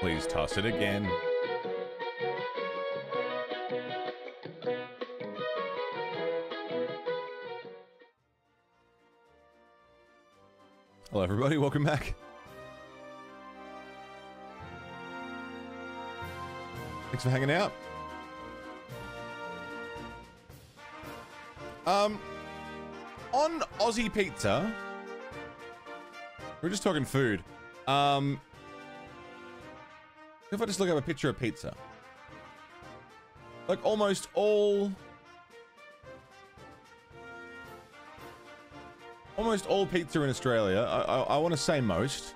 Please toss it again. Hello, everybody. Welcome back. Thanks for hanging out. Um, on Aussie Pizza, we're just talking food. Um, if I just look up a picture of pizza, like almost all, almost all pizza in Australia. I, I, I want to say most.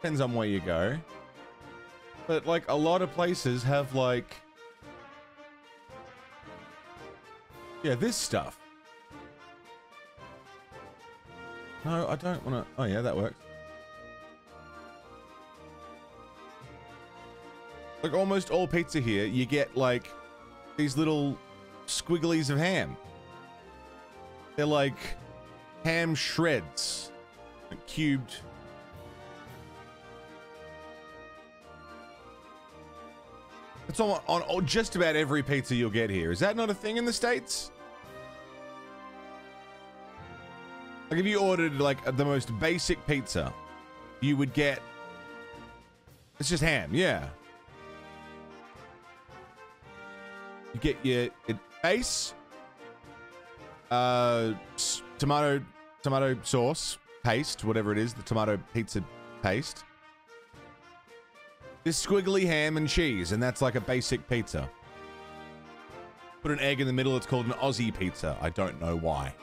Depends on where you go. But like a lot of places have like, yeah, this stuff. No, I don't want to. Oh yeah, that works. Like almost all pizza here, you get like these little squigglies of ham. They're like ham shreds, like cubed. It's on, on, on just about every pizza you'll get here. Is that not a thing in the States? Like if you ordered like the most basic pizza, you would get it's just ham, yeah. You get your, base, uh, tomato tomato sauce paste, whatever it is, the tomato pizza paste. This squiggly ham and cheese, and that's like a basic pizza. Put an egg in the middle, it's called an Aussie pizza. I don't know why.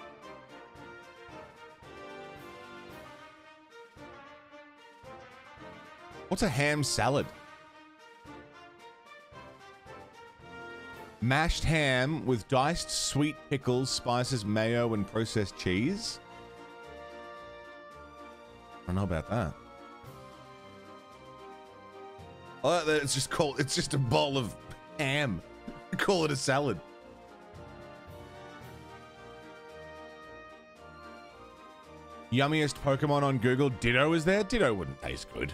What's a ham salad? Mashed ham with diced sweet pickles, spices, mayo, and processed cheese? I don't know about that. I like that it's just called, it's just a bowl of ham. Call it a salad. Yummiest Pokemon on Google. Ditto is there? Ditto wouldn't taste good.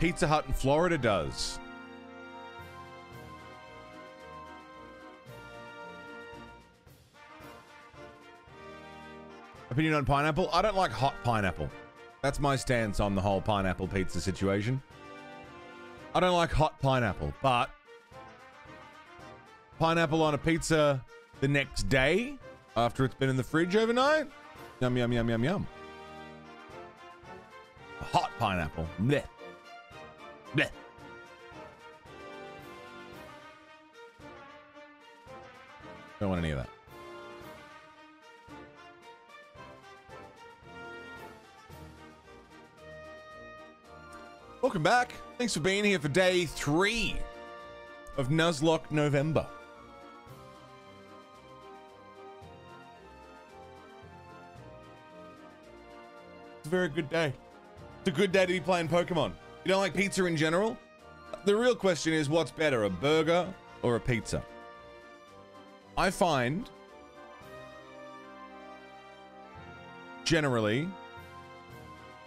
Pizza Hut in Florida does. Opinion on pineapple? I don't like hot pineapple. That's my stance on the whole pineapple pizza situation. I don't like hot pineapple, but pineapple on a pizza the next day after it's been in the fridge overnight? Yum, yum, yum, yum, yum. Hot pineapple. Blech. Blech. Don't want any of that. Welcome back. Thanks for being here for day three of Nuzlocke November. It's a very good day. It's a good day to be playing Pokemon. You don't like pizza in general? The real question is what's better, a burger or a pizza? I find generally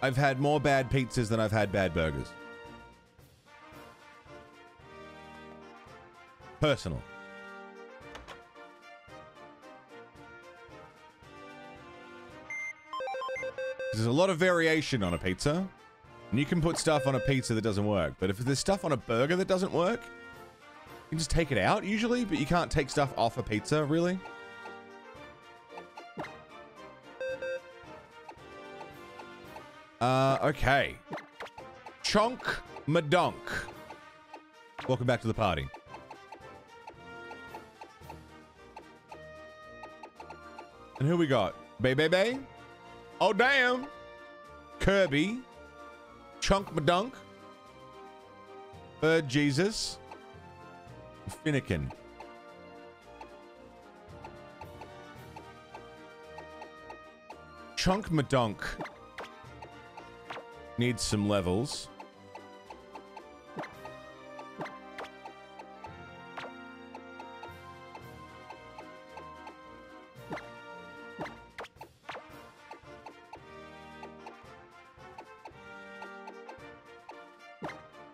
I've had more bad pizzas than I've had bad burgers. Personal. There's a lot of variation on a pizza. And you can put stuff on a pizza that doesn't work. But if there's stuff on a burger that doesn't work, you can just take it out usually, but you can't take stuff off a pizza, really. Uh, okay. Chonk Madonk. Welcome back to the party. And who we got? Bay Bay Bay? Oh, damn. Kirby. Chunk Madunk. Bird Jesus. Finnegan. Chunk Madunk needs some levels.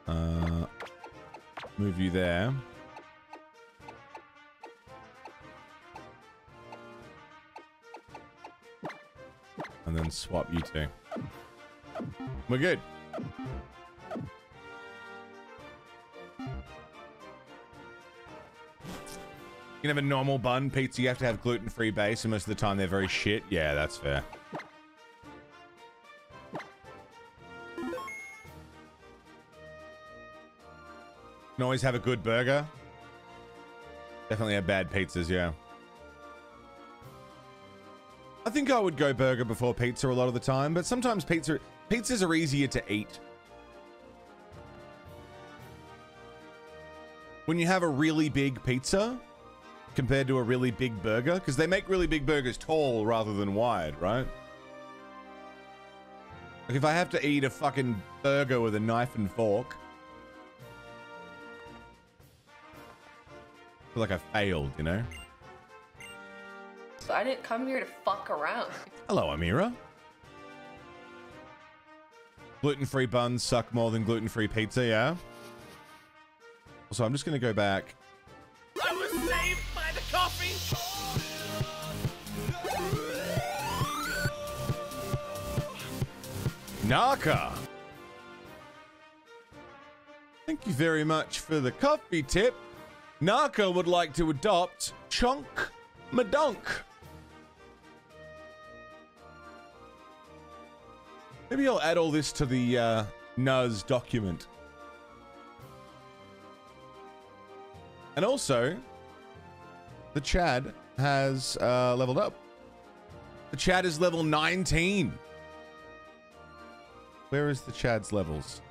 Uh, move you there. And then swap you two. We're good. You can have a normal bun pizza. You have to have gluten-free base, and most of the time they're very shit. Yeah, that's fair. Can always have a good burger. Definitely have bad pizzas, yeah. I think I would go burger before pizza a lot of the time, but sometimes pizza pizzas are easier to eat. When you have a really big pizza, compared to a really big burger? Because they make really big burgers tall rather than wide, right? Like if I have to eat a fucking burger with a knife and fork, I feel like I failed, you know? So I didn't come here to fuck around. Hello, Amira. Gluten-free buns suck more than gluten-free pizza, yeah? So I'm just going to go back I was saved by the coffee. Naka. Thank you very much for the coffee tip. Naka would like to adopt Chunk Madunk. Maybe I'll add all this to the uh, Nuz document. And also, the Chad has uh, leveled up. The Chad is level 19. Where is the Chad's levels?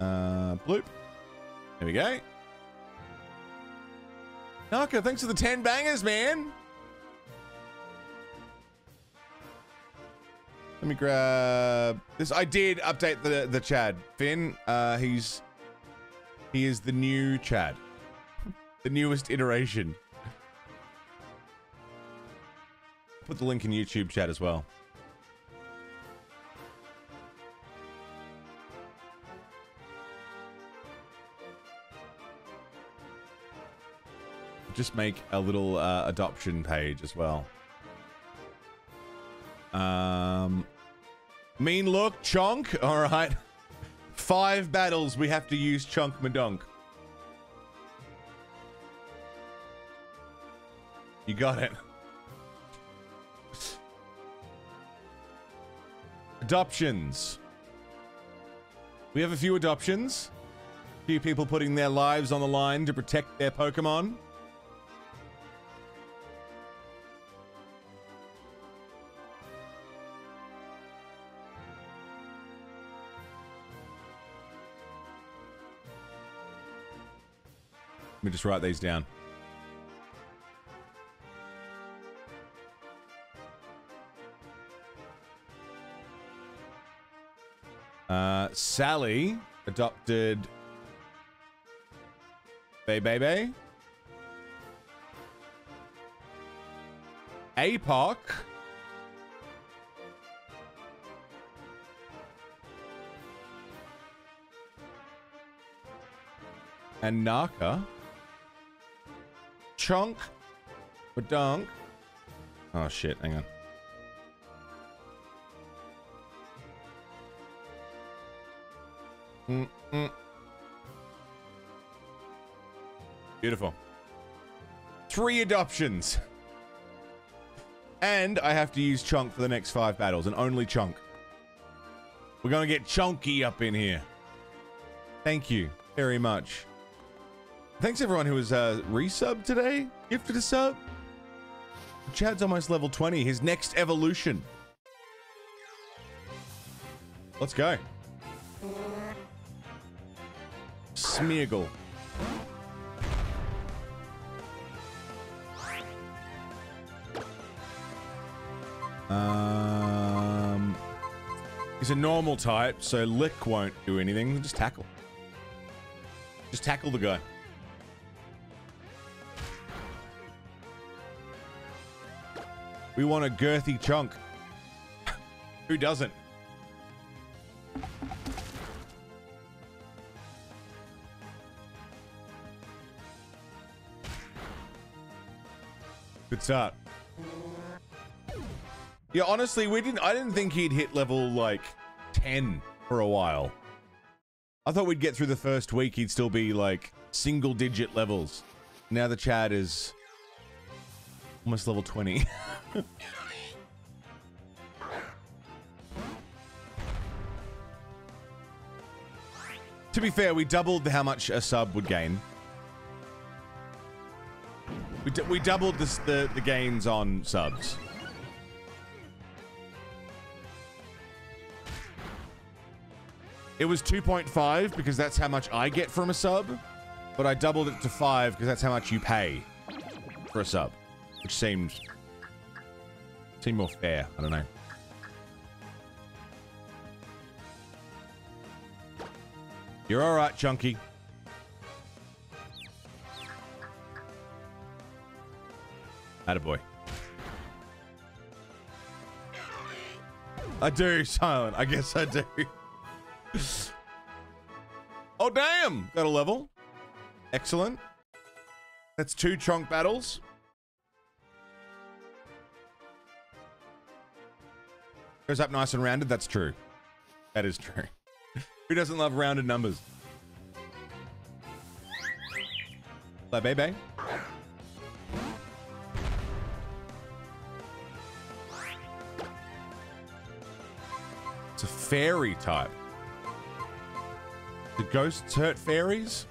Uh, bloop. There we go. Naka, thanks for the 10 bangers, man. Let me grab this. I did update the the Chad. Finn, uh, he's he is the new Chad. the newest iteration. Put the link in YouTube chat as well. Just make a little uh, adoption page as well. Um, mean look, chunk. All right. Five battles we have to use chunk madunk. You got it. Adoptions. We have a few adoptions. A few people putting their lives on the line to protect their Pokemon. Let me just write these down. Uh, Sally adopted Bay Baby. APOC. And Naka. Chunk. But dunk. Oh shit, hang on. Mm -mm. Beautiful. Three adoptions. And I have to use Chunk for the next five battles, and only Chunk. We're gonna get chunky up in here. Thank you very much. Thanks everyone who was uh, resub today. Gifted a sub. Chad's almost level 20. His next evolution. Let's go. Smeargle. Um, he's a normal type, so lick won't do anything. Just tackle. Just tackle the guy. We want a girthy chunk. Who doesn't? Good start. Yeah, honestly, we didn't. I didn't think he'd hit level like ten for a while. I thought we'd get through the first week. He'd still be like single digit levels. Now the chat is almost level twenty. to be fair, we doubled how much a sub would gain. We, we doubled this, the, the gains on subs. It was 2.5 because that's how much I get from a sub, but I doubled it to 5 because that's how much you pay for a sub, which seemed seemed more fair. I don't know. You're all right, Chunky. Attaboy. I do, Silent. I guess I do. oh, damn! Got a level. Excellent. That's two chunk battles. Goes up nice and rounded. That's true. That is true. Who doesn't love rounded numbers? La baby. It's a fairy type. The ghosts hurt fairies?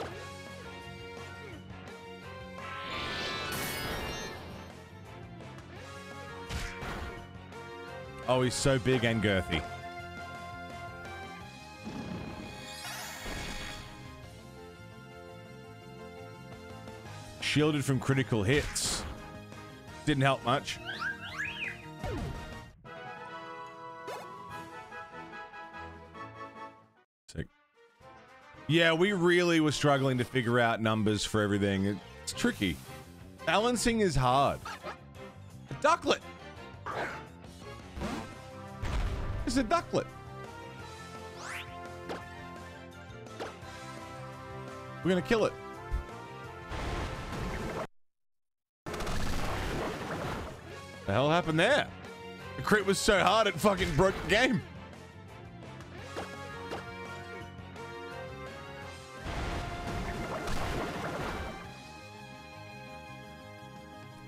Oh, he's so big and girthy. Shielded from critical hits. Didn't help much. Yeah, we really were struggling to figure out numbers for everything. It's tricky. Balancing is hard. A ducklett. It's a ducklett. We're gonna kill it. The hell happened there? The crit was so hard it fucking broke the game.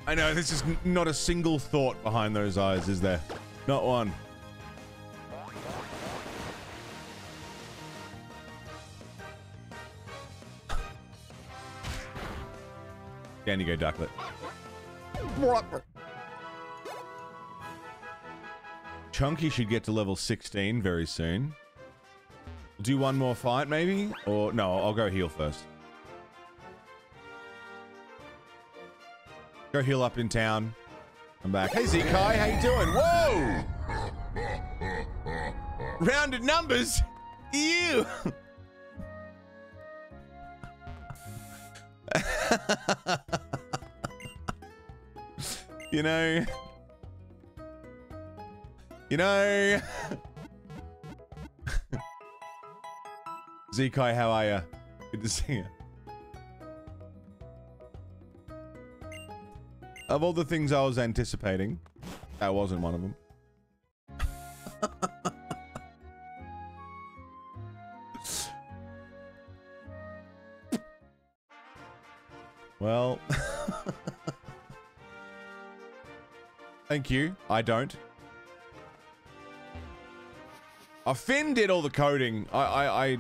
I know, this is not a single thought behind those eyes, is there? Not one. Down you go, Ducklett. Chunky should get to level 16 very soon. Do one more fight, maybe? Or, no, I'll go heal first. Go heal up in town. I'm back. Hey, Zekai, how you doing? Whoa! Rounded numbers? Ew! you know... You know... Zekai, how are ya? Good to see you. Of all the things I was anticipating, that wasn't one of them. Thank you. I don't. Uh, Finn did all the coding. I, I, I,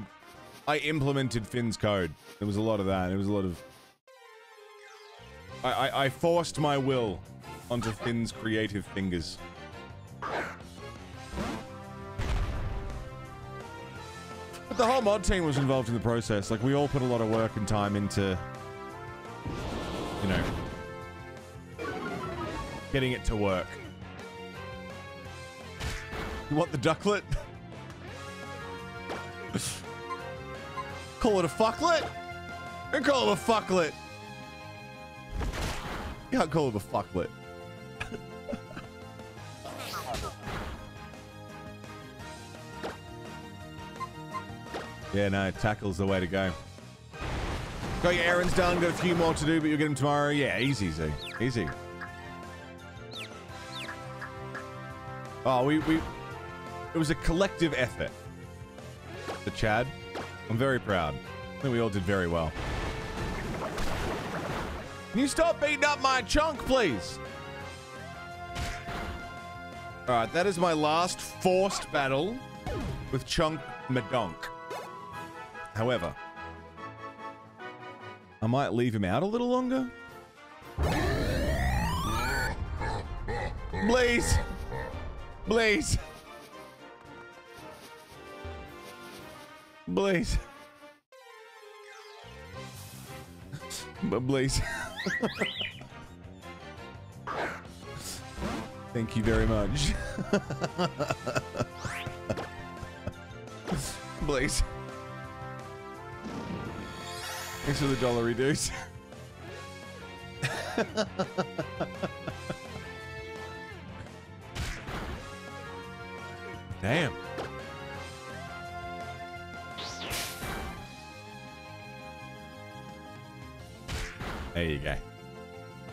I implemented Finn's code. There was a lot of that. It was a lot of. I, I, I forced my will onto Finn's creative fingers. But the whole mod team was involved in the process. Like, we all put a lot of work and time into, you know, getting it to work. You want the ducklett? call it a fucklet? And call it a fucklet. You can't call it a fucklet. yeah, no, tackle's the way to go. Got your errands done, got a few more to do, but you'll get them tomorrow. Yeah, easy, easy. Easy. Oh, we, we, it was a collective effort. The Chad. I'm very proud. I think we all did very well. Can you stop beating up my chunk, please? All right, that is my last forced battle with Chunk Madonk. However, I might leave him out a little longer. Please. Please. Blaze. But please. Thank you very much. Blaze. Thanks for the dollar reduce. Damn. There you go.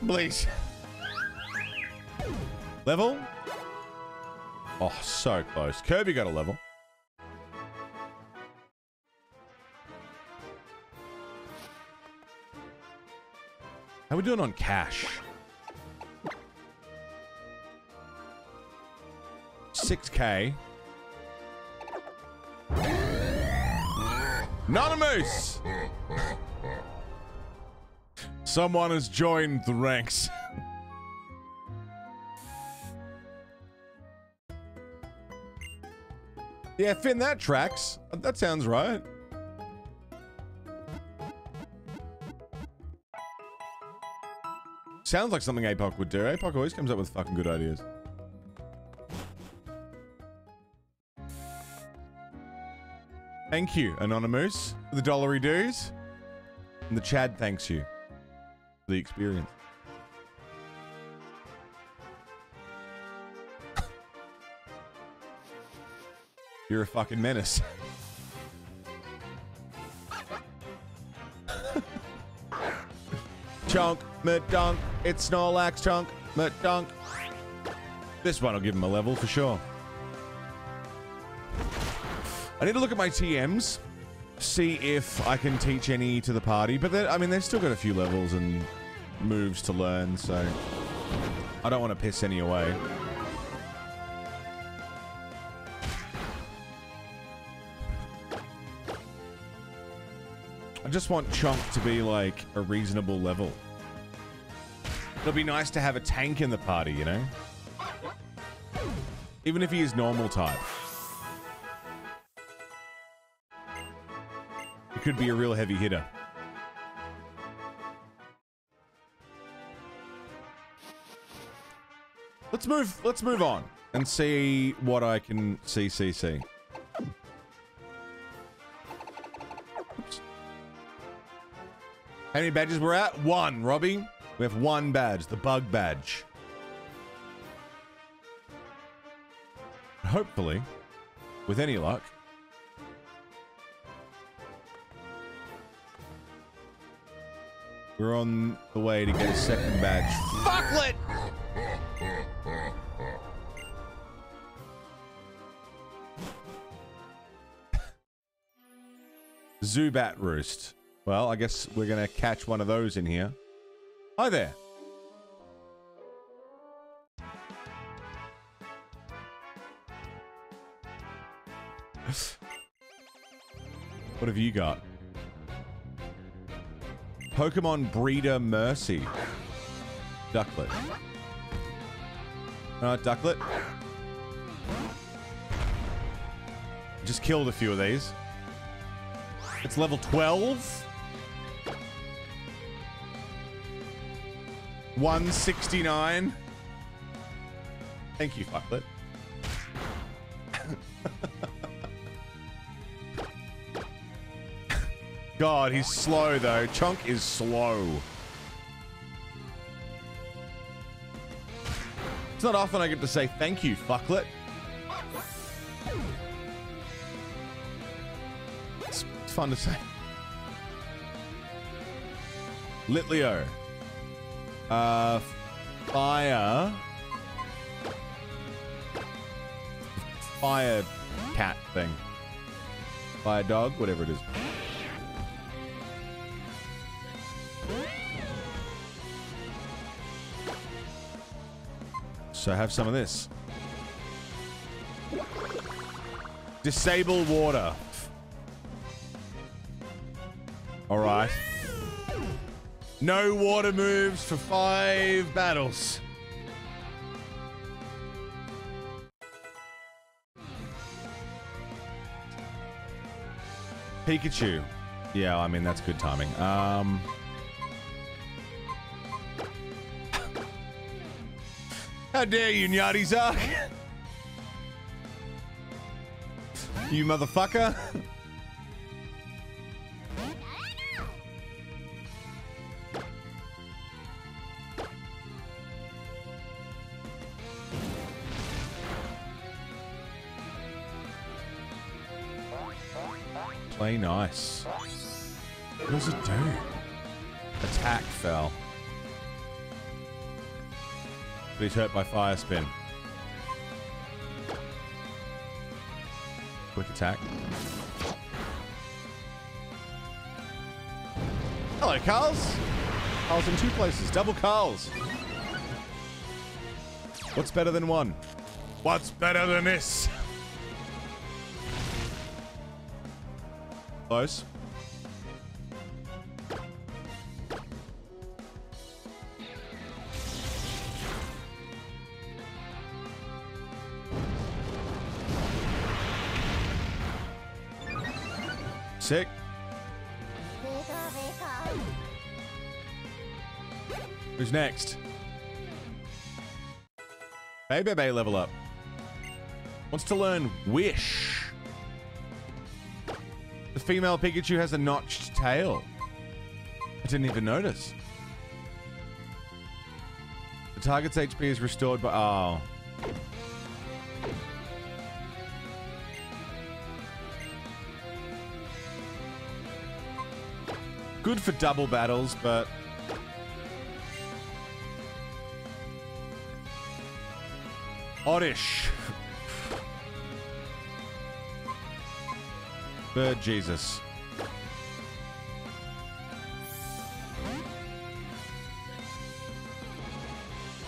Please. Level? Oh, so close. Kirby got a level. How we doing on cash? 6k. Anonymous! Someone has joined the ranks. yeah, Finn, that tracks. That sounds right. Sounds like something APOC would do. APOC always comes up with fucking good ideas. Thank you, Anonymous, the dollary dues. And the Chad thanks you for the experience. You're a fucking menace. Chunk, Madunk, it's Snorlax, Chunk, Madunk. This one will give him a level for sure. I need to look at my TMs, see if I can teach any to the party. But I mean, they've still got a few levels and moves to learn, so I don't want to piss any away. I just want Chunk to be like a reasonable level. It'll be nice to have a tank in the party, you know? Even if he is normal type. He could be a real heavy hitter. Let's move let's move on and see what I can see. See. Oops. How many badges we're at? One, Robbie. We have one badge, the bug badge. Hopefully, with any luck, we're on the way to get a second badge. Fucklet! Zubat Roost. Well, I guess we're going to catch one of those in here. Hi there. what have you got? Pokemon Breeder Mercy. Ducklett. Alright, Ducklett. Just killed a few of these. It's level 12. 169. Thank you, Fucklet. God, he's slow though. Chunk is slow. It's not often I get to say thank you, Fucklet. It's, it's fun to say. Litleo. Uh, fire. fire cat thing. Fire dog, whatever it is. So have some of this. Disable water. All right. No water moves for five battles. Pikachu. Yeah, I mean, that's good timing. Um... How dare you, Nyati Zark? you motherfucker. But he's hurt by fire spin. Quick attack. Hello, Carls. Carls in two places. Double Carls. What's better than one? What's better than this? Close. Who's next? Hey, Bebe, level up. Wants to learn Wish. The female Pikachu has a notched tail. I didn't even notice. The target's HP is restored by... Oh. Good for double battles, but... Oddish. Bird Jesus.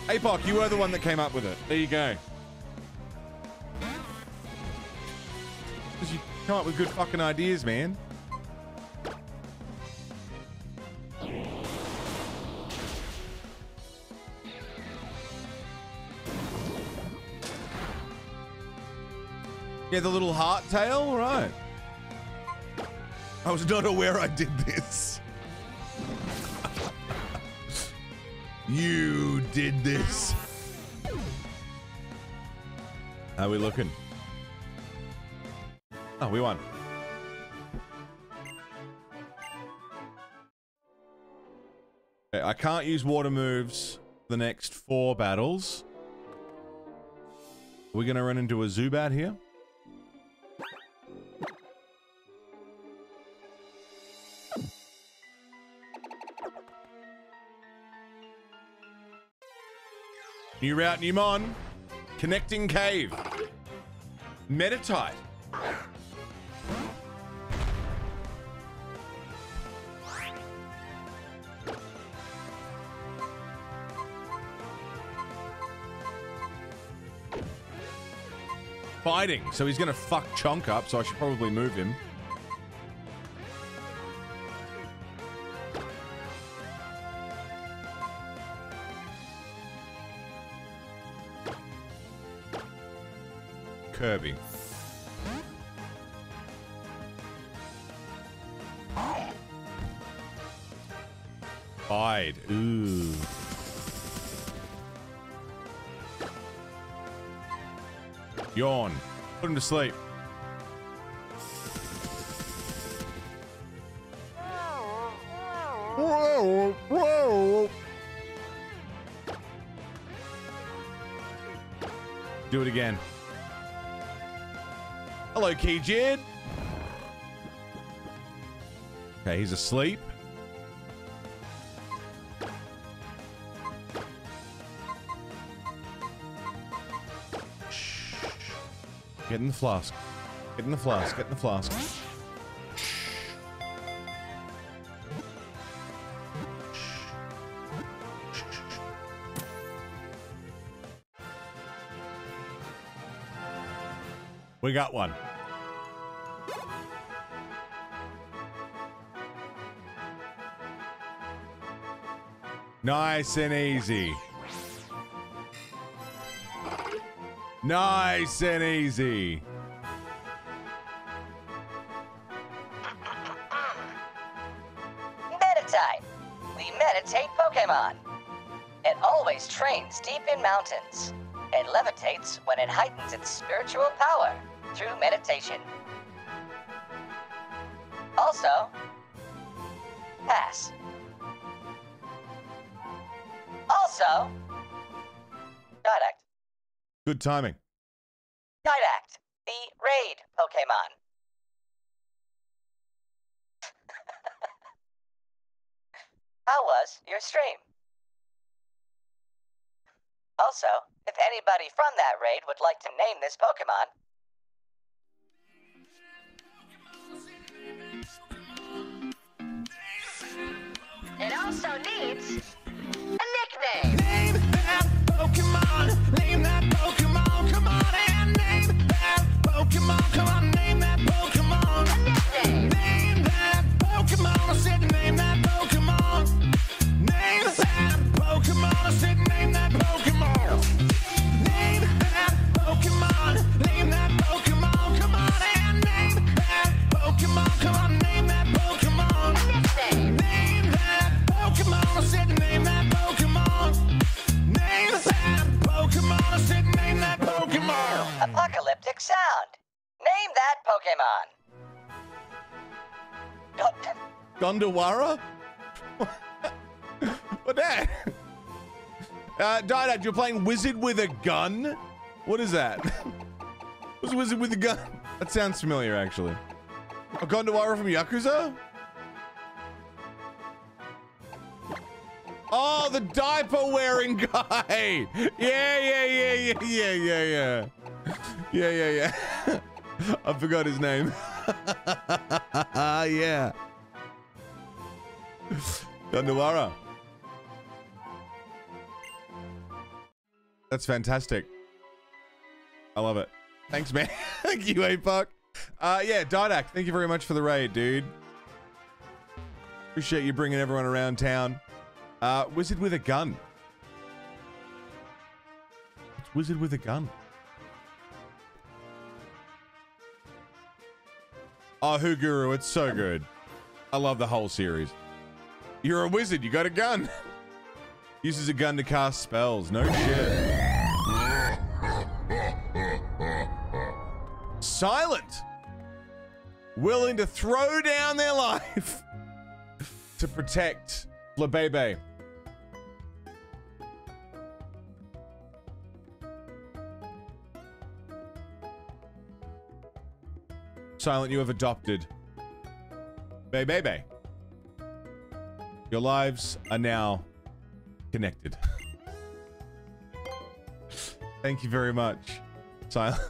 Apoc, you were the one that came up with it. There you go. Because you come up with good fucking ideas, man. Yeah, the little heart tail, right? I was not aware I did this. you did this. How are we looking? Oh, we won. Okay, I can't use water moves the next four battles. We're gonna run into a Zubat here. New route, new mon. Connecting cave. Meditite. Fighting, so he's gonna fuck Chunk up, so I should probably move him. To sleep. Do it again. Hello, Keyjid. Okay, he's asleep. Get in the flask. Get in the flask. Get in the flask. We got one. Nice and easy. Nice and easy. Meditite. We meditate Pokemon. It always trains deep in mountains. It levitates when it heightens its spiritual power through meditation. Also, Good timing. Oh, what that? Uh, Didact, you're playing Wizard with a gun? What is that? What's Wizard with a gun? That sounds familiar, actually. A Gondawara from Yakuza? Oh, the diaper wearing guy. Yeah, yeah, yeah, yeah, yeah, yeah, yeah. Yeah, yeah, yeah. I forgot his name. yeah. Gondawara. That's fantastic. I love it. Thanks, man. thank you, Apuck. Uh, yeah, Didact, thank you very much for the raid, dude. Appreciate you bringing everyone around town. Uh, wizard with a gun. It's wizard with a gun. Oh, Huguru, it's so good. I love the whole series. You're a wizard, you got a gun. Uses a gun to cast spells. No shit. Silent. Willing to throw down their life to protect Flabebe. Silent, you have adopted Bebe. Your lives are now connected. Thank you very much. Silent.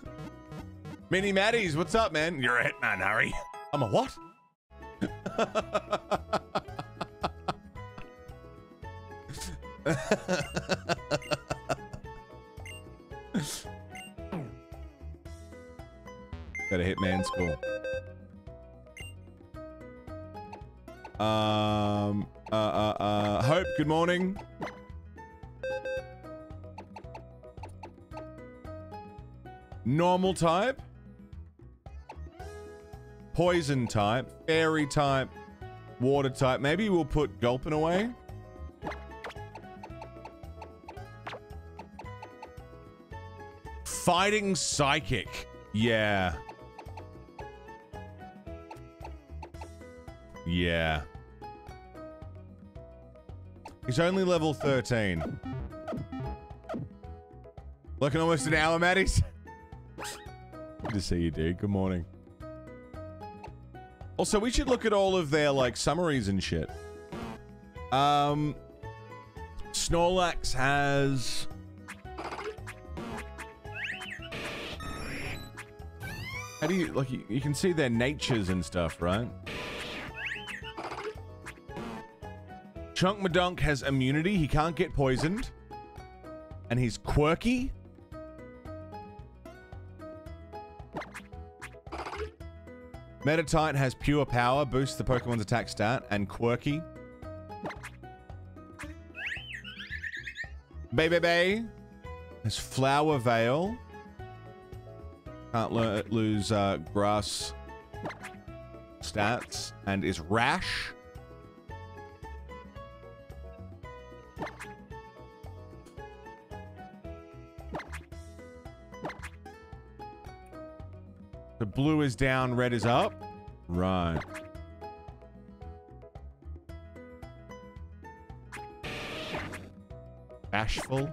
Mini Maddies, what's up, man? You're a hitman, Harry. I'm a what? Got a hitman school. Um, uh, uh, uh, Hope, good morning. Normal type. Poison type. Fairy type. Water type. Maybe we'll put Gulpin away. Fighting Psychic. Yeah. Yeah. He's only level 13. Looking almost an hour, Maddies. Good to see you, dude. Good morning. Also, we should look at all of their, like, summaries and shit. Um... Snorlax has... How do you like? You, you can see their natures and stuff, right? Chunk Madunk has immunity. He can't get poisoned, and he's quirky. Meditite has pure power, boosts the Pokemon's attack stat, and quirky. Baby Bay has Flower Veil. Can't lo- lose uh, grass stats, and is Rash. Blue is down, red is up. Right. Bashful.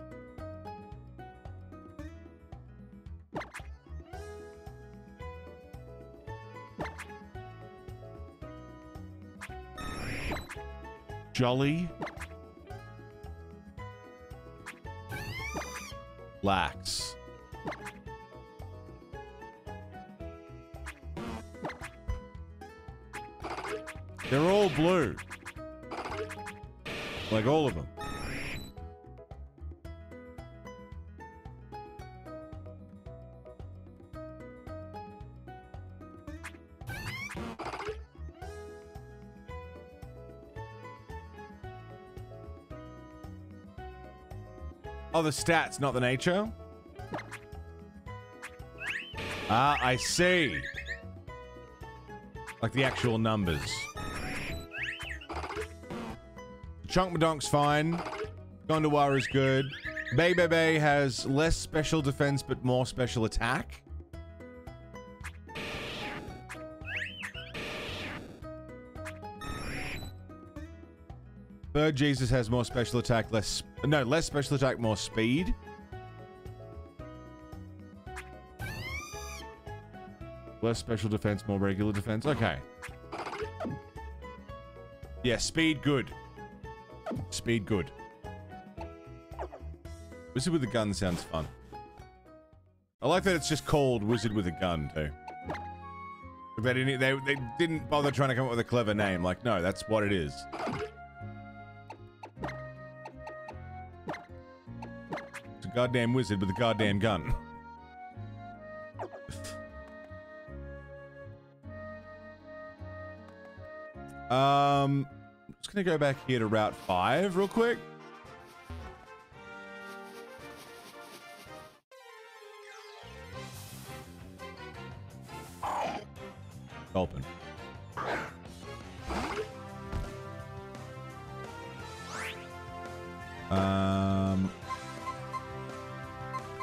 Jolly. Lax. Blue. Like all of them. Oh, the stats, not the nature? Ah, I see. Like the actual numbers. Chunk Madonk's fine. Gondawar is good. Bebe has less special defense but more special attack. Bird Jesus has more special attack, less no, less special attack, more speed. Less special defense, more regular defense. Okay. Yeah, speed good. Speed good. Wizard with a gun sounds fun. I like that it's just called Wizard with a gun too. They didn't, they, they didn't bother trying to come up with a clever name. Like, no, that's what it is. It's a goddamn wizard with a goddamn gun. um, I'm gonna go back here to Route 5 real quick. Open. Um,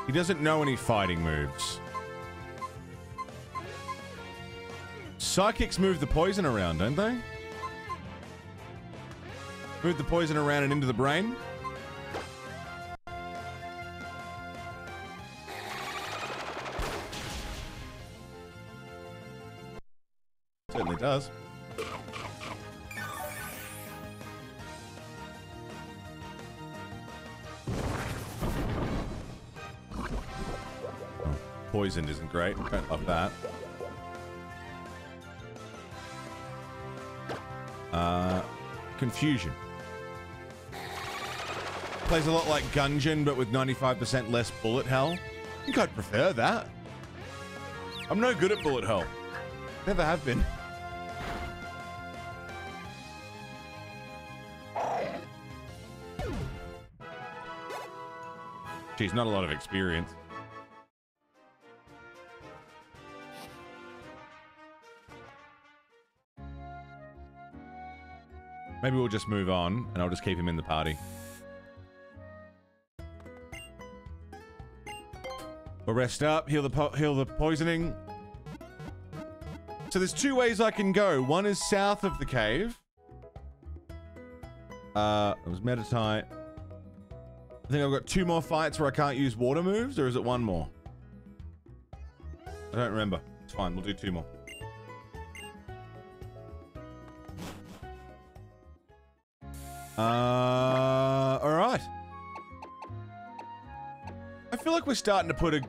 he doesn't know any fighting moves. Psychics move the poison around, don't they? Move the poison around and into the brain. Certainly does. Poisoned isn't great. Don't love that. Uh, confusion. Plays a lot like Gungeon, but with 95% less bullet hell. I think I'd prefer that. I'm no good at bullet hell. Never have been. Geez, not a lot of experience. Maybe we'll just move on and I'll just keep him in the party. Rest up, heal the heal the poisoning. So there's two ways I can go. One is south of the cave. Uh, it was Meditite. I think I've got two more fights where I can't use water moves, or is it one more? I don't remember. It's fine, we'll do two more. Uh, all right. I feel like we're starting to put a,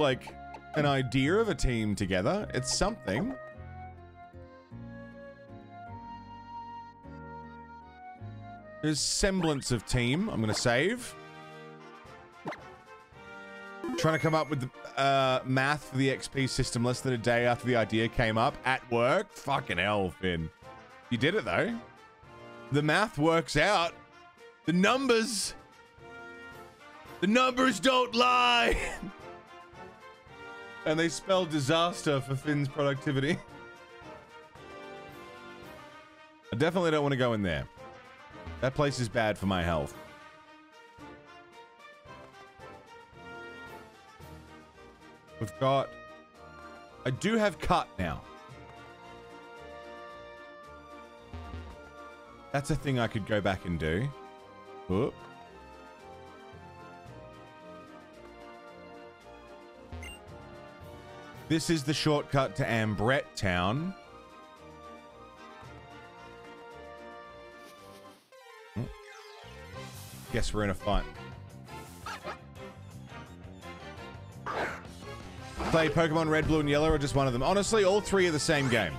like, an idea of a team together. It's something. There's semblance of team. I'm going to save. Trying to come up with the uh, math for the XP system less than a day after the idea came up at work. Fucking hell, Finn. You did it though. The math works out. The numbers. The numbers don't lie. and they spell disaster for Finn's productivity. I definitely don't want to go in there. That place is bad for my health. We've got... I do have cut now. That's a thing I could go back and do. This is the shortcut to Ambrette Town. Hmm. Guess we're in a fight. Play Pokemon Red, Blue, and Yellow or just one of them? Honestly, all three are the same game.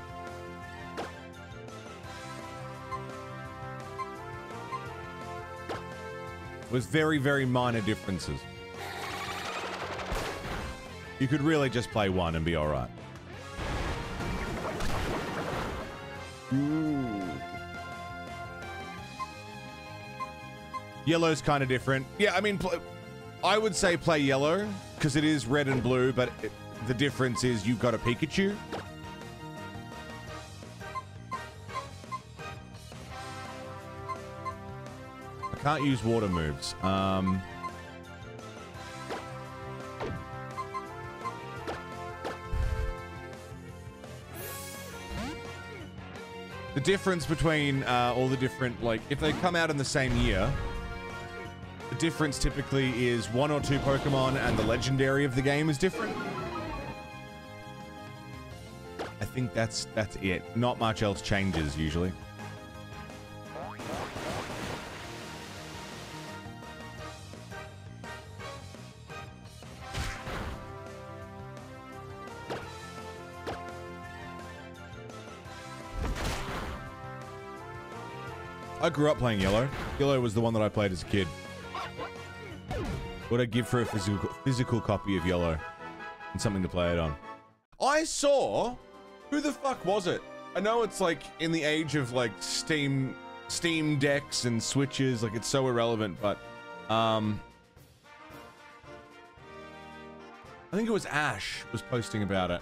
With very, very minor differences. You could really just play one and be alright. Yellow's kind of different. Yeah, I mean, I would say play yellow because it is red and blue, but it, the difference is you've got a Pikachu. I can't use water moves. Um, the difference between uh, all the different, like, if they come out in the same year, the difference typically is one or two Pokemon and the legendary of the game is different. I think that's that's it. Not much else changes usually. Grew up playing Yellow. Yellow was the one that I played as a kid. What I'd give for a physical physical copy of Yellow and something to play it on? I saw. Who the fuck was it? I know it's like in the age of like Steam, Steam decks and switches. Like it's so irrelevant, but um, I think it was Ash was posting about it.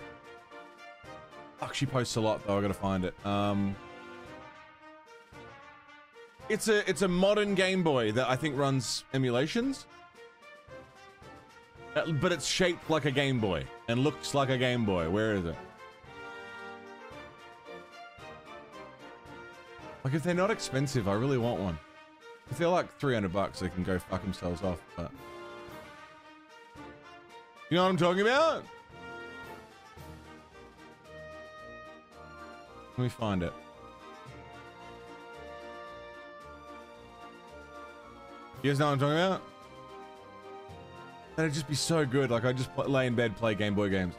Fuck, she posts a lot though. I gotta find it. Um. It's a it's a modern Game Boy that I think runs emulations. Uh, But it's shaped like a Game Boy and looks like a Game Boy. Where is it? Like if they're not expensive, I really want one. If they're like 300 bucks, they can go fuck themselves off, but You know what I'm talking about? Let me find it. You guys know what I'm talking about? That'd just be so good. Like I just lay in bed, play Game Boy games.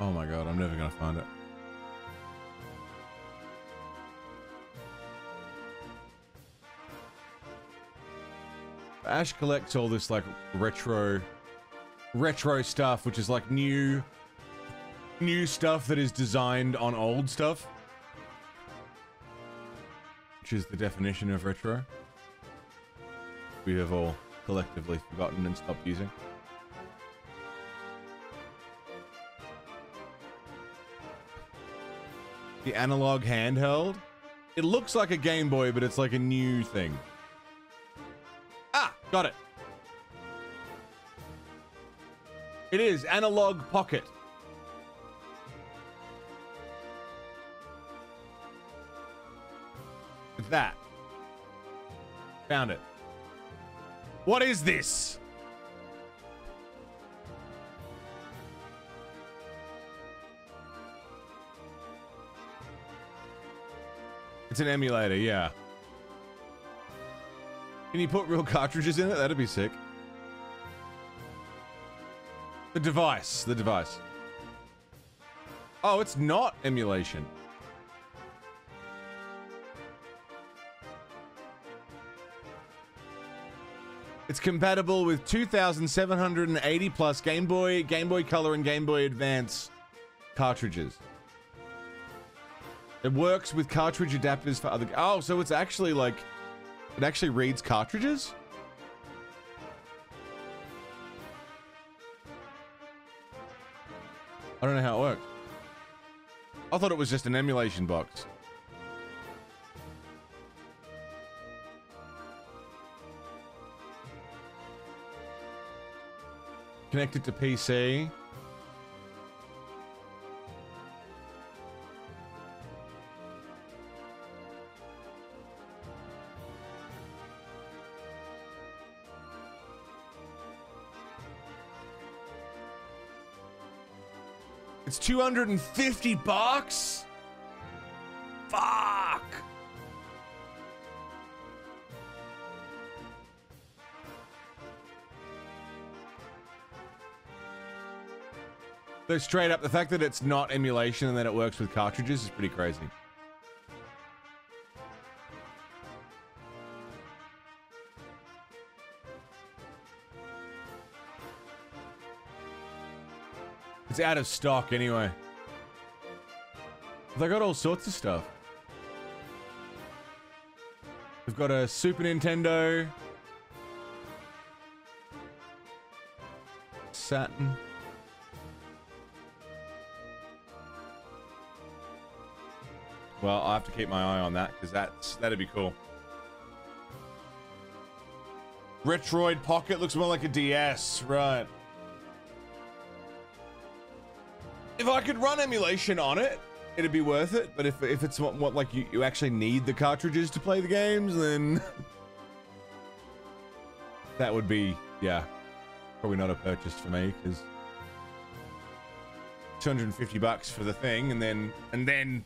Oh my god, I'm never gonna find it. Ash collects all this like retro retro stuff, which is like new new stuff that is designed on old stuff. Which is the definition of retro. We have all collectively forgotten and stopped using. The analog handheld. It looks like a Game Boy, but it's like a new thing. Got it. It is Analogue Pocket. That. Found it. What is this? It's an emulator, yeah. Can you put real cartridges in it? That'd be sick. The device, the device. Oh, it's not emulation. It's compatible with 2,780 plus Game Boy, Game Boy Color, and Game Boy Advance cartridges. It works with cartridge adapters for other. Oh, so it's actually like, it actually reads cartridges. I don't know how it works. I thought it was just an emulation box. Connected to PC. 250 bucks? Fuck. So straight up, the fact that it's not emulation and that it works with cartridges is pretty crazy. It's out of stock anyway. They got all sorts of stuff. They've got a Super Nintendo. Saturn. Well, I'll have to keep my eye on that because that's that'd be cool. Retroid Pocket looks more like a DS, right? If I could run emulation on it, it'd be worth it. But if if it's what, what like you, you actually need the cartridges to play the games, then that would be yeah, probably not a purchase for me because 250 bucks for the thing, and then and then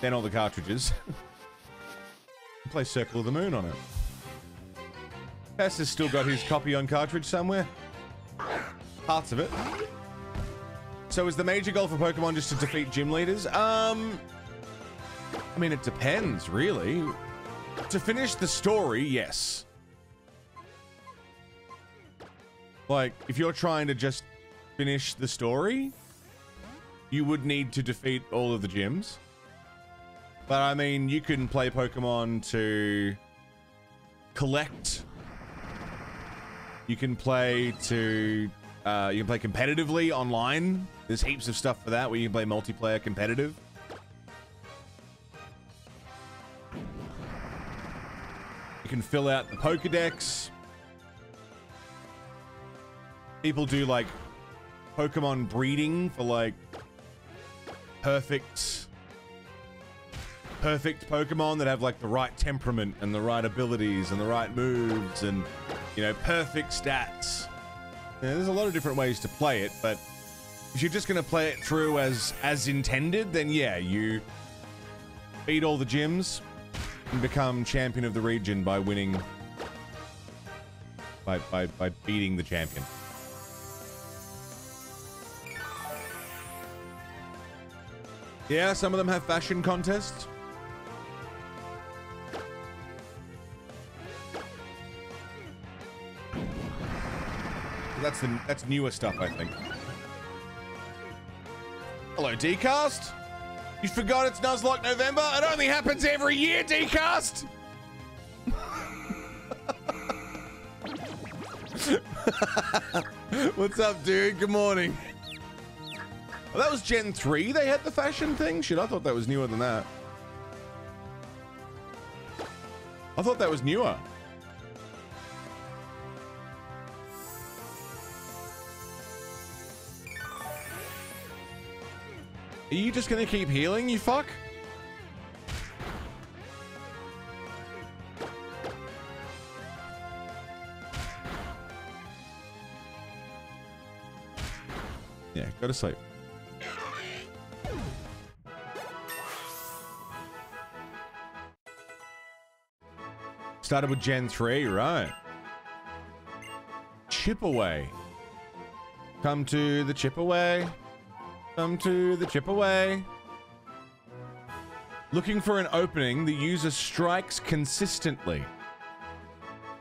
then all the cartridges. Play Circle of the Moon on it. Pest has still got his copy on cartridge somewhere. Parts of it. So is the major goal for Pokemon just to defeat gym leaders? Um, I mean, it depends, really. To finish the story, yes. Like, if you're trying to just finish the story, you would need to defeat all of the gyms. But I mean, you can play Pokemon to collect. You can play to, uh, you can play competitively online. There's heaps of stuff for that where you can play multiplayer competitive. You can fill out the Pokedex. People do like Pokemon breeding for like perfect perfect Pokemon that have like the right temperament and the right abilities and the right moves and you know perfect stats. There's a lot of different ways to play it, but if you're just going to play it through as as intended, then yeah, you beat all the gyms and become champion of the region by winning by by by beating the champion. Yeah, some of them have fashion contests. That's the that's newer stuff, I think. Hello, Dcast. You forgot it's Nuzlocke November? It only happens every year, Dcast. What's up, dude? Good morning. That was Gen 3 they had the fashion thing? Shit, I thought that was newer than that. I thought that was newer. Are you just gonna keep healing, you fuck? Yeah, go to sleep. Started with Gen 3, right. Chip away. Come to the chip away. Come to the chip away. Looking for an opening, the user strikes consistently.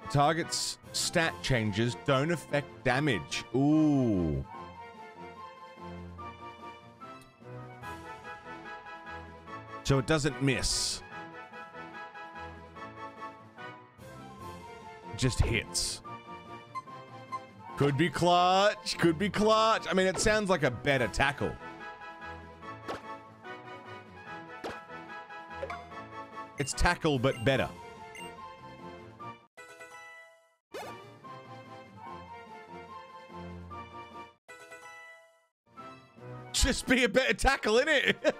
The Target's stat changes don't affect damage. Ooh. So it doesn't miss. Just hits. Could be clutch. Could be clutch. I mean, it sounds like a better tackle. It's tackle, but better. Just be a better tackle, innit?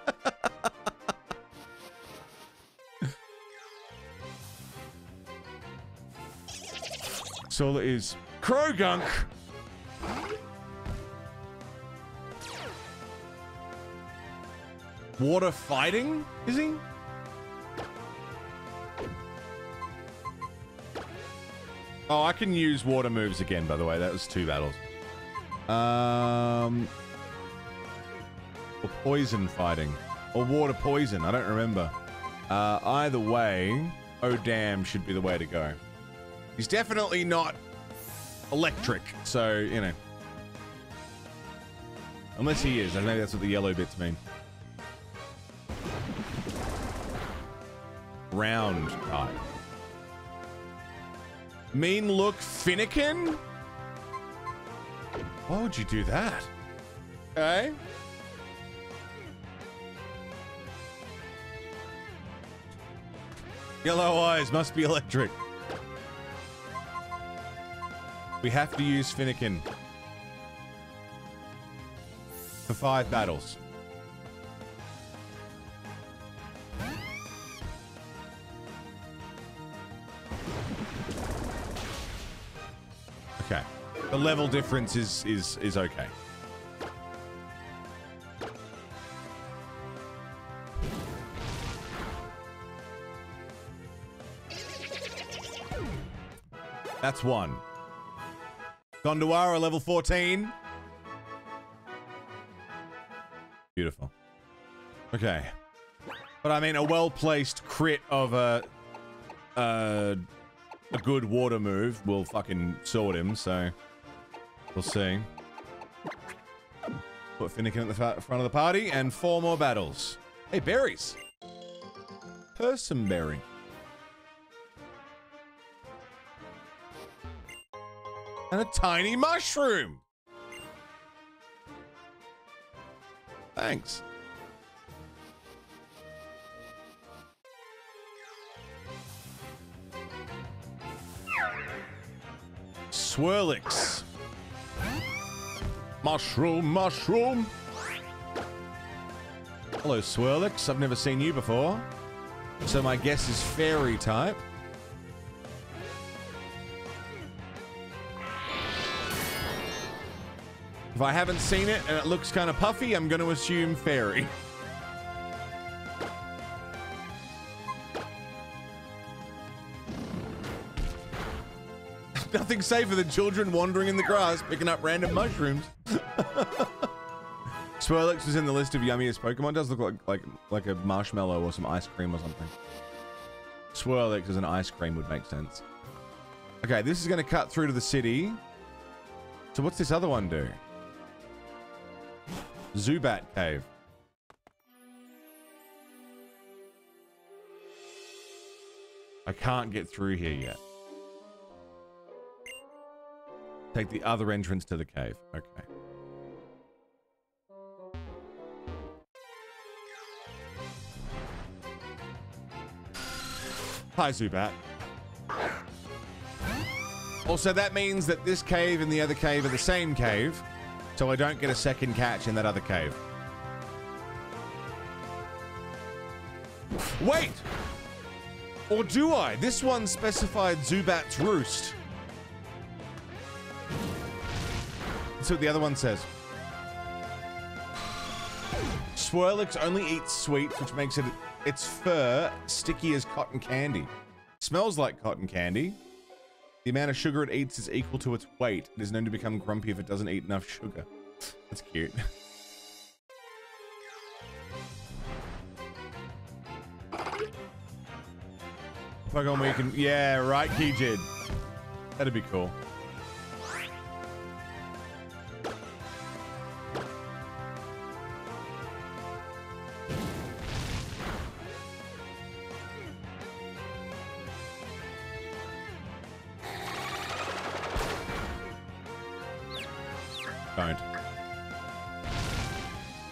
So all it is Croagunk. Water fighting, is he? Oh, I can use water moves again, by the way. That was two battles. Um, or poison fighting. Or water poison. I don't remember. Uh, either way, oh damn should be the way to go. He's definitely not electric, so, you know. Unless he is. I know that's what the yellow bits mean. Round type. Mean look Finnegan? Why would you do that? Okay. Yellow eyes must be electric. We have to use Finnegan for five battles. Okay. The level difference is is is okay. That's one. Gondawara, level 14. Beautiful. Okay. But I mean, a well-placed crit of a, uh, a good water move will fucking sort him, so we'll see. Put Finnegan at the front of the party and four more battles. Hey, berries. Persimberry. And a tiny mushroom. Thanks. Swirlix. Mushroom, mushroom. Hello, Swirlix. I've never seen you before. So my guess is fairy type. If I haven't seen it and it looks kind of puffy, I'm going to assume fairy. Nothing safer than children wandering in the grass picking up random mushrooms. Swirlix was in the list of yummiest Pokemon. Does look like like like a marshmallow or some ice cream or something. Swirlix as an ice cream would make sense. Okay, this is going to cut through to the city. So what's this other one do? Zubat Cave. I can't get through here yet. Take the other entrance to the cave. Okay. Hi, Zubat. Also, that means that this cave and the other cave are the same cave, so I don't get a second catch in that other cave. Wait! Or do I? This one specified Zubat's Roost. That's what the other one says. Swirlix only eats sweets, which makes it its fur sticky as cotton candy. Smells like cotton candy. The amount of sugar it eats is equal to its weight. It is known to become grumpy if it doesn't eat enough sugar. That's cute. Pokemon where you can, yeah, right, Kijid. That'd be cool.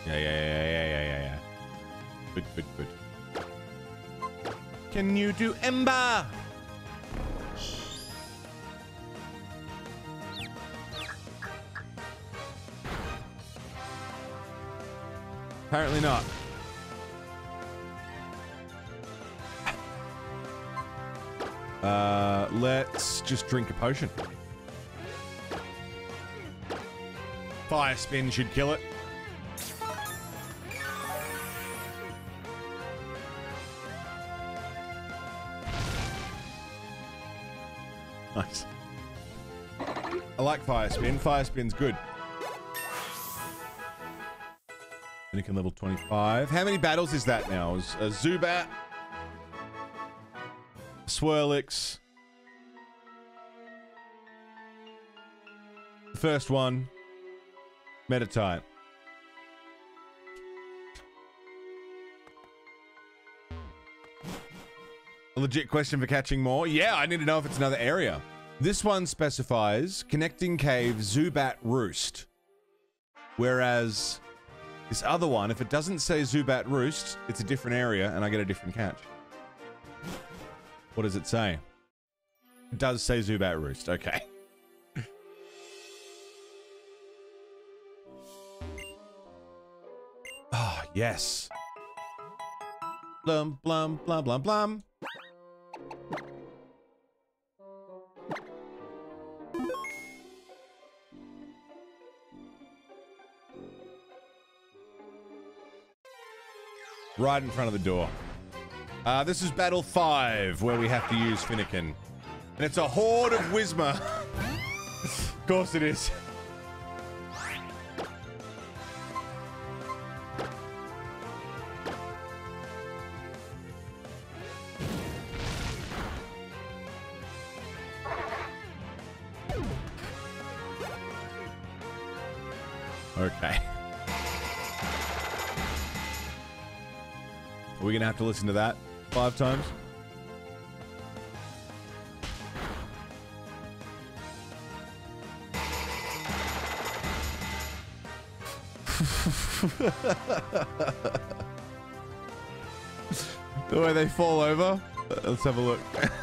Yeah, yeah, yeah, yeah, yeah, yeah, yeah. Good, good, good. Can you do Ember? Apparently not. Uh, let's just drink a potion. Fire spin should kill it. Like fire spin. Fire spin's good. Finnegan level 25. How many battles is that now? Is a Zubat, Swirlix. The first one, Meditite. A legit question for catching more? Yeah, I need to know if it's another area. This one specifies connecting cave Zubat Roost. Whereas this other one, if it doesn't say Zubat Roost, it's a different area and I get a different catch. What does it say? It does say Zubat Roost. Okay. Ah, yes. Blum, blum, blum, blum, blum. Right in front of the door. Uh, this is Battle 5, where we have to use Finnegan. And it's a horde of Whismur. of course it is. Have to listen to that five times? the way they fall over. Let's have a look.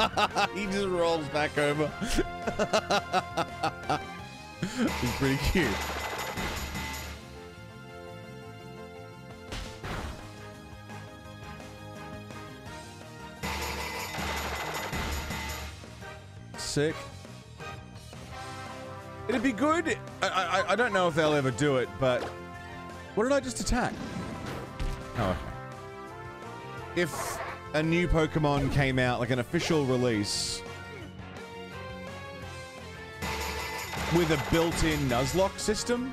he just rolls back over. He's pretty cute. Sick. It'd be good. I, I I don't know if they'll ever do it, but what did I just attack? Oh, okay. If a new Pokemon came out, like an official release, with a built-in Nuzlocke system.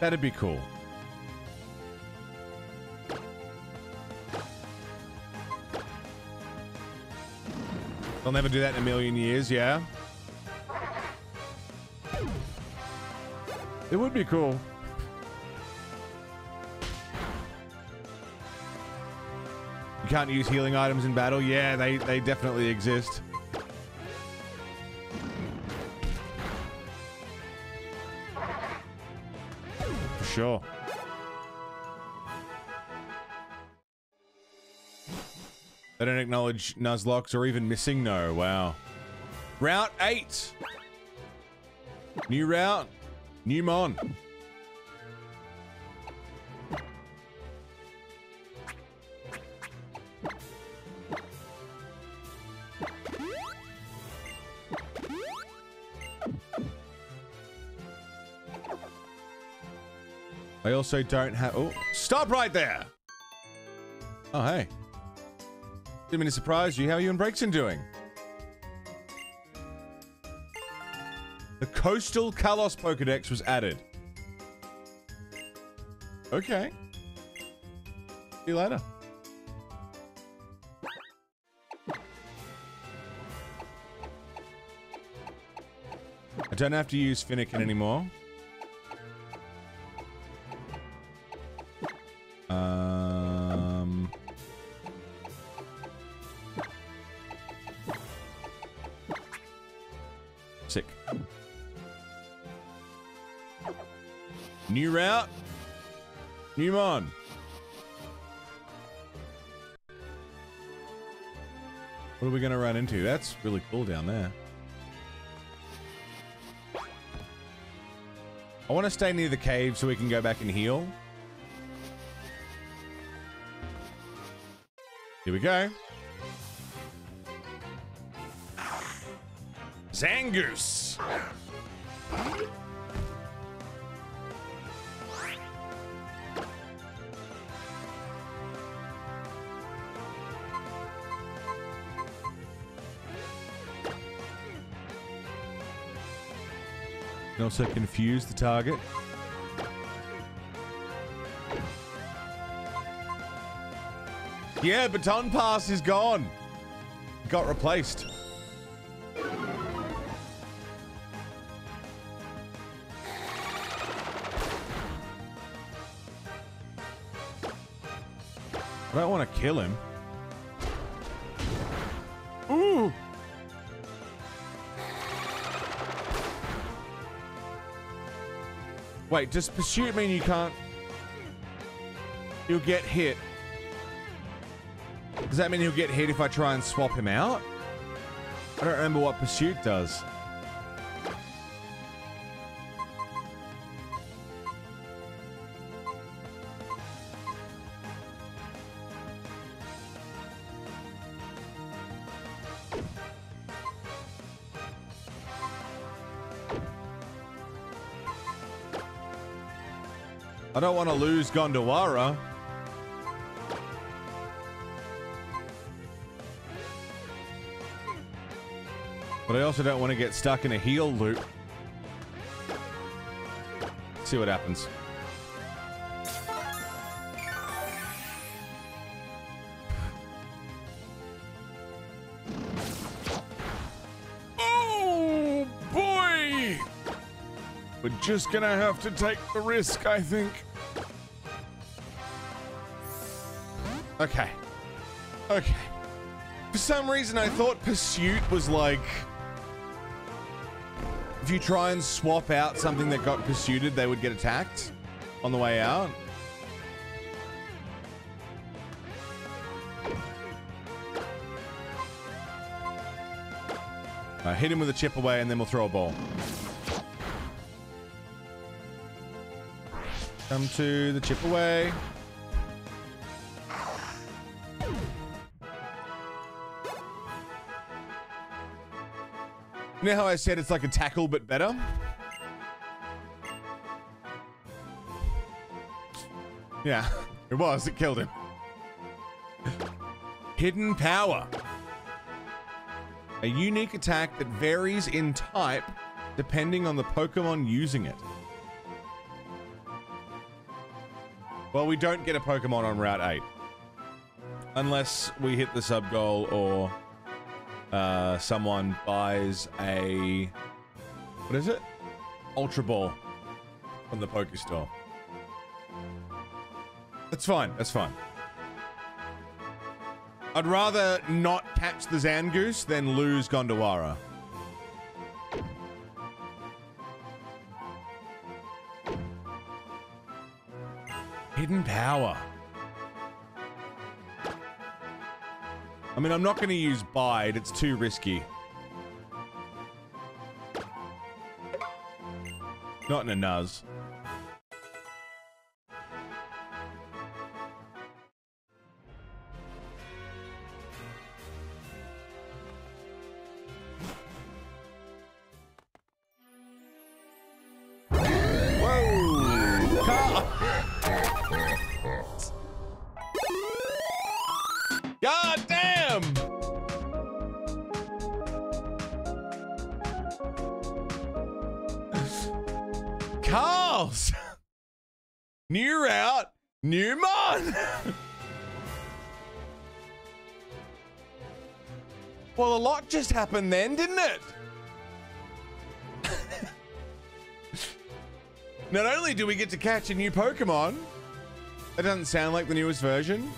That'd be cool. They'll never do that in a million years, yeah? It would be cool. Can't use healing items in battle. Yeah, they, they definitely exist. For sure. They don't acknowledge Nuzlockes or even MissingNo. Wow. Route 8. New route. New mon. Also don't have. Oh, stop right there! Oh, hey. Didn't mean to surprise you. How are you and Braixen doing? The Coastal Kalos Pokedex was added. Okay. See you later. I don't have to use Finnegan anymore. Route. New mon. What are we going to run into? That's really cool down there. I want to stay near the cave so we can go back and heal. Here we go. Zangoose. Can also confuse the target. Yeah, baton pass is gone. Got replaced. I don't want to kill him. Wait, does pursuit mean you can't? You'll get hit. Does that mean he'll get hit if I try and swap him out? I don't remember what pursuit does. Don't want to lose Gondawara. But I also don't want to get stuck in a heal loop. See what happens. Oh boy! We're just gonna have to take the risk, I think. Okay. Okay. For some reason, I thought Pursuit was like... If you try and swap out something that got pursued, they would get attacked on the way out. Uh, hit him with a chip away and then we'll throw a ball. Come to the chip away. You know how I said it's like a tackle but better? Yeah, it was. It killed him. Hidden Power. A unique attack that varies in type depending on the Pokemon using it. Well, we don't get a Pokemon on Route 8. Unless we hit the sub goal or uh, someone buys a. What is it? Ultra Ball from the Poke Store. That's fine. That's fine. I'd rather not catch the Zangoose than lose Gondawara. Hidden power. I mean, I'm not going to use Bide. It's too risky. Not in a Nuz. Happened then, didn't it? Not only do we get to catch a new Pokemon, that doesn't sound like the newest version.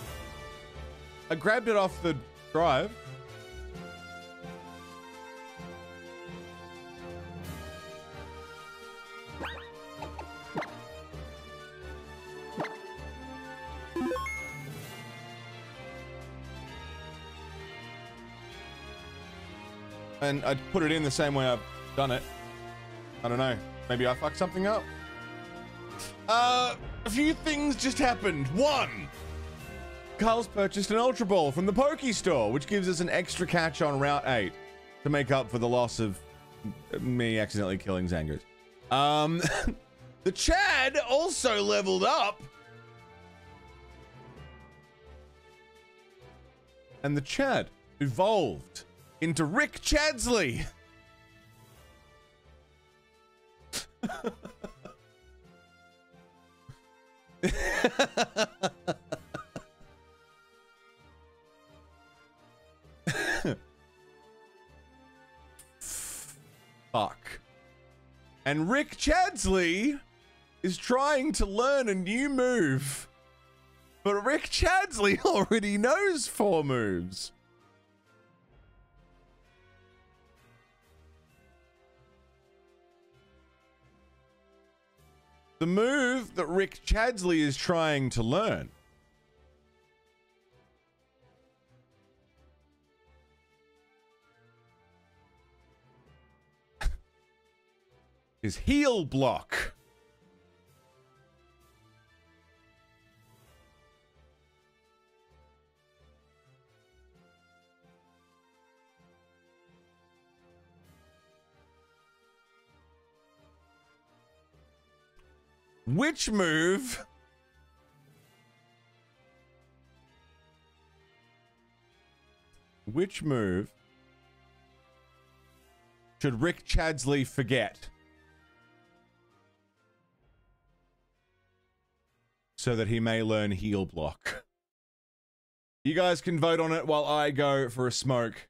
I grabbed it off the drive. And I'd put it in the same way I've done it. I don't know. Maybe I fucked something up. Uh, a few things just happened. One, Carl's purchased an Ultra Ball from the Poke Store, which gives us an extra catch on Route 8 to make up for the loss of me accidentally killing Zangers. Um, the Chad also leveled up. And the Chad evolved into Rick Chadsley. Fuck. And Rick Chadsley is trying to learn a new move. But Rick Chadsley already knows four moves. The move that Rick Chadsley is trying to learn is heal block. Which move Which move should Rick Chadsley forget? So that he may learn heal block. You guys can vote on it while I go for a smoke.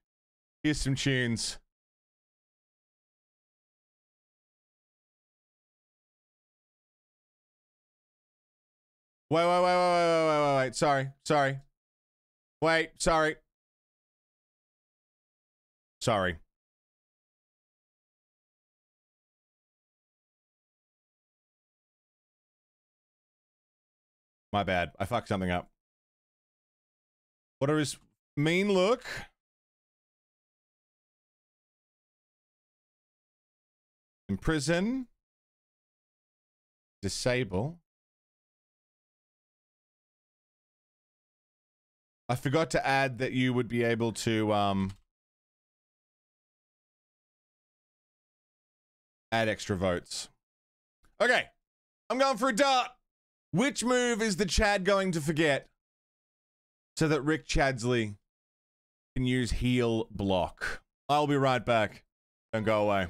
Here's some tunes. Wait, wait, wait, wait, wait, wait, wait, wait. Sorry, sorry. Wait, sorry. Sorry. My bad. I fucked something up. What are his mean look? Imprison. Disable. I forgot to add that you would be able to um add extra votes. Okay. I'm going for a dart. Which move is the Chad going to forget so that Rick Chadsley can use heal block? I'll be right back. Don't go away.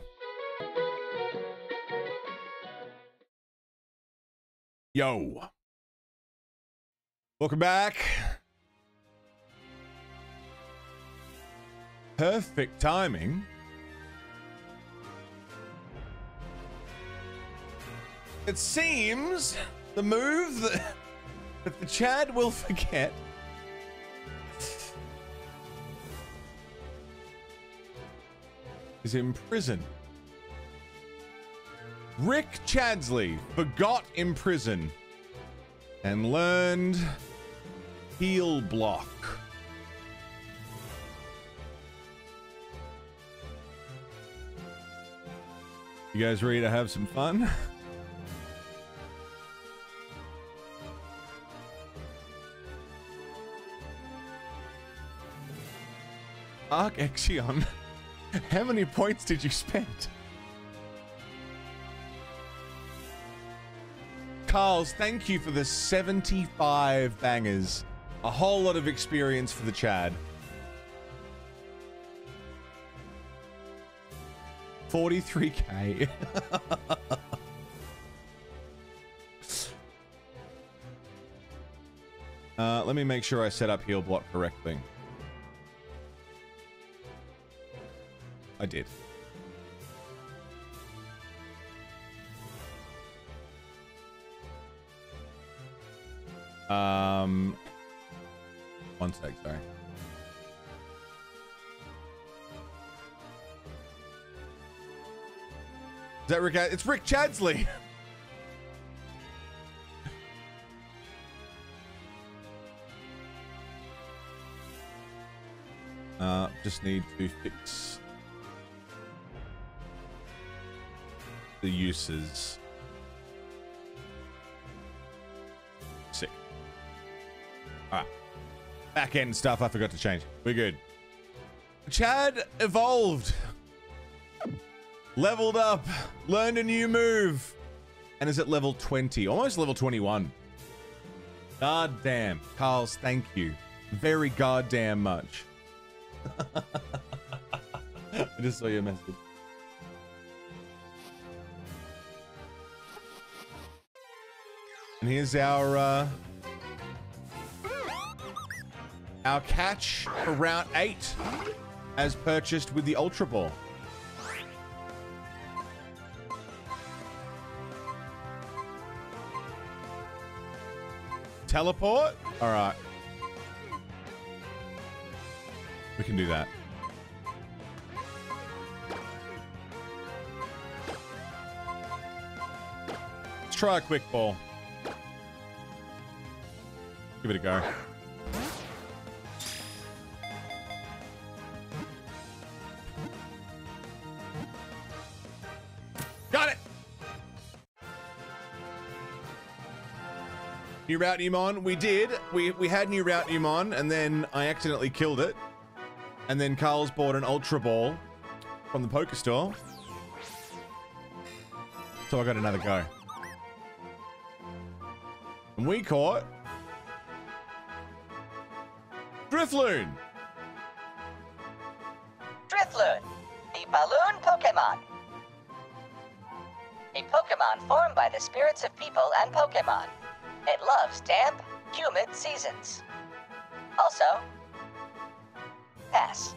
Yo. Welcome back. Perfect timing. It seems the move that, that the Chad will forget is imprison. Rick Chadsley forgot imprison and learned heal block. You guys ready to have some fun? Arc Exion, how many points did you spend? Carls, thank you for the 75 bangers A whole lot of experience for the Chad. 43k. uh, let me make sure I set up heal block correctly. I did. Um, one sec, sorry. Is that Rick? It's Rick Chadsley. Uh, just need to fix the uses. Sick. Alright. Back end stuff I forgot to change. We're good. Chad evolved. Leveled up. Learned a new move. And is at level 20. Almost level 21. God damn. Carls, thank you. Very goddamn much. I just saw your message. And here's our uh, our catch for round eight, as purchased with the Ultra Ball. Teleport? All right. We can do that. Let's try a quick ball. Give it a go. New route Numon, we did. We we had new route Numon, and then I accidentally killed it. And then Carl's bought an Ultra Ball from the Poker Store. So I got another go. And we caught Drifloon. Drifloon, the balloon Pokemon. A Pokemon formed by the spirits of people and Pokemon. It loves damp, humid seasons. Also, pass.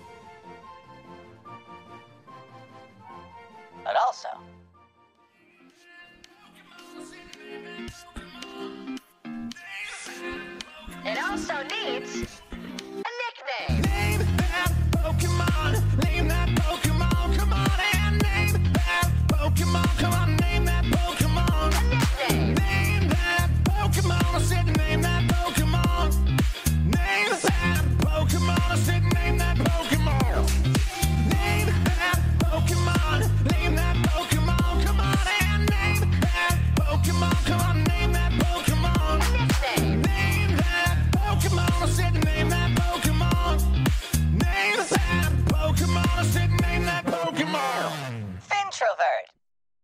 But also, it also needs a nickname. Name that Pokemon. Name that Pokemon. Come on and name that Pokemon. Come on, Fintrovert.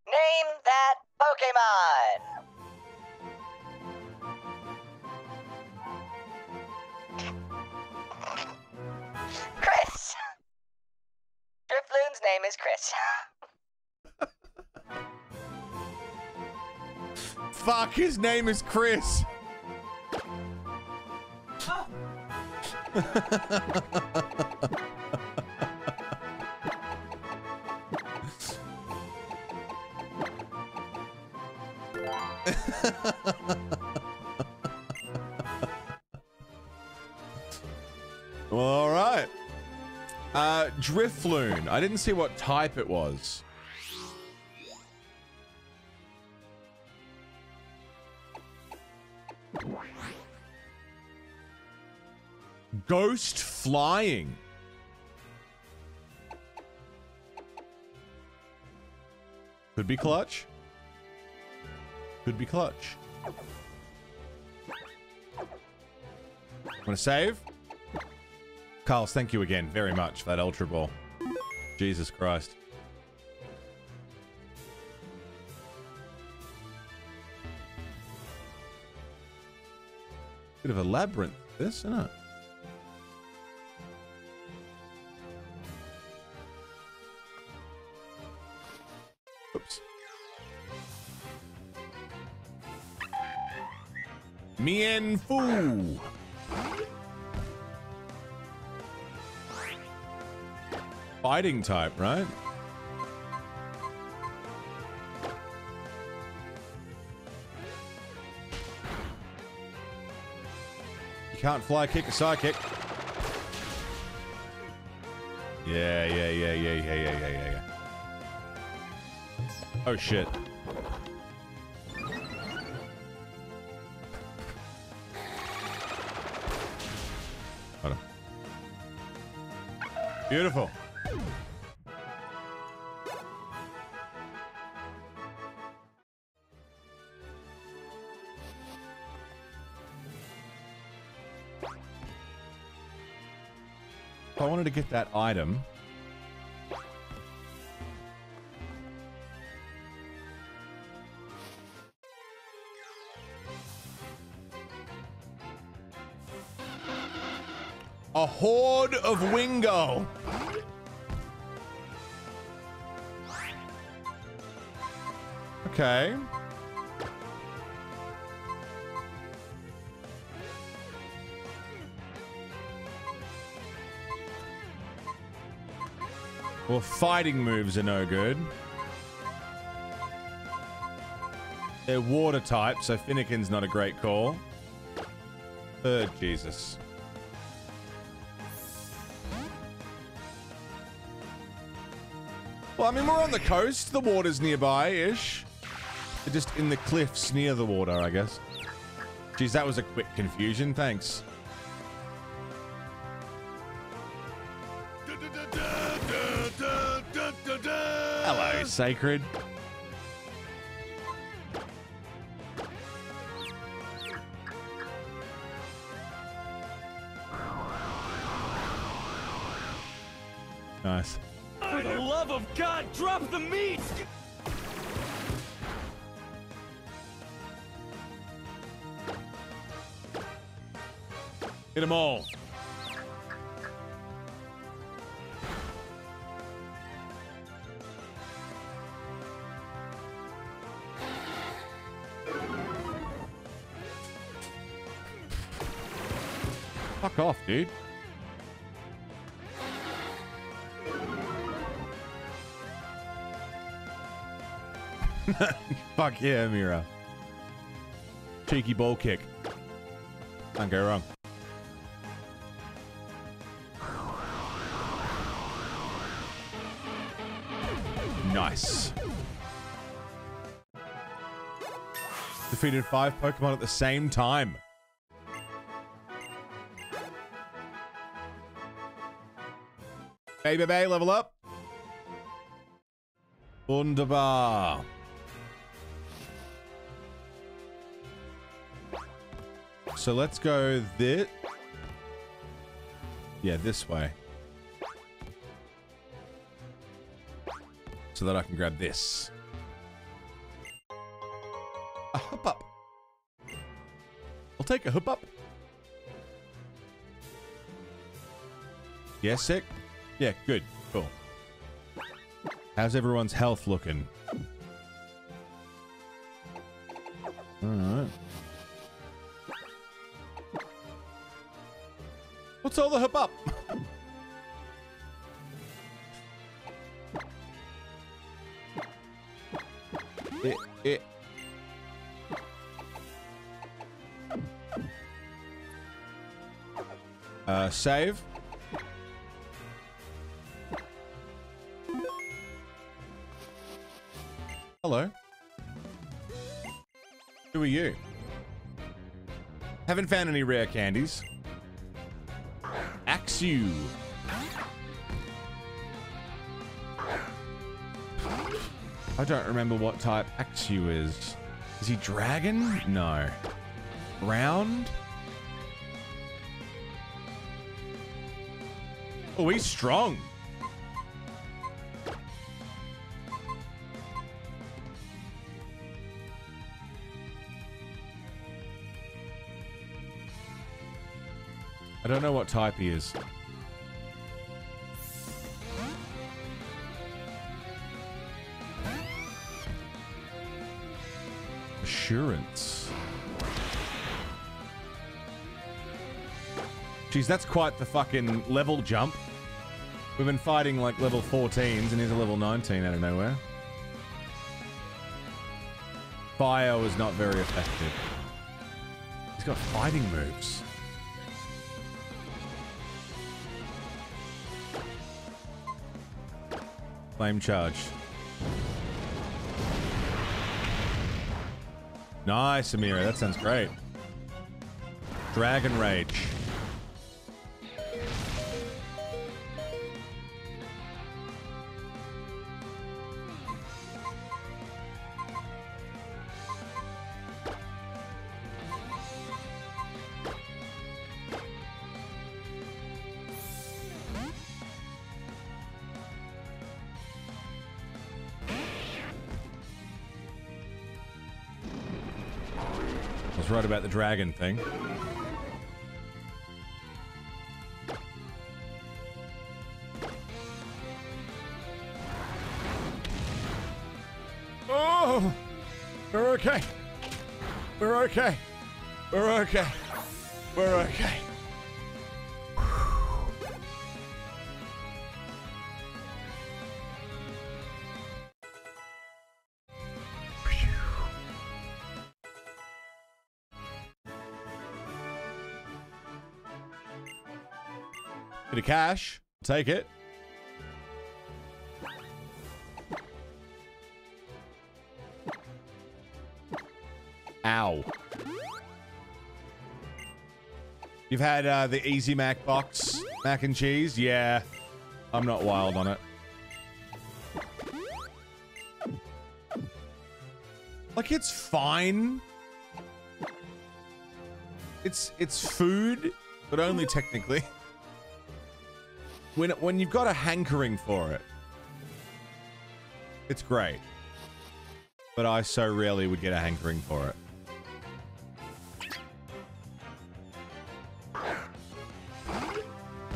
Name that Pokemon. Chris. Drifloon's name is Chris. Fuck, his name is Chris. Oh. all right. Uh, Drifloon. I didn't see what type it was. Ghost flying. Could be clutch. Could be clutch. Want to save? Carlos, thank you again very much for that Ultra Ball. Jesus Christ. Bit of a labyrinth. this, isn't it? Mienfoo. Fighting type, right? You can't fly kick a sidekick. Yeah, yeah, yeah, yeah, yeah, yeah, yeah, yeah. Oh shit. Beautiful. If I wanted to get that item. Of Wingull. Okay. Well, fighting moves are no good. They're water type, so Finnegan's not a great call. Oh, Jesus. Well, I mean, we're on the coast. The water's nearby-ish. Just in the cliffs near the water, I guess. Geez, that was a quick confusion. Thanks. Hello, Sacred. Nice. Hit them all. Fuck off, dude. Fuck yeah, Mira. Cheeky ball kick. Can't go wrong. Defeated five Pokemon at the same time. Baby Bay, level up. Wunderbar. So let's go this. Yeah, this way. So that I can grab this. I'll take a hoop up. Yeah, sick? Yeah, good. Cool. How's everyone's health looking? Alright. What's all the hoop save. Hello. Who are you? Haven't found any rare candies. Axew. I don't remember what type Axew is. Is he dragon? No. Round? Oh, he's strong. I don't know what type he is. Assurance. Jeez, that's quite the fucking level jump. We've been fighting like level 14s and he's a level 19 out of nowhere. Fire was not very effective. He's got fighting moves. Flame charge. Nice, Amira. That sounds great. Dragon Rage. The dragon thing. Oh, we're okay. We're okay. We're okay. We're okay. Cash. Take it. Ow. You've had uh, the Easy Mac box mac and cheese? Yeah. I'm not wild on it. Like, it's fine. It's it's food, but only technically. When when you've got a hankering for it, it's great. But I so rarely would get a hankering for it.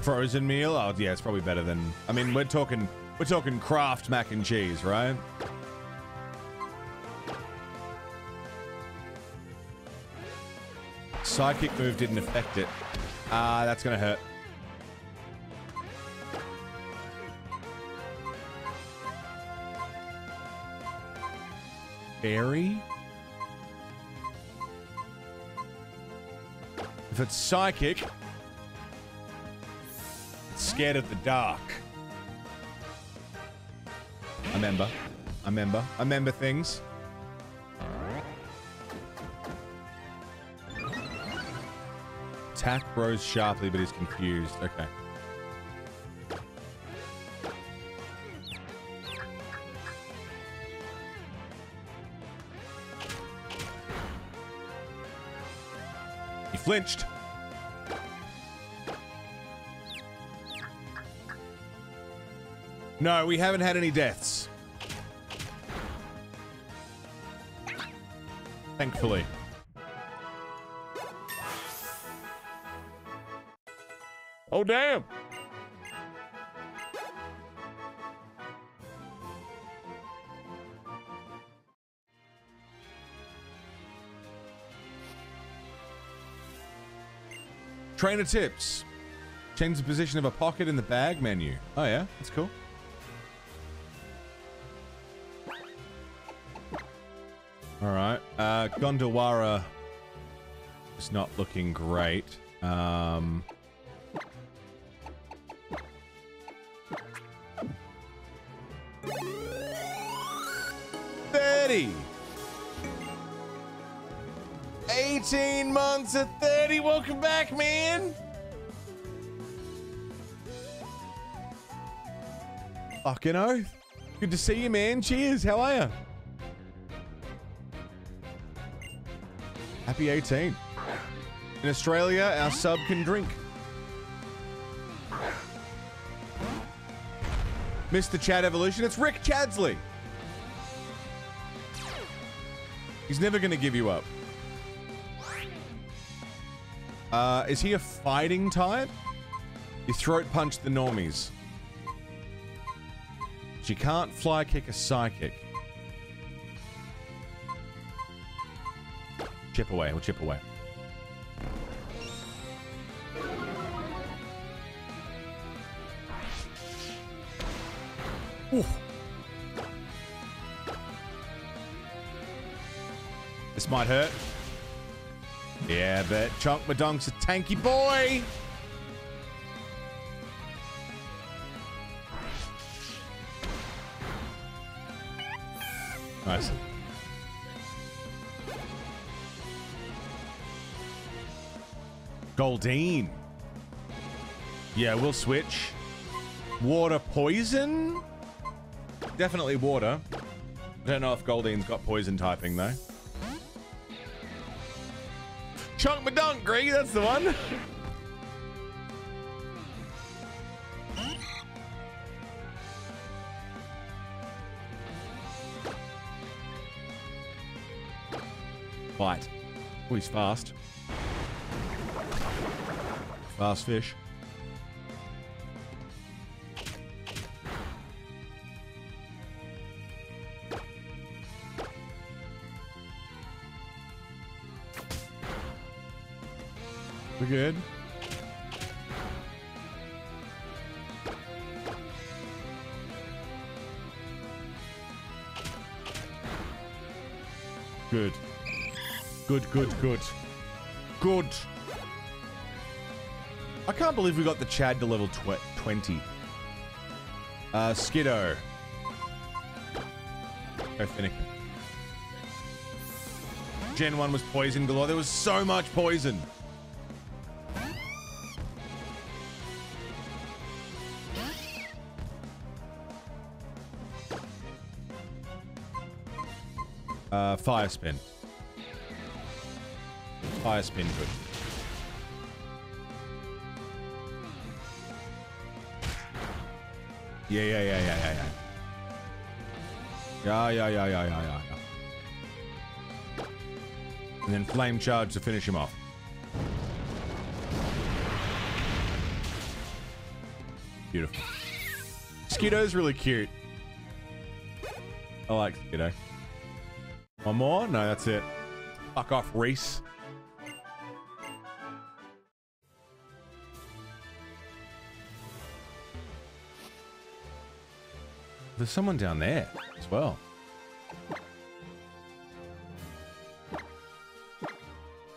Frozen meal? Oh yeah, it's probably better than. I mean, we're talking we're talking Kraft mac and cheese, right? Psychic move didn't affect it. Ah, that's gonna hurt. Fairy? If it's psychic, it's scared of the dark. I remember. I remember. I remember things. Attack grows sharply, but he's confused. Okay. Flinched. No, we haven't had any deaths. Thankfully. Oh, damn. Trainer tips. Change the position of a pocket in the bag menu. Oh, yeah? That's cool. All right. Uh, Gondawara is not looking great. Um... Thirty. 18 months at 30. Welcome back, man. Fucking oath. Good to see you, man. Cheers. How are you? Happy 18. In Australia, our sub can drink. Mr. Chad Evolution, it's Rick Chadsley. He's never going to give you up. Uh, is he a fighting type? You throat punch the normies. She can't fly kick a psychic. Chip away, we'll chip away. Ooh. This might hurt. Yeah, but Chunk Madunk's a tanky boy. Nice. Goldeen. Yeah, we'll switch. Water poison? Definitely water. I don't know if Goldeen's got poison typing though. Chunk Madunk, Greg, that's the one. Fight. Oh, he's fast. Fast fish. We're good. Good. Good, good, good. Good. I can't believe we got the Chad to level tw 20. Uh, Skiddo. Go. Gen 1 was poison galore. There was so much poison. Fire spin. Fire spin, good. Yeah, yeah, yeah, yeah, yeah, yeah. Yeah, yeah, yeah, yeah, yeah, yeah, yeah. And then flame charge to finish him off. Beautiful. Skiddo's really cute. I like Skiddo. One more? No, that's it. Fuck off, Reese. There's someone down there as well.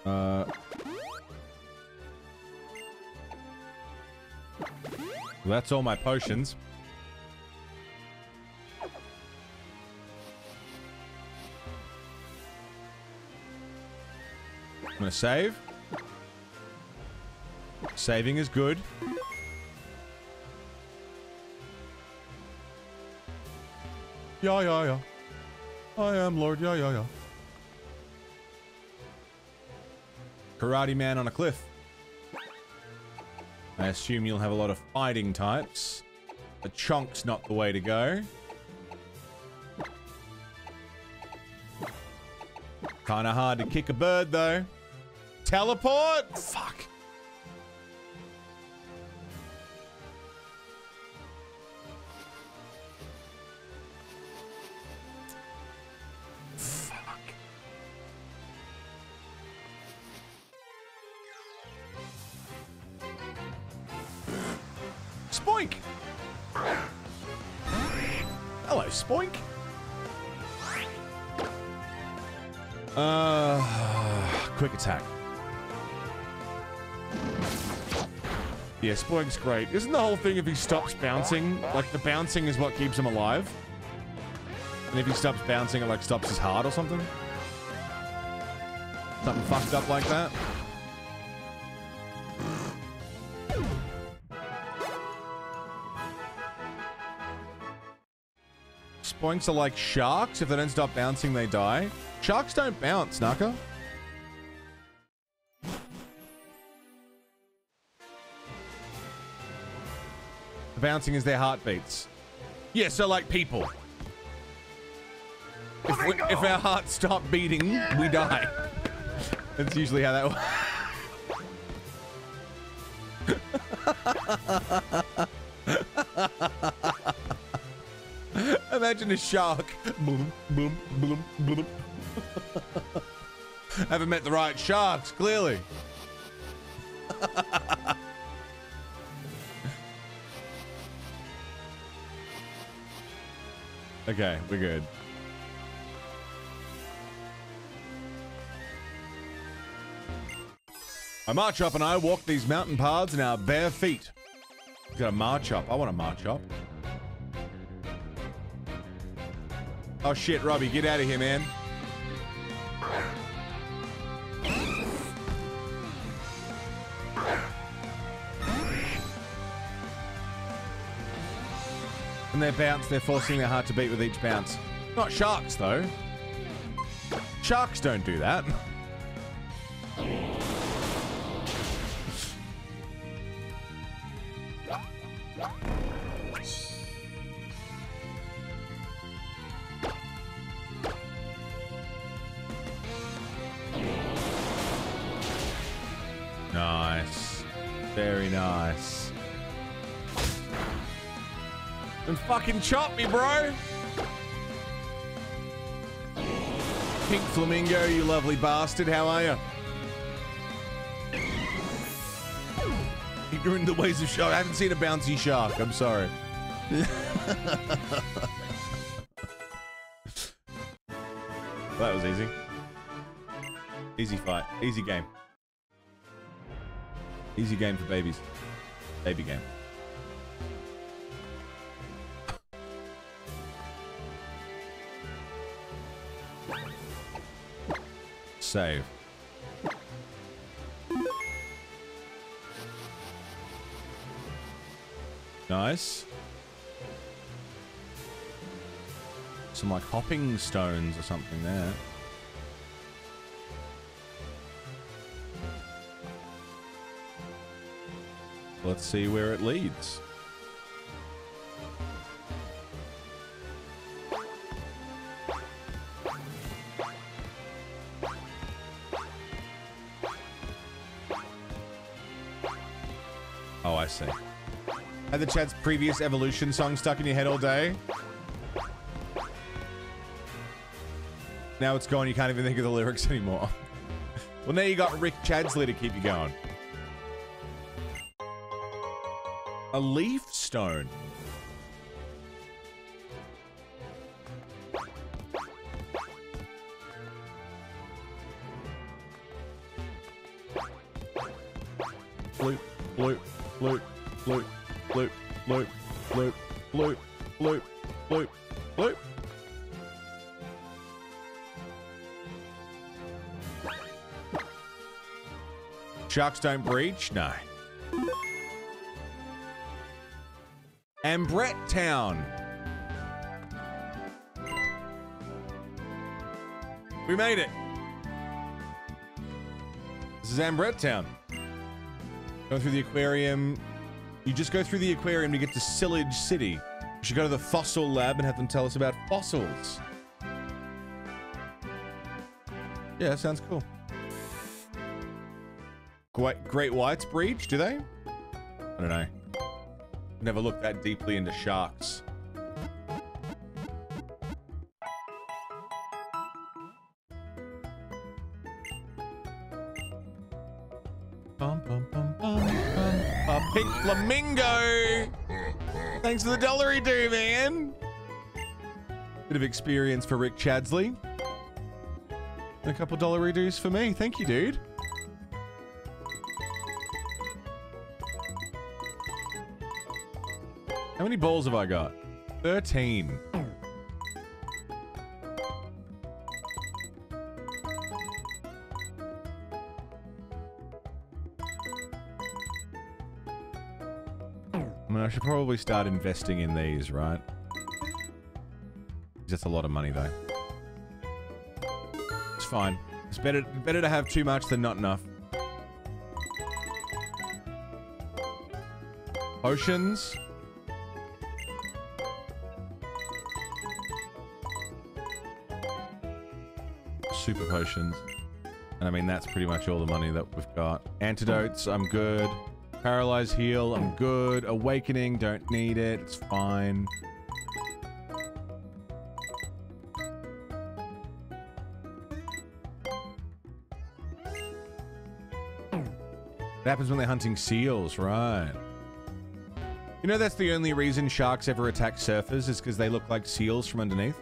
Uh. That's all my potions. Gonna save. Saving is good. Yeah, yeah, yeah. I am Lord. Yeah, yeah, yeah. Karate man on a cliff. I assume you'll have a lot of fighting types. A chunk's not the way to go. Kinda hard to kick a bird though. Teleport? Fuck. Spoink's great. Isn't the whole thing if he stops bouncing, like the bouncing is what keeps him alive? And if he stops bouncing, it like stops his heart or something? Something fucked up like that? Spoinks are like sharks. If they don't stop bouncing, they die. Sharks don't bounce, Naka. Bouncing is their heartbeats. Yeah, so like people. Oh if, we, if our hearts stop beating, we die. That's usually how that works. Imagine a shark. Boom, boom, boom, boom. Haven't met the right sharks, clearly. Okay, we're good. A march up and I walk these mountain paths in our bare feet. Got a march up. I want a march up. Oh shit, Robbie, get out of here, man. They bounce, they're forcing their heart to beat with each bounce. Not sharks, though. Sharks don't do that. fucking chop me, bro! Pink Flamingo, you lovely bastard, how are you? Ignorant the ways of shark. I haven't seen a bouncy shark, I'm sorry. that was easy. Easy fight. Easy game. Easy game for babies. Baby game. Save. Nice. Some like hopping stones or something there. Let's see where it leads. The chat's previous evolution song stuck in your head all day? Now it's gone, you can't even think of the lyrics anymore. well, now you got Rick Chadsley to keep you going. A leaf stone. Sharks don't breach? No. Ambrette Town. We made it. This is Ambrette Town. Go through the aquarium. You just go through the aquarium to get to Cyllage City. You should go to the fossil lab and have them tell us about fossils. Yeah, sounds cool. Great, great whites breach, do they? I don't know. Never looked that deeply into sharks. Bum, bum, bum. A pink flamingo! Thanks for the dollary do, man! Bit of experience for Rick Chadsley. And a couple dollary doos for me. Thank you, dude. Balls have I got? 13. I mean, I should probably start investing in these, right? Just a lot of money, though. It's fine. It's better, better to have too much than not enough. Potions. Super potions. And I mean, that's pretty much all the money that we've got. Antidotes, I'm good. Paralyze heal, I'm good. Awakening, don't need it. It's fine. It happens when they're hunting seals, right? You know that's the only reason sharks ever attack surfers is because they look like seals from underneath?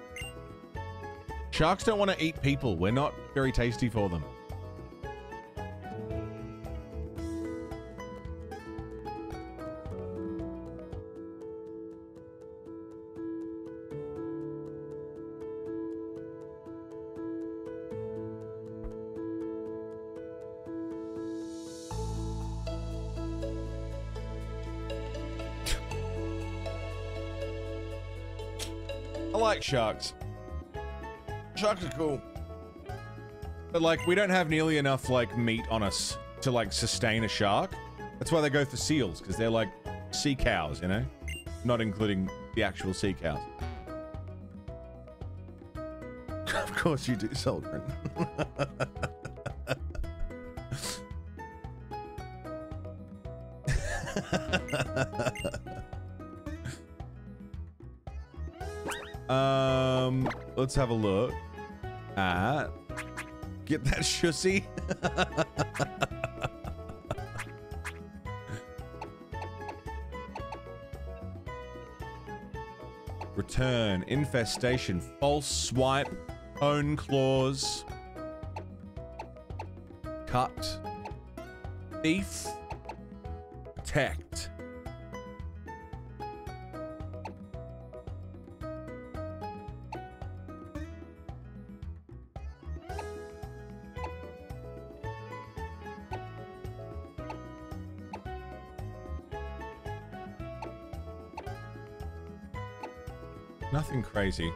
Sharks don't want to eat people. We're not very tasty for them. I like sharks. Sharks are cool. But like, we don't have nearly enough like meat on us to like sustain a shark. That's why they go for seals, because they're like sea cows, you know? Not including the actual sea cows. of course you do, Solgren. um, let's have a look at get that shussy. Return, infestation, false swipe, bone claws, cut, thief, protect. Crazy.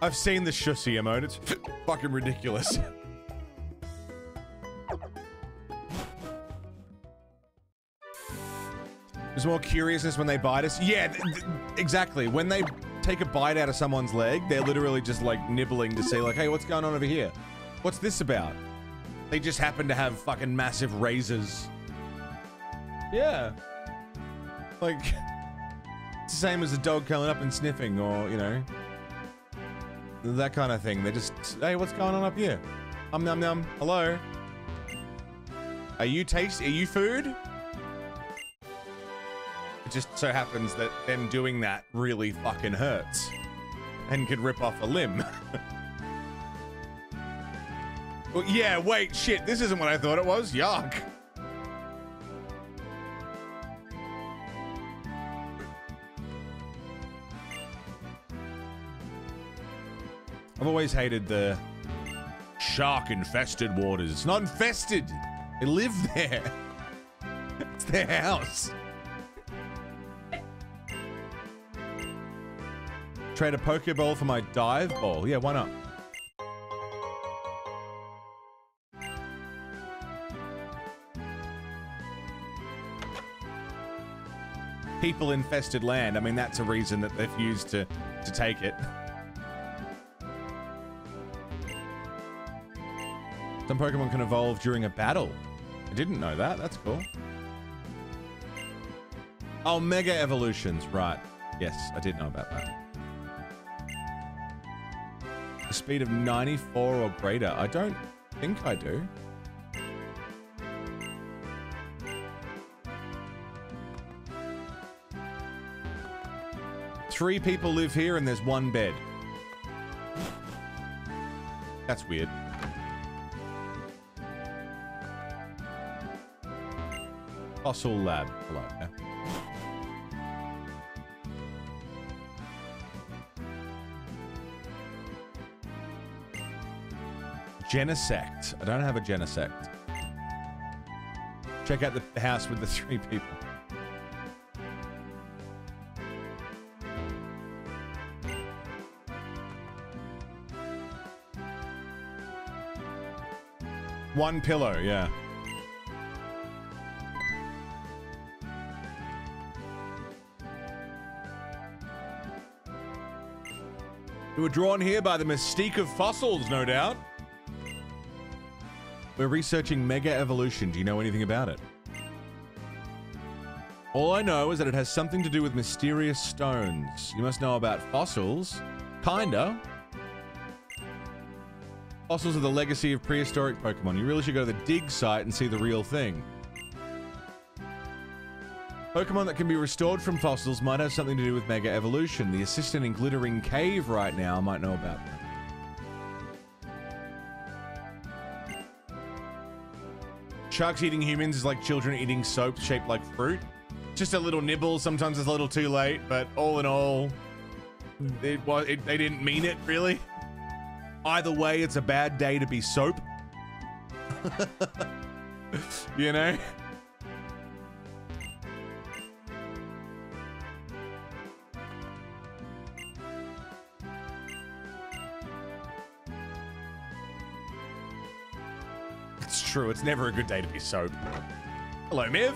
I've seen the shussy emote. It's fucking ridiculous. There's more curiousness when they bite us. Yeah, exactly. When they take a bite out of someone's leg, they're literally just like nibbling to see like, hey, what's going on over here? What's this about? They just happen to have fucking massive razors. Yeah. Like, the same as a dog coming up and sniffing or, you know, that kind of thing. They're just, hey, what's going on up here? Um, num, num. Hello? Are you taste? Are you food? It just so happens that them doing that really fucking hurts and could rip off a limb. well, yeah, wait, shit, this isn't what I thought it was. Yuck. Always hated the shark infested waters. It's not infested. They live there. It's their house. Trade a Pokeball for my dive ball. Yeah, why not? People infested land. I mean, that's a reason that they've used to to take it. Some Pokemon can evolve during a battle. I didn't know that. That's cool. Oh, Mega Evolutions. Right. Yes, I did know about that. A speed of 94 or greater. I don't think I do. Three people live here and there's one bed. That's weird. Fossil Lab. Hello. yeah. Genesect. I don't have a Genesect. Check out the house with the three people. One pillow, yeah. We were drawn here by the mystique of fossils, no doubt. We're researching Mega Evolution. Do you know anything about it? All I know is that it has something to do with mysterious stones. You must know about fossils. Kinda. Fossils are the legacy of prehistoric Pokemon. You really should go to the dig site and see the real thing. Pokemon that can be restored from fossils might have something to do with Mega Evolution. The assistant in Glittering Cave right now might know about that. Sharks eating humans is like children eating soap shaped like fruit. Just a little nibble. Sometimes it's a little too late, but all in all, it was. It, they didn't mean it really. Either way, it's a bad day to be soap. you know. True. It's never a good day to be soap. Hello, Miv.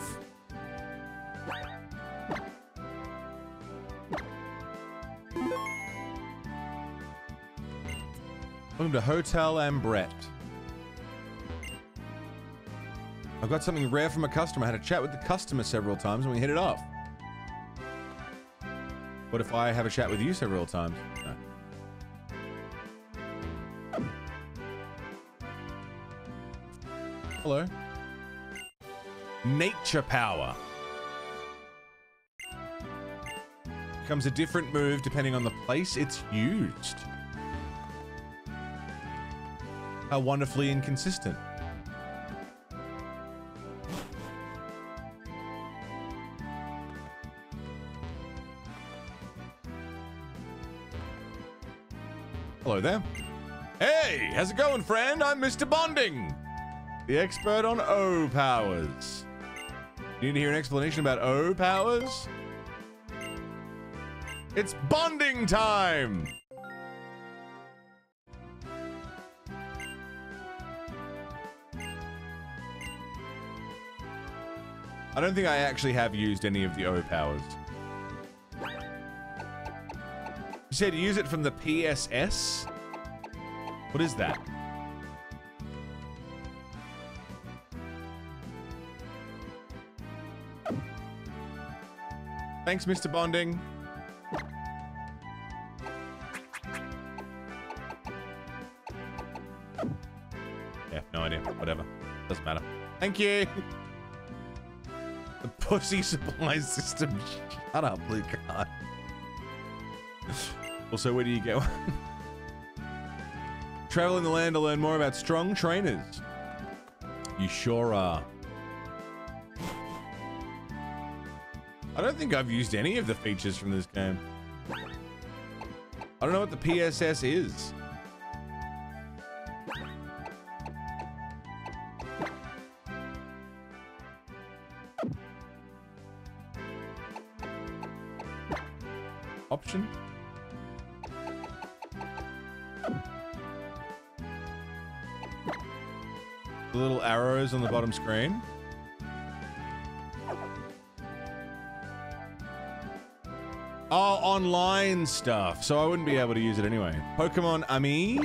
Welcome to Hotel Ambrette. I've got something rare from a customer. I had a chat with the customer several times and we hit it off. What if I have a chat with you several times? Hello. Nature power. Becomes a different move depending on the place it's used. How wonderfully inconsistent. Hello there. Hey, how's it going, friend? I'm Mr. Bonding, the expert on O powers. You need to hear an explanation about O powers? It's bonding time! I don't think I actually have used any of the O powers. You said use it from the PSS? What is that? Thanks, Mr. Bonding. Yeah, no idea. Whatever. Doesn't matter. Thank you. The pussy supply system. Shut up, Blue Card. Also, where do you get go? Traveling the land to learn more about strong trainers. You sure are. I don't think I've used any of the features from this game. I don't know what the PSS is. Option? The little arrows on the bottom screen. Online stuff. So I wouldn't be able to use it anyway. Pokemon Amie.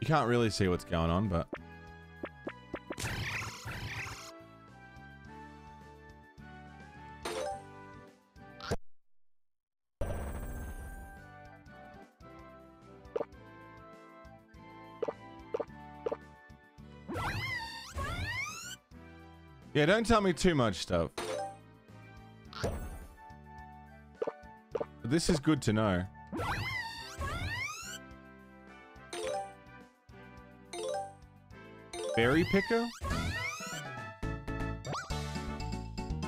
You can't really see what's going on, but... Yeah, don't tell me too much stuff. But this is good to know. Berry picker?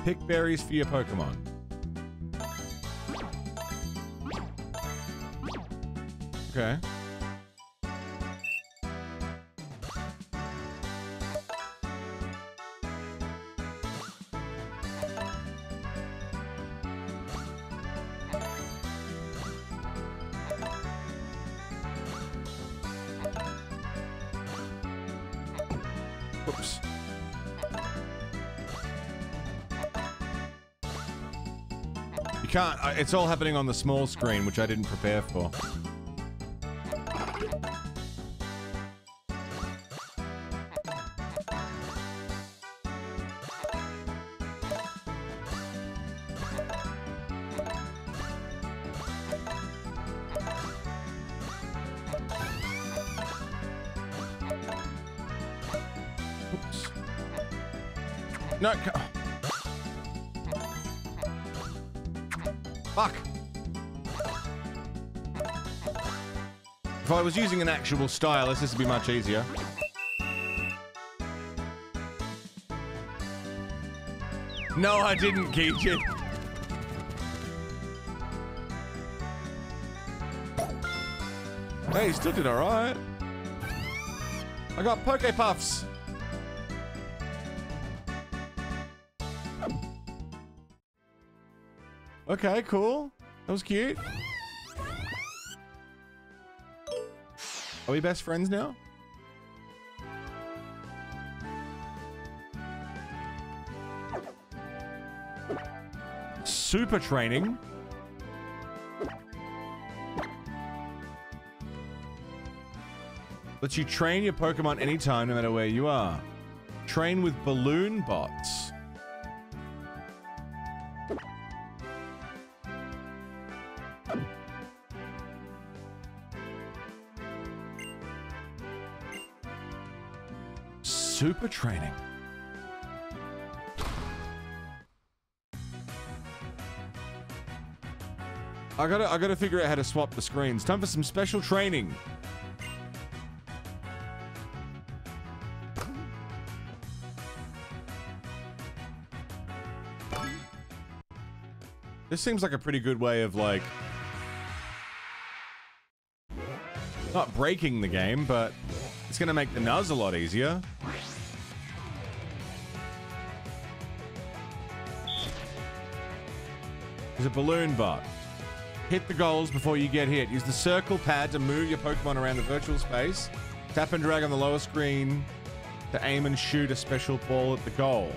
Pick berries for your Pokemon. Okay. Uh, it's all happening on the small screen, which I didn't prepare for. Actual stylus, this would be much easier. No, I didn't, Keijin. Hey, he still did alright. I got Poke Puffs. Okay, cool. That was cute. Are we best friends now? Super training. Lets you train your Pokemon anytime, no matter where you are. Train with balloon bots. Training. I gotta, I gotta figure out how to swap the screens. Time for some special training. This seems like a pretty good way of like not breaking the game, but it's gonna make the nuzz a lot easier. There's a balloon bot. Hit the goals before you get hit. Use the circle pad to move your Pokemon around the virtual space. Tap and drag on the lower screen to aim and shoot a special ball at the goal.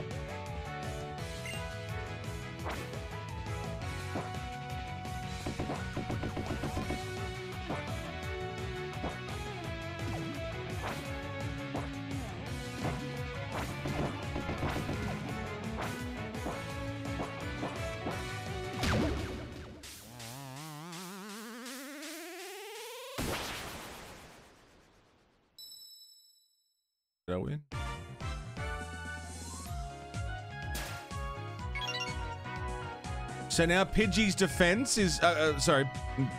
So now Pidgey's defense is, uh, uh, sorry,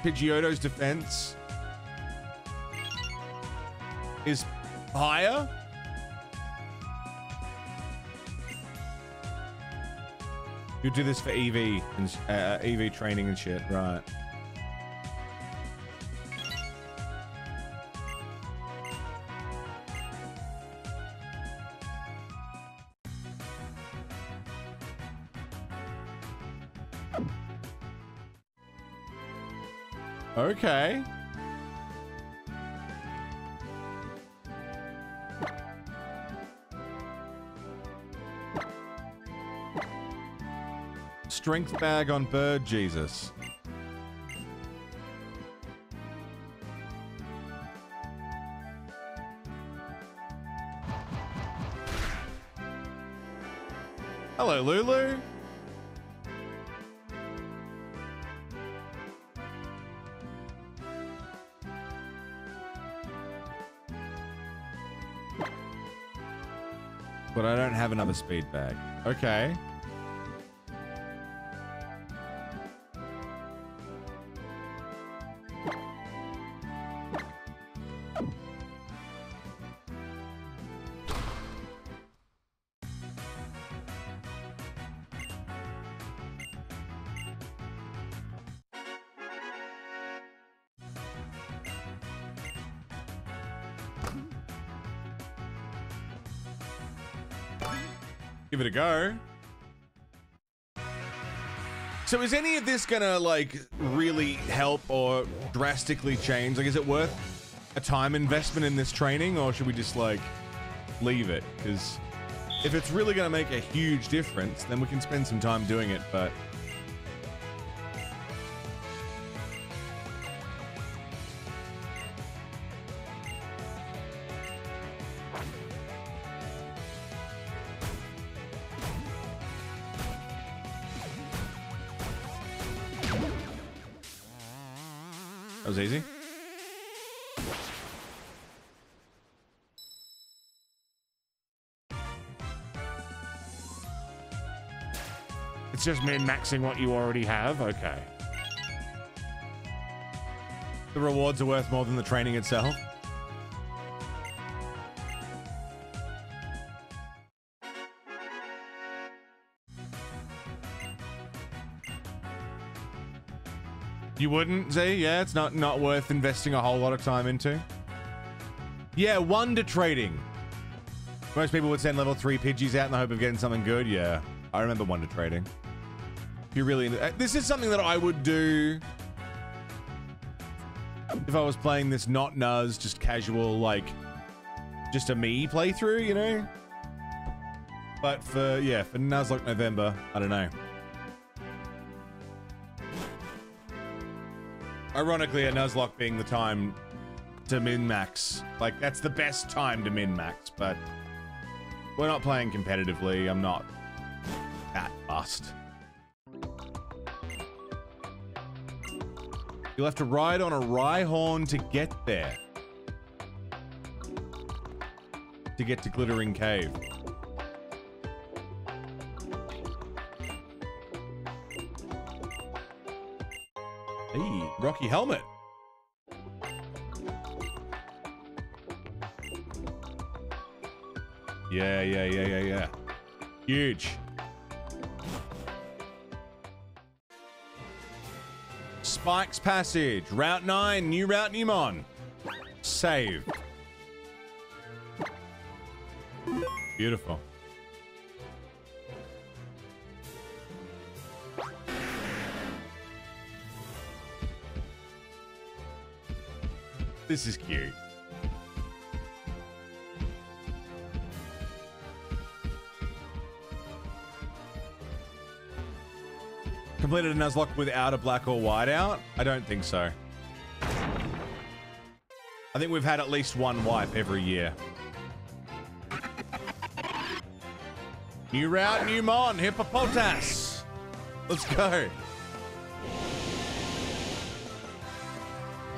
Pidgeotto's defense is higher. You do this for EV and uh, EV training and shit, right? Okay. Strength bag on bird Jesus. Hello, Lulu. Another speed bag. Okay. Any of this gonna like really help or drastically change? Like, is it worth a time investment in this training, or should we just like leave it because if it's really to make a huge difference, then we can spend some time doing it. But just min-maxing what you already have? Okay. The rewards are worth more than the training itself. You wouldn't, Z? Yeah, it's not not worth investing a whole lot of time into. Yeah, wonder trading. Most people would send level three Pidgeys out in the hope of getting something good. Yeah, I remember wonder trading. If you really, into- this is something that I would do if I was playing this not Nuz, just casual, like, just a me playthrough, you know? But for, yeah, for Nuzlocke November, I don't know. Ironically, a Nuzlocke being the time to min-max. Like, that's the best time to min-max, but we're not playing competitively. I'm not that bust. You'll have to ride on a Rhyhorn to get there. To get to Glittering Cave. Hey, Rocky Helmet. Yeah, yeah, yeah, yeah, yeah. Huge. Spike's Passage, Route 9, new route Newmon. Save. Beautiful. This is cute. Completed a Nuzlocke without a black or white out? I don't think so. I think we've had at least one wipe every year. New route, new mon, hippopotas. Let's go.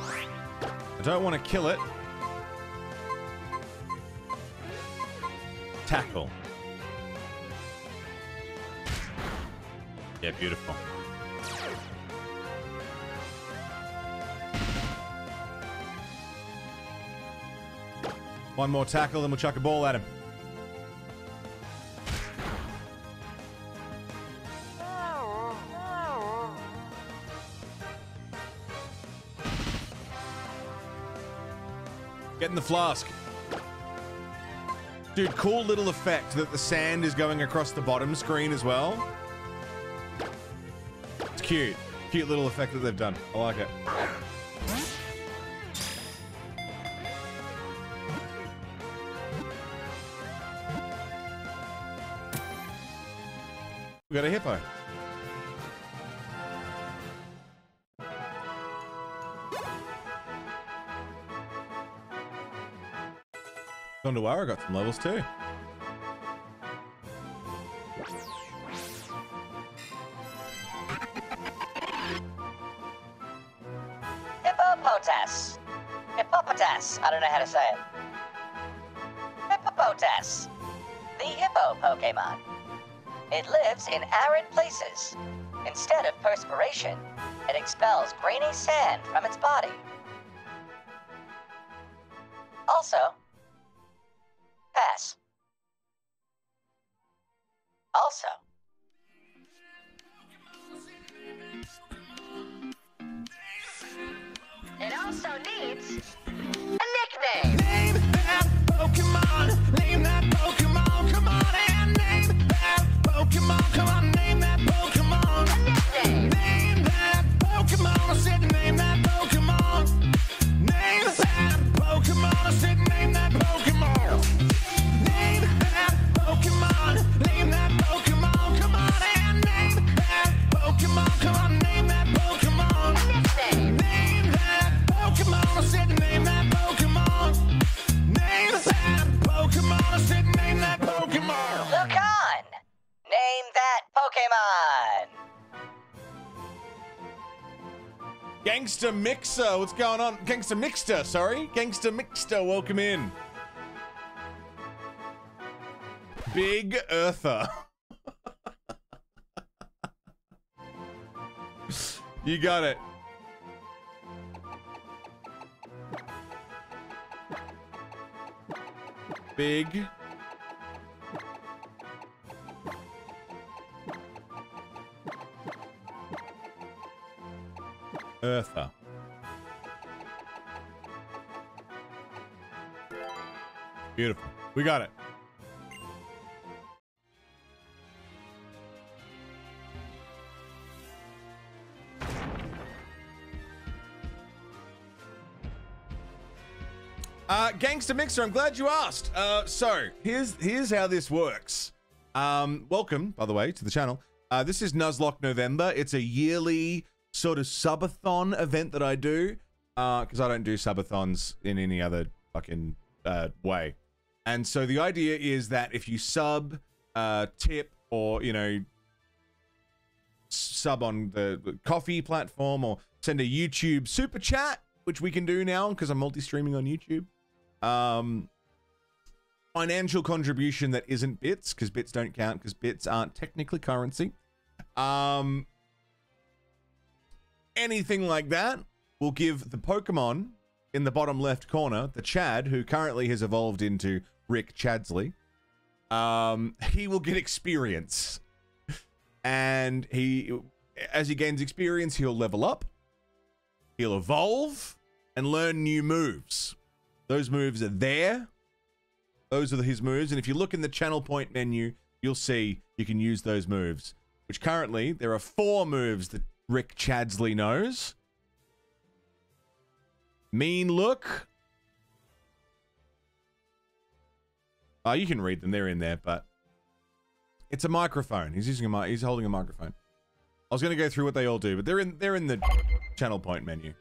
I don't want to kill it. Tackle. Yeah, beautiful. One more tackle, then we'll chuck a ball at him. Get in the flask. Dude, cool little effect that the sand is going across the bottom screen as well. It's cute. Cute little effect that they've done. I like it. A hippo. Gondawara got some levels too. Pokemon. Name that Pokemon. Come on and name that Pokemon. Come on, Pokemon! Gangster Mixer, what's going on? Gangster Mixter, sorry. Gangster Mixter, welcome in. Big Earther. you got it. Big. Earther. Beautiful. We got it. Uh, Gangster Mixer, I'm glad you asked. Uh, so here's here's how this works. Um, welcome, by the way, to the channel. Uh, this is Nuzlocke November. It's a yearly sort of subathon event that I do Uh, because I don't do subathons in any other fucking uh, way. And so the idea is that if you sub, uh, tip, or you know, sub on the coffee platform or send a YouTube super chat, which we can do now because I'm multi-streaming on YouTube. Um, financial contribution that isn't bits because bits don't count because bits aren't technically currency. Um, anything like that will give the Pokemon in the bottom left corner, the Chad, who currently has evolved into Rick Chadsley. Um, he will get experience, and he, as he gains experience, he'll level up, he'll evolve, and learn new moves. Those moves are there. Those are his moves, and if you look in the channel point menu, you'll see you can use those moves. Which currently there are four moves that Rick Chadsley knows. Mean look. Oh, you can read them. They're in there, but it's a microphone. He's using a mic. He's holding a microphone. I was going to go through what they all do, but they're in. They're in the channel point menu.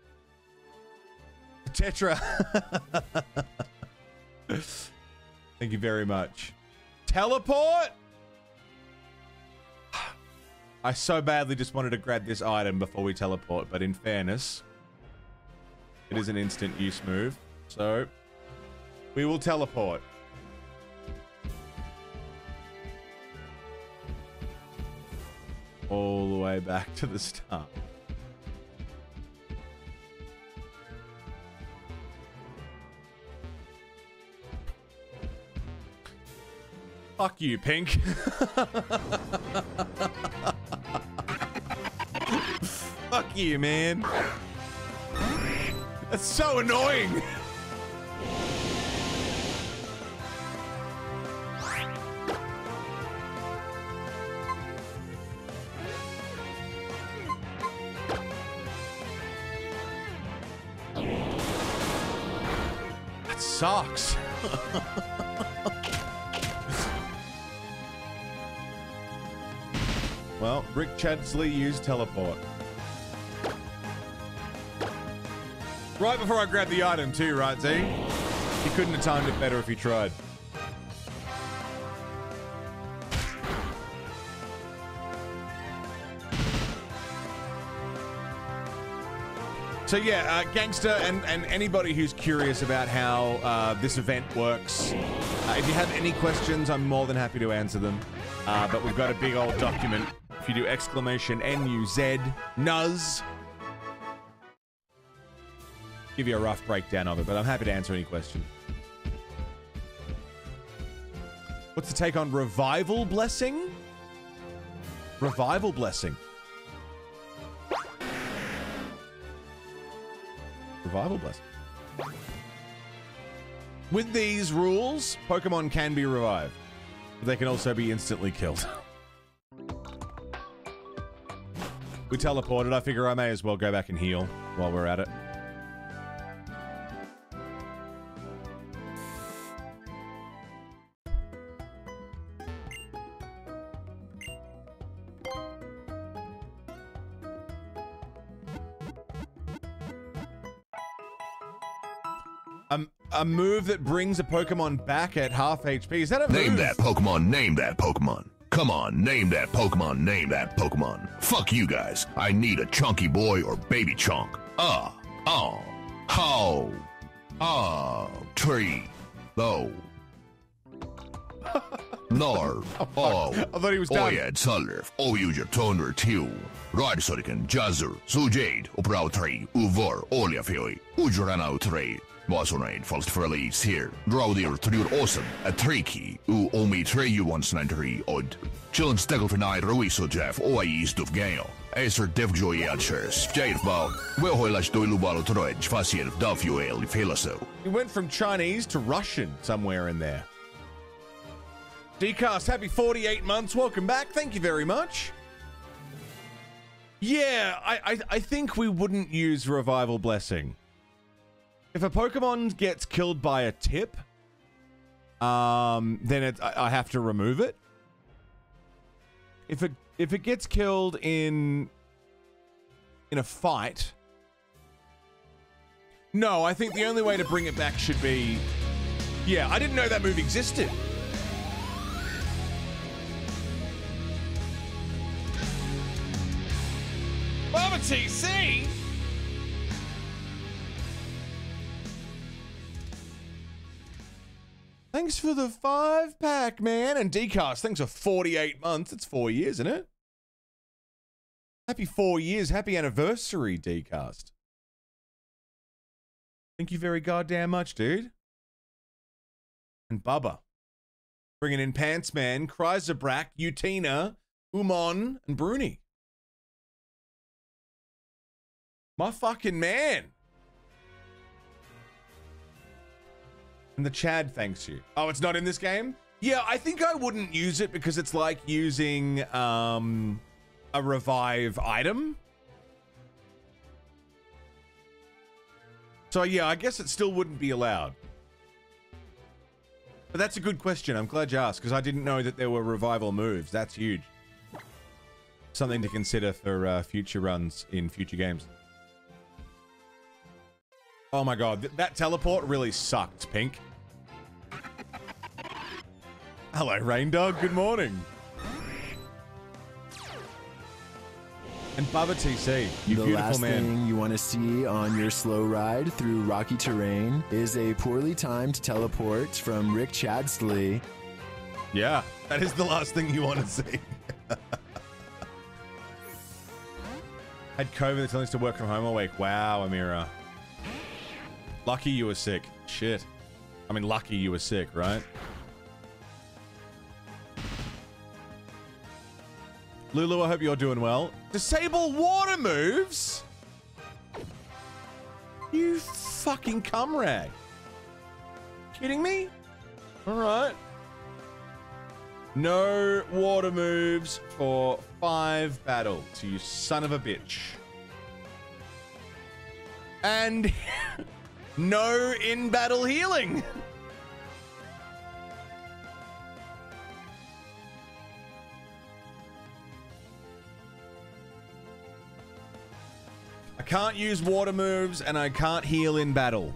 Tetra. Thank you very much. Teleport. I so badly just wanted to grab this item before we teleport, but in fairness, it is an instant use move. So, we will teleport. All the way back to the start. Fuck you, Pink. You, man. That's so annoying. That sucks. well, Rick Chadsley used teleport. Right before I grabbed the item too, right, Z? He couldn't have timed it better if he tried. So yeah, uh, gangster, and, and anybody who's curious about how uh, this event works, uh, if you have any questions, I'm more than happy to answer them. Uh, but we've got a big old document. If you do exclamation N-U-Z, Nuz, give you a rough breakdown of it, but I'm happy to answer any question. What's the take on Revival Blessing? Revival Blessing. Revival Blessing. With these rules, Pokemon can be revived. But they can also be instantly killed. we teleported. I figure I may as well go back and heal while we're at it. A move that brings a Pokemon back at half HP. Is that a Name move? that Pokemon. Name that Pokemon. Come on, name that Pokemon, name that Pokemon. Fuck you guys. I need a chunky boy or baby chunk. Ah, oh, how, ah, tree, low. Nar, oh, I thought he was done. Oyed, Sullerf, Oyuger, Toner, Tew, Radsuriken, Jazzer, Sujade, Oprau Tree, Uvor, Oliafjoi, Ujranau Tree, Wasonade, Falst Verlies here, Draudir, Trur Awesome, a Triki, U Omi Tree, you once nine Odd, Chillin Stegel for Night, Ruiso Jeff, oh, Oi Stuf Gale, Acer Devjoy Elchers, Jade Bog, Wilhoilash Doilubalo Troij, Fasir, Dufuel, Filaso. He went from Chinese to Russian somewhere in there. Dcast, happy 48 months. Welcome back. Thank you very much. Yeah, I, I, I think we wouldn't use Revival Blessing. If a Pokemon gets killed by a tip, um, then it, I, I have to remove it. If it if it gets killed in in a fight, no, I think the only way to bring it back should be. Yeah, I didn't know that move existed. TC! Thanks for the five pack, man. And Dcast, thanks for 48 months. It's four years, isn't it? Happy four years. Happy anniversary, Dcast. Thank you very goddamn much, dude. And Bubba. Bringing in Pants Man, Chrysabrak, Utina, Umon, and Bruni. My fucking man. And the Chad thanks you. Oh, it's not in this game? Yeah, I think I wouldn't use it because it's like using um, a revive item. So yeah, I guess it still wouldn't be allowed. But that's a good question. I'm glad you asked because I didn't know that there were revival moves. That's huge. Something to consider for uh, future runs in future games. Oh my god, th- that teleport really sucked, Pink. Hello, Rain Dog. Good morning. And Baba TC, you the beautiful last man. thing you want to see on your slow ride through rocky terrain is a poorly timed teleport from Rick Chadsley. Yeah, that is the last thing you want to see. Had COVID, they're telling us to work from home all week. Wow, Amira. Lucky you were sick. Shit. I mean, lucky you were sick, right? Lulu, I hope you're doing well. Disable water moves? You fucking cum rag. Kidding me? Alright. No water moves for five battles, you son of a bitch. And no in battle healing. I can't use water moves and I can't heal in battle.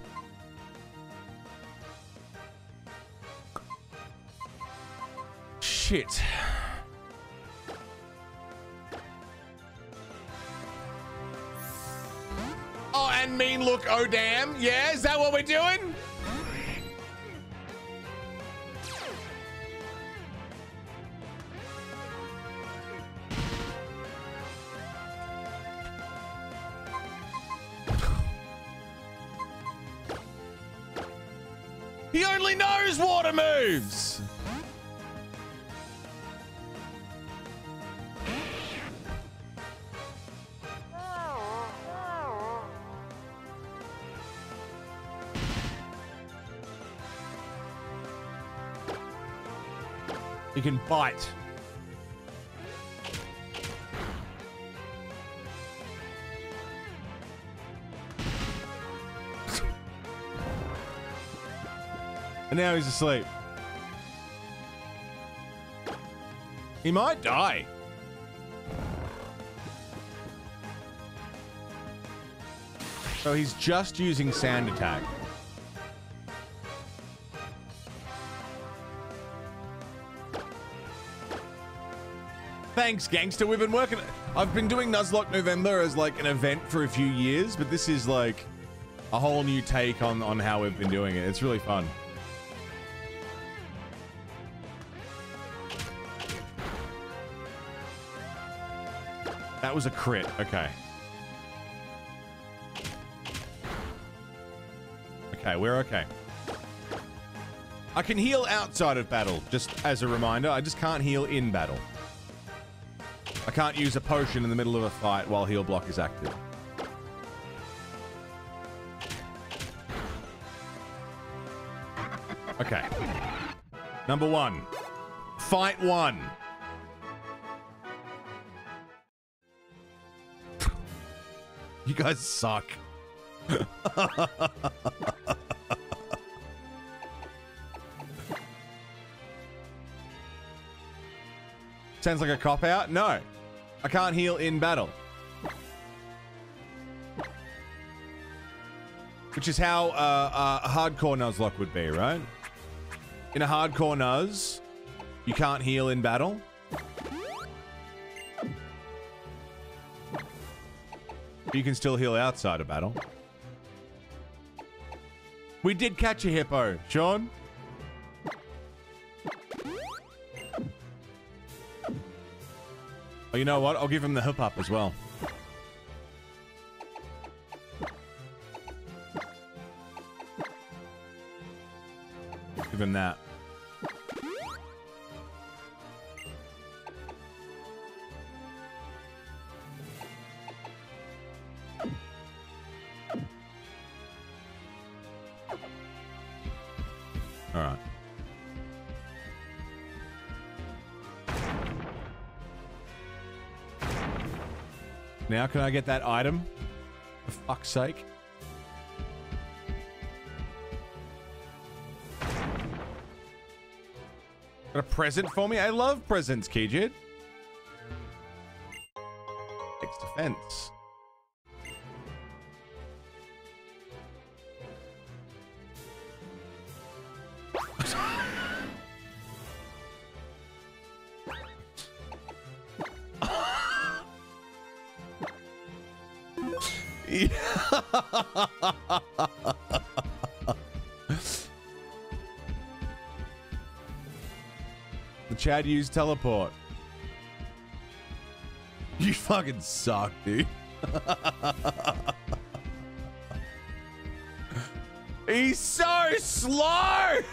Shit. Oh, and mean look, oh damn. Yeah, is that what we're doing? He only knows water moves. He can bite. and now he's asleep. He might die. So he's just using sand attack. Thanks, gangster. We've been working. I've been doing Nuzlocke November as like an event for a few years, but this is like a whole new take on on how we've been doing it. It's really fun. That was a crit. Okay. Okay, we're okay. I can heal outside of battle, just as a reminder. I just can't heal in battle. I can't use a potion in the middle of a fight while heal block is active. Okay. Number one. Fight one. You guys suck. Sounds like a cop out? No. I can't heal in battle. Which is how uh, uh, a hardcore Nuzlocke would be, right? In a hardcore Nuz, you can't heal in battle. You can still heal outside of battle. We did catch a hippo, Sean. Oh, you know what? I'll give him the hip hop as well. Give him that. Now can I get that item? For fuck's sake. Got a present for me? I love presents, Kijid. Takes defense. Chad used teleport. You fucking suck, dude. He's so slow!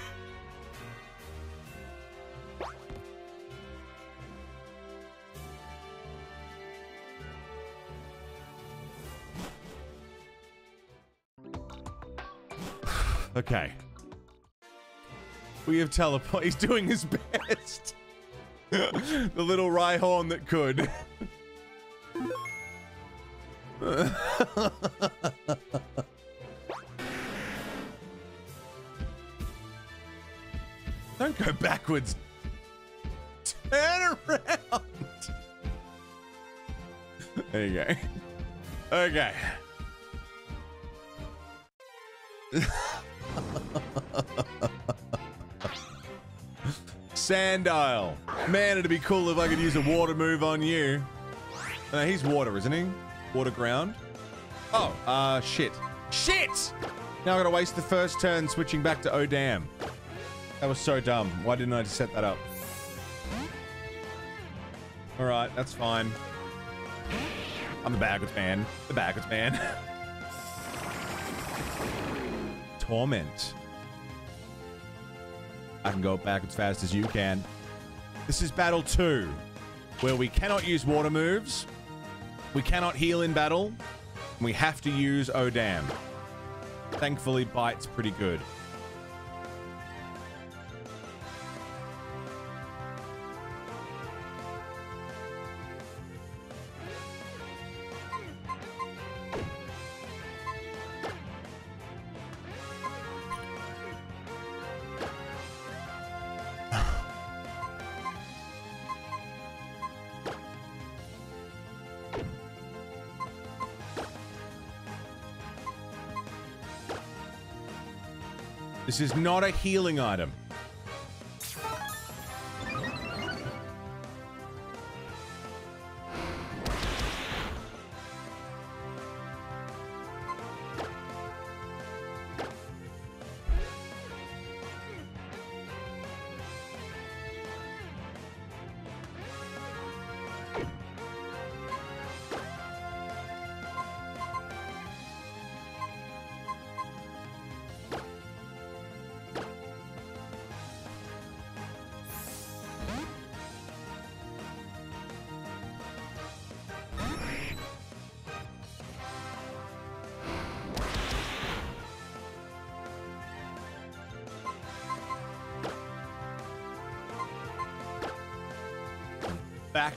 Okay. We have teleport. He's doing his best. the little Rhyhorn that could. Don't go backwards. Turn around. There you go. Okay. Sandile. Man, it'd be cool if I could use a water move on you. No, he's water, isn't he? Water ground. Oh, uh, shit. Shit! Now I gotta waste the first turn switching back to Damn. That was so dumb. Why didn't I just set that up? Alright, that's fine. I'm the backwards man. The backwards man. Torment. I can go back as fast as you can. This is battle two, where we cannot use water moves, we cannot heal in battle, and we have to use Odam. Thankfully, Bite's pretty good. This is not a healing item.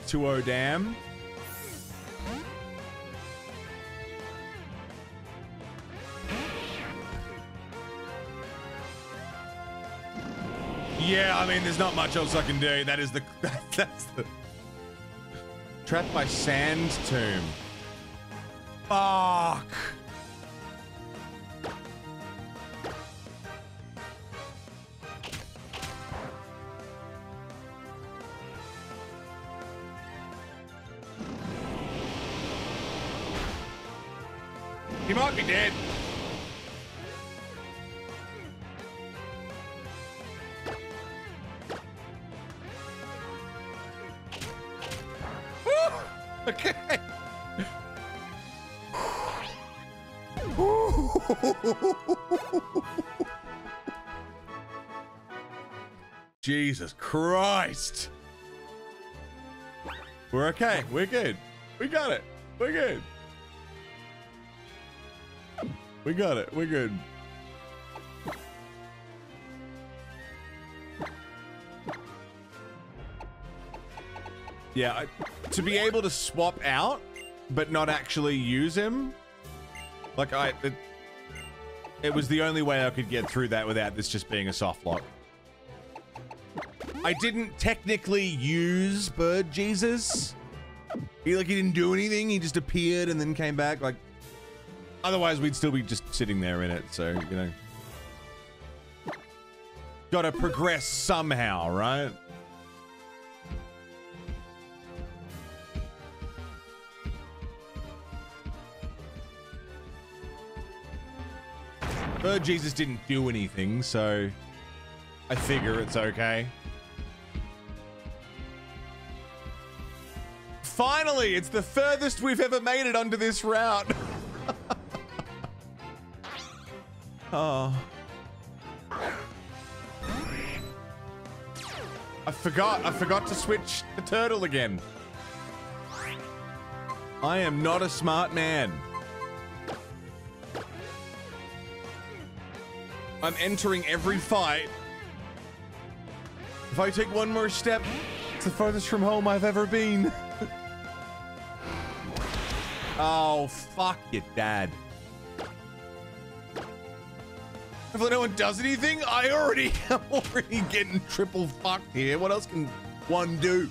Back to Odam. Yeah, I mean, there's not much else I can do. That is the that's the trapped by sand tomb. Fuck. Might be dead. Okay. Jesus Christ. We're okay. We're good. We got it. We're good. We got it. We're good. Yeah, I, to be able to swap out, but not actually use him, like I, it, it was the only way I could get through that without this just being a soft lock. I didn't technically use Bird Jesus. He like he didn't do anything. He just appeared and then came back. Like otherwise, we'd still be just sitting there in it. So you know, got to progress somehow, right? Bird Jesus didn't do anything, so I figure it's okay. Finally, it's the furthest we've ever made it onto this route. oh. I forgot. I forgot to switch the turtle again. I am not a smart man. I'm entering every fight. If I take one more step, it's the furthest from home I've ever been. oh, fuck it, Dad. If no one does anything, I already am already getting triple fucked here. What else can one do?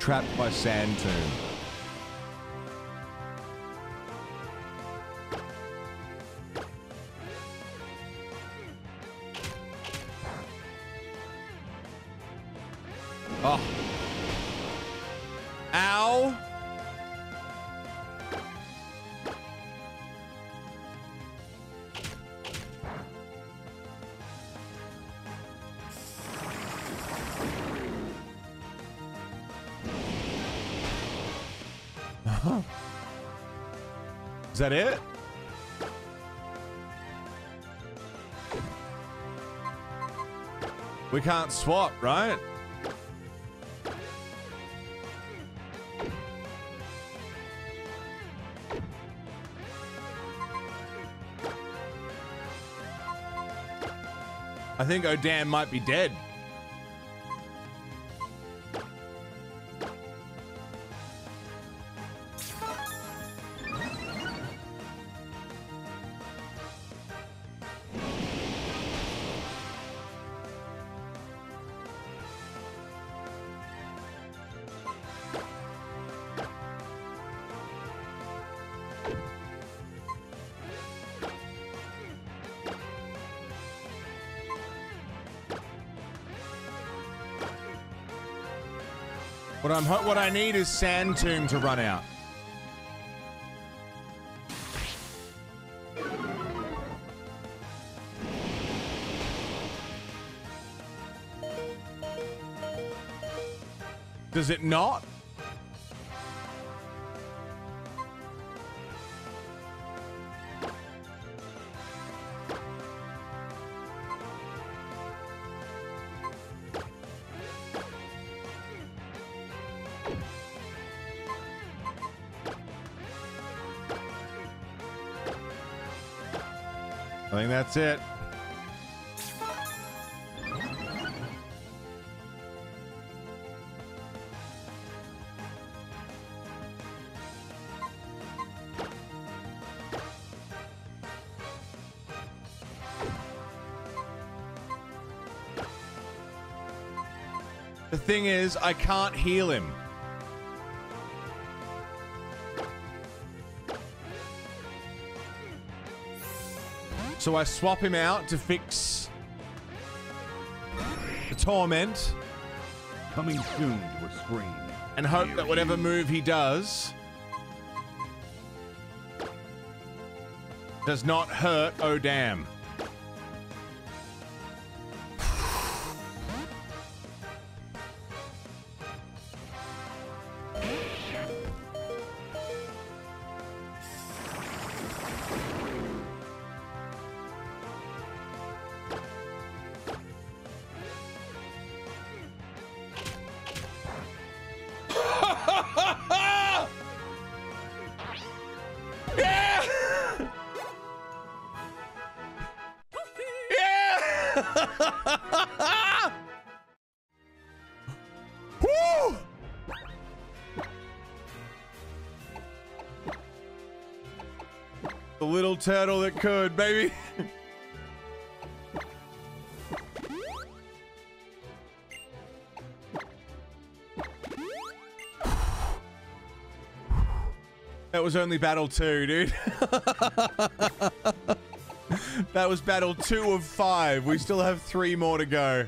Trapped by sand tomb. That it? We can't swap, right? I think Odam might be dead. I'm what I need is Sand Tomb to run out. Does it not? That's it. The thing is, I can't heal him. So I swap him out to fix the torment Coming soon to a screen. and hope that whatever move he does does not hurt oh little turtle that could, baby. That was only battle two, dude. that was battle two of five. We still have three more to go.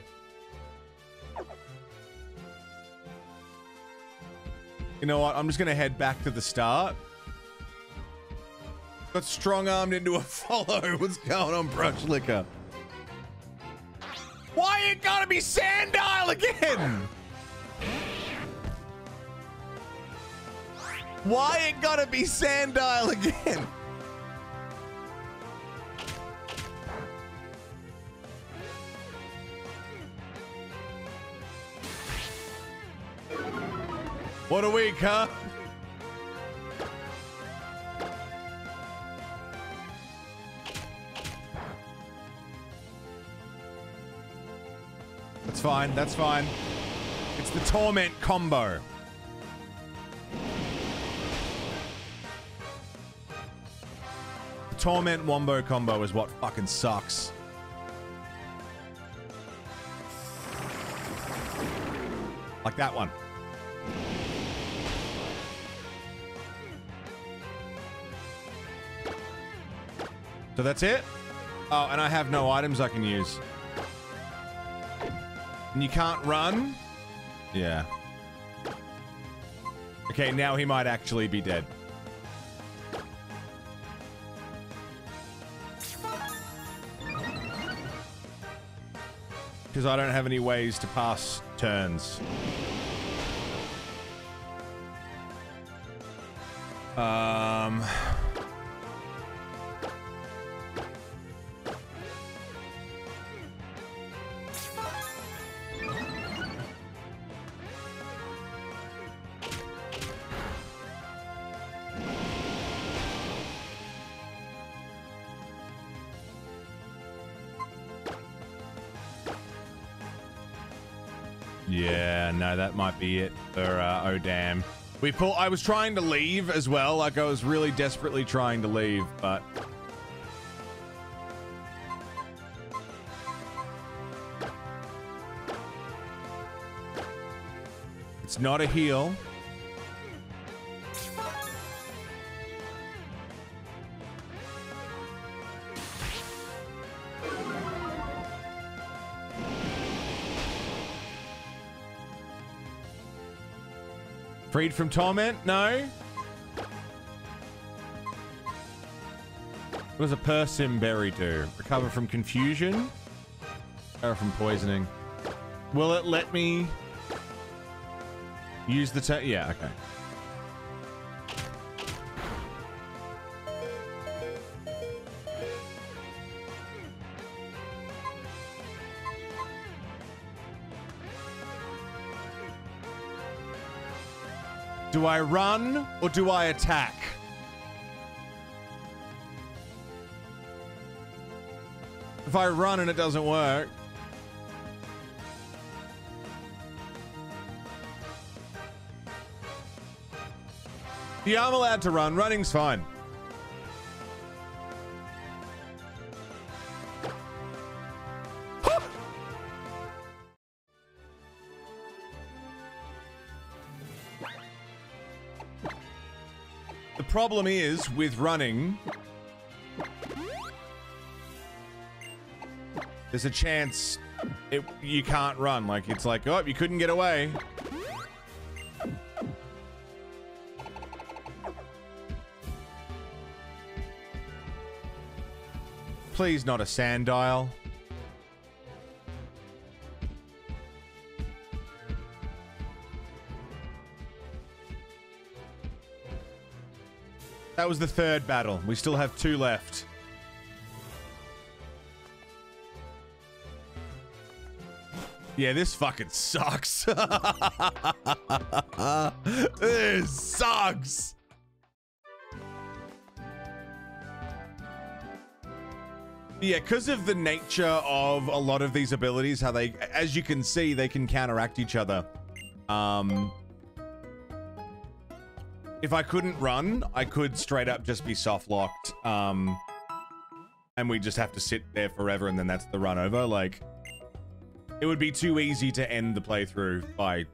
You know what? I'm just gonna head back to the start. Got strong armed into a follow. What's going on, Brush? Why it gotta be Sandile again? Why it gotta be Sandile again? What a week, huh? That's fine, that's fine. It's the Torment combo. The Torment Wombo combo is what fucking sucks. Like that one. So that's it? Oh, and I have no items I can use. And you can't run? Yeah. Okay, now he might actually be dead. Because I don't have any ways to pass turns. Um... be it for uh, oh damn. We pull. I was trying to leave as well. Like I was really desperately trying to leave, but it's not a heal. Freed from torment? No. What does a Persim berry do? Recover from confusion? Or from poisoning? Will it let me use the Yeah, okay. Do I run or do I attack? If I run and it doesn't work. Yeah, I'm allowed to run. Running's fine. Problem is with running, there's a chance it, you can't run. Like, it's like, oh, you couldn't get away. Please, not a Sandile. That was the third battle. We still have two left. Yeah, this fucking sucks. this sucks. Yeah, because of the nature of a lot of these abilities, how they, as you can see, they can counteract each other. Um, if I couldn't run, I could straight up just be soft locked. Um, and we just have to sit there forever, and then that's the run over. Like, it would be too easy to end the playthrough by,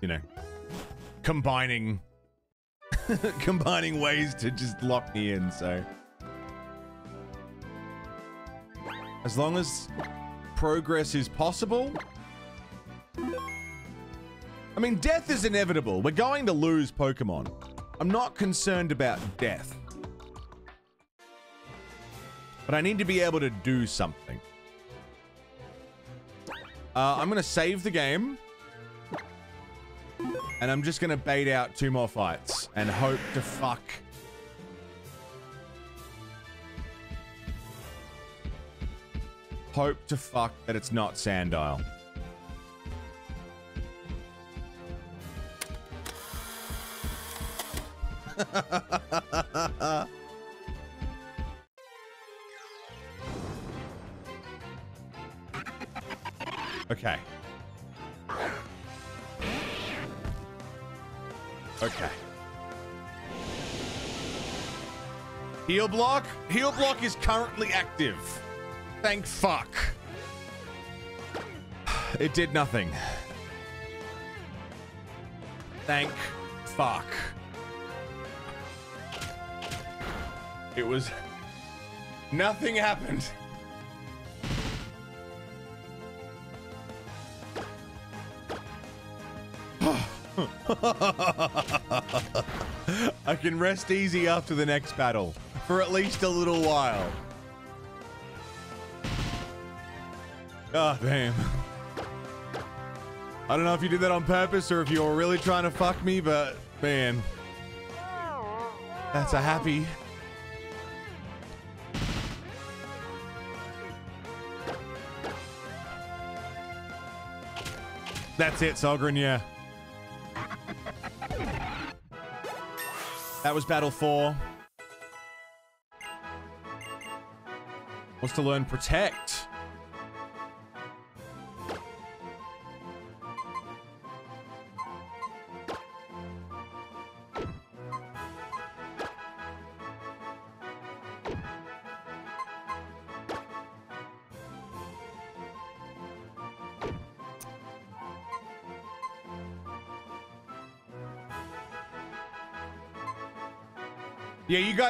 you know, combining, combining ways to just lock me in. So, as long as progress is possible. I mean, death is inevitable. We're going to lose Pokemon. I'm not concerned about death. But I need to be able to do something. Uh, I'm going to save the game. And I'm just going to bait out two more fights. And hope to fuck. Hope to fuck that it's not Sandile. okay. Okay. Heal block? Heal block is currently active. Thank fuck. It did nothing. Thank fuck. It was... Nothing happened. I can rest easy after the next battle. For at least a little while. Ah, damn. I don't know if you did that on purpose or if you were really trying to fuck me, but man. That's a happy. That's it, Sogren, yeah. That was battle four. Wants to learn protect.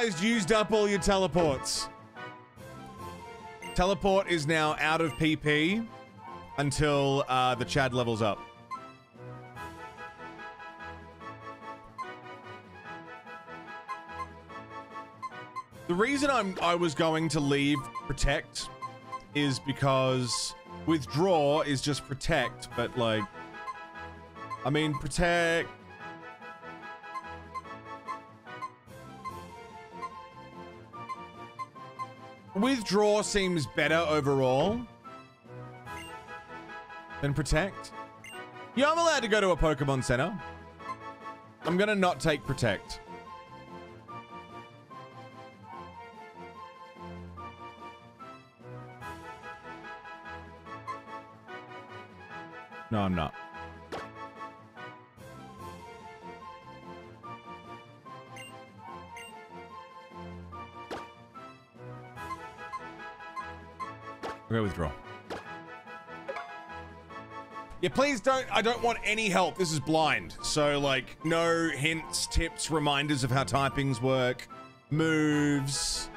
Guys used up all your teleports. Teleport is now out of PP until uh, the Chad levels up. The reason I'm I was going to leave protect is because withdraw is just protect, but like I mean protect Withdraw seems better overall than Protect. Yeah, I'm allowed to go to a Pokemon Center. I'm gonna not take Protect. No, I'm not. We're gonna withdraw. Yeah, please don't. I don't want any help. This is blind. So, like, no hints, tips, reminders of how typings work, moves.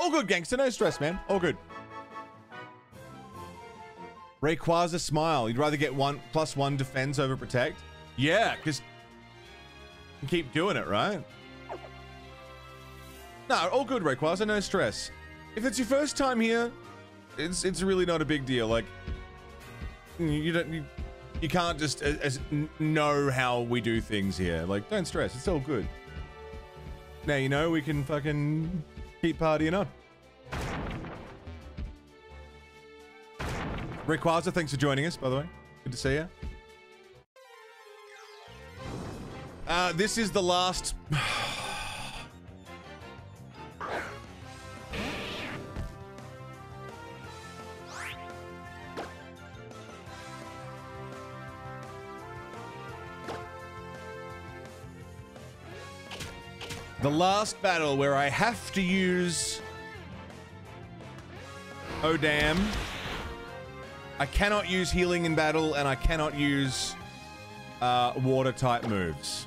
All good, gangster. No stress, man. All good. Rayquaza smile. You'd rather get one plus one defense over protect? Yeah, because keep doing it, right? No, all good, Rayquaza. No stress. If it's your first time here, it's it's really not a big deal. Like you don't you, you can't just as, as know how we do things here. Like don't stress. It's all good. Now you know we can fucking keep partying on. Rayquaza, thanks for joining us. By the way, good to see you. Uh, this is the last. Last battle where I have to use. Oh damn. I cannot use healing in battle, and I cannot use uh, water type moves.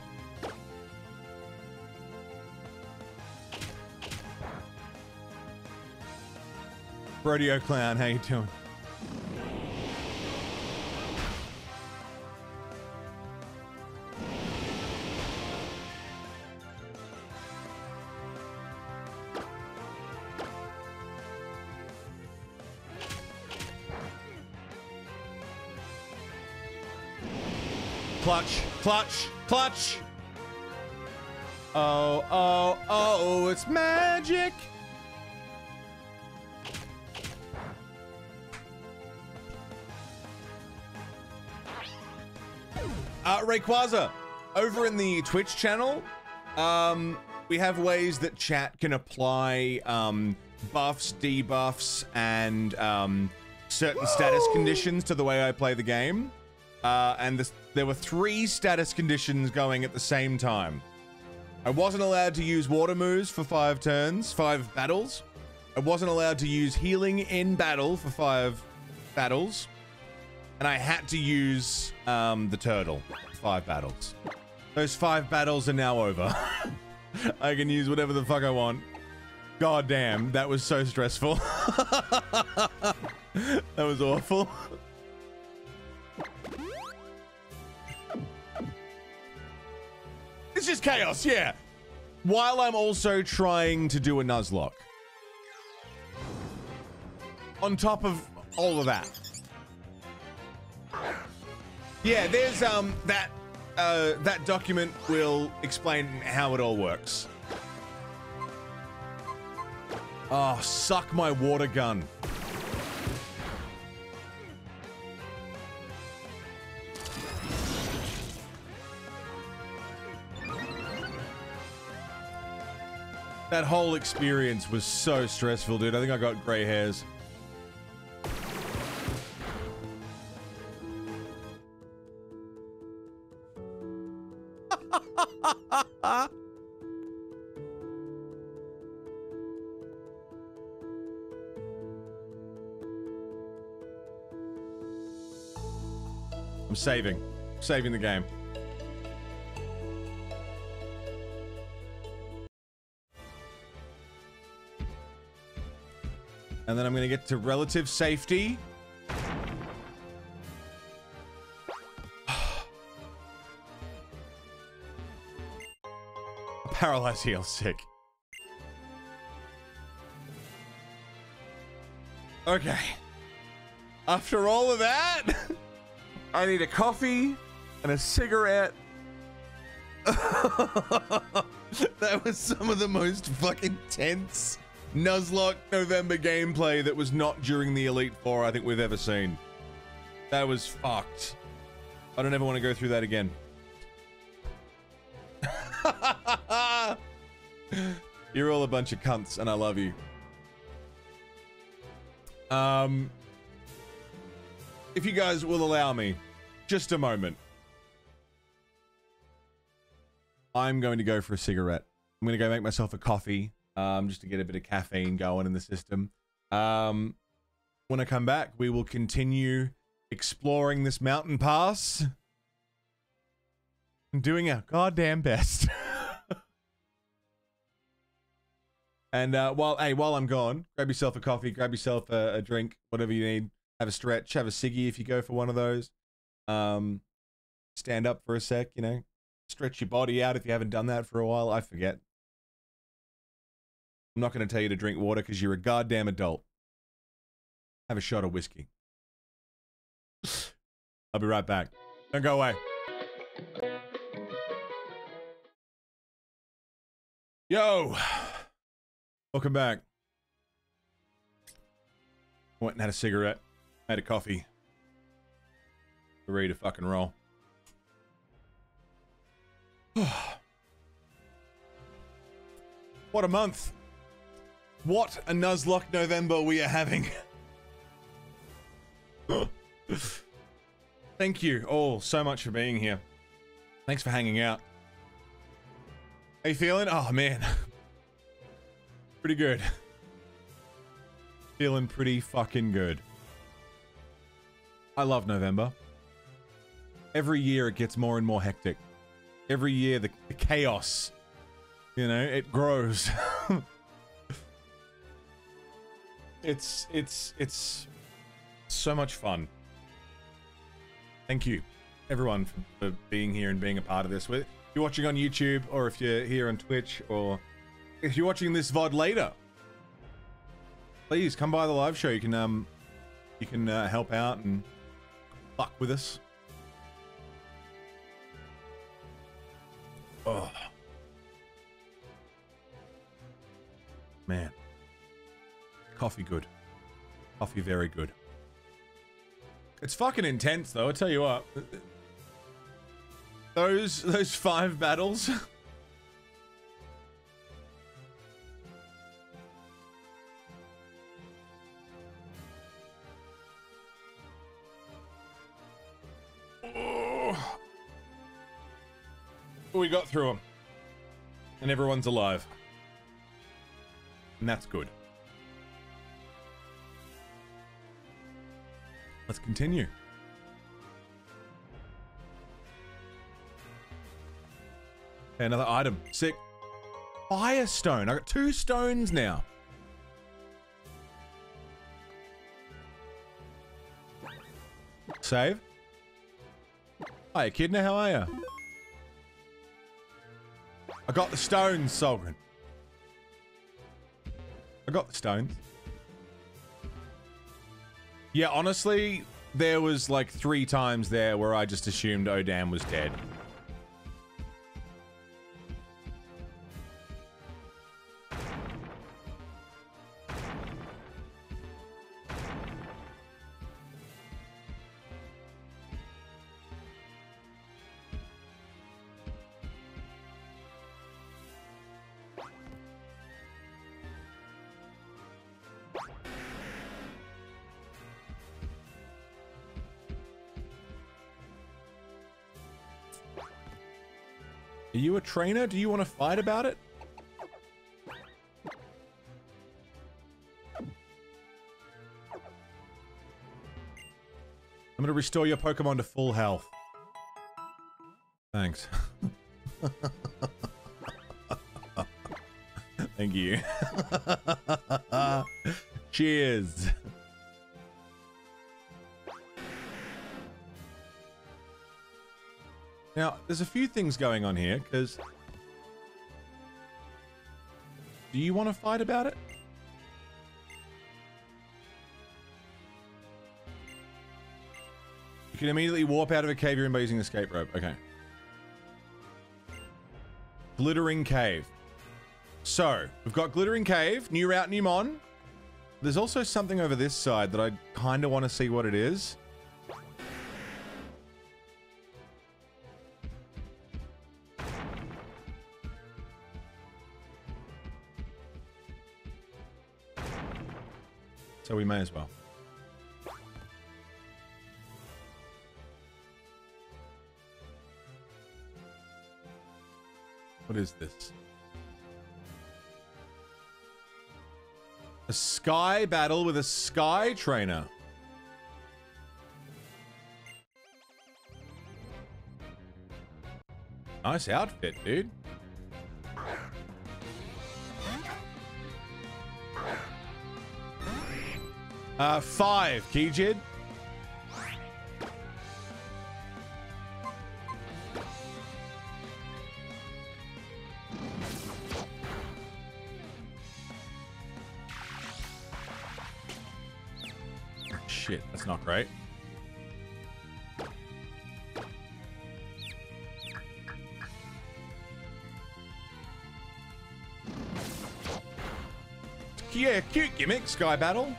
Rodeo Clown, how you doing? Clutch, clutch. Oh, oh, oh, it's magic. Uh, Rayquaza, over in the Twitch channel, um, we have ways that chat can apply um, buffs, debuffs, and um, certain status conditions to the way I play the game. Uh, and this, there were three status conditions going at the same time. I wasn't allowed to use water moves for five turns, five battles. I wasn't allowed to use healing in battle for five battles. And I had to use um, the turtle five battles. Those five battles are now over. I can use whatever the fuck I want. God damn, that was so stressful. that was awful. Just chaos, yeah. While I'm also trying to do a Nuzlocke. On top of all of that. Yeah, there's um that uh that document will explain how it all works. Oh, suck my water gun. That whole experience was so stressful, dude. I think I got gray hairs. I'm saving. Saving the game. And then I'm to get to relative safety. Paralyze heal sick. Okay. After all of that, I need a coffee and a cigarette. that was some of the most fucking tense Nuzlocke November gameplay that was not during the Elite Four I think we've ever seen. That was fucked. I don't ever want to go through that again. You're all a bunch of cunts, and I love you. Um, if you guys will allow me, just a moment. I'm going to go for a cigarette. I'm going to go make myself a coffee, um, just to get a bit of caffeine going in the system. Um, when I come back, we will continue exploring this mountain pass and doing our goddamn best. and uh, while hey, while I'm gone, grab yourself a coffee, grab yourself a, a drink, whatever you need. Have a stretch, have a ciggy if you go for one of those. Um, stand up for a sec, you know, stretch your body out if you haven't done that for a while. I forget. I'm not going to tell you to drink water because you're a goddamn adult. Have a shot of whiskey. I'll be right back. Don't go away. Yo, welcome back. Went and had a cigarette, had a coffee. We're ready to fucking roll. what a month. What a Nuzlocke November we are having. Thank you all so much for being here. Thanks for hanging out. How you feeling? Oh man. pretty good. Feeling pretty fucking good. I love November. Every year it gets more and more hectic. Every year the, the chaos, you know, it grows. it's it's it's so much fun. Thank you, everyone, for, for being here and being a part of this. If you're watching on YouTube, or if you're here on Twitch, or if you're watching this VOD later, please come by the live show. You can um, you can uh, help out and fuck with us. Oh. Man. Coffee good. Coffee very good. It's fucking intense though, I tell you what. Those those five battles. Oh. we got through them. And everyone's alive. And that's good. Let's continue. Okay, another item. Sick. Firestone. I got two stones now. Save. Hi, Echidna. How are you? I got the stones, Solgren. I got the stones. Yeah, honestly, there was like three times there where I just assumed Odam was dead. Trainer? Do you want to fight about it? I'm going to restore your Pokemon to full health. Thanks. Thank you. Cheers. Now, there's a few things going on here, because... Do you want to fight about it? You can immediately warp out of a cave you're in by using the escape rope. Okay. Glittering Cave. So, we've got Glittering Cave, new route, new mon. There's also something over this side that I kind of want to see what it is. We may as well. What is this? A sky battle with a sky trainer. Nice outfit, dude. Uh, five, Kijid. Shit, that's not great. Yeah, cute gimmick, Sky Battle.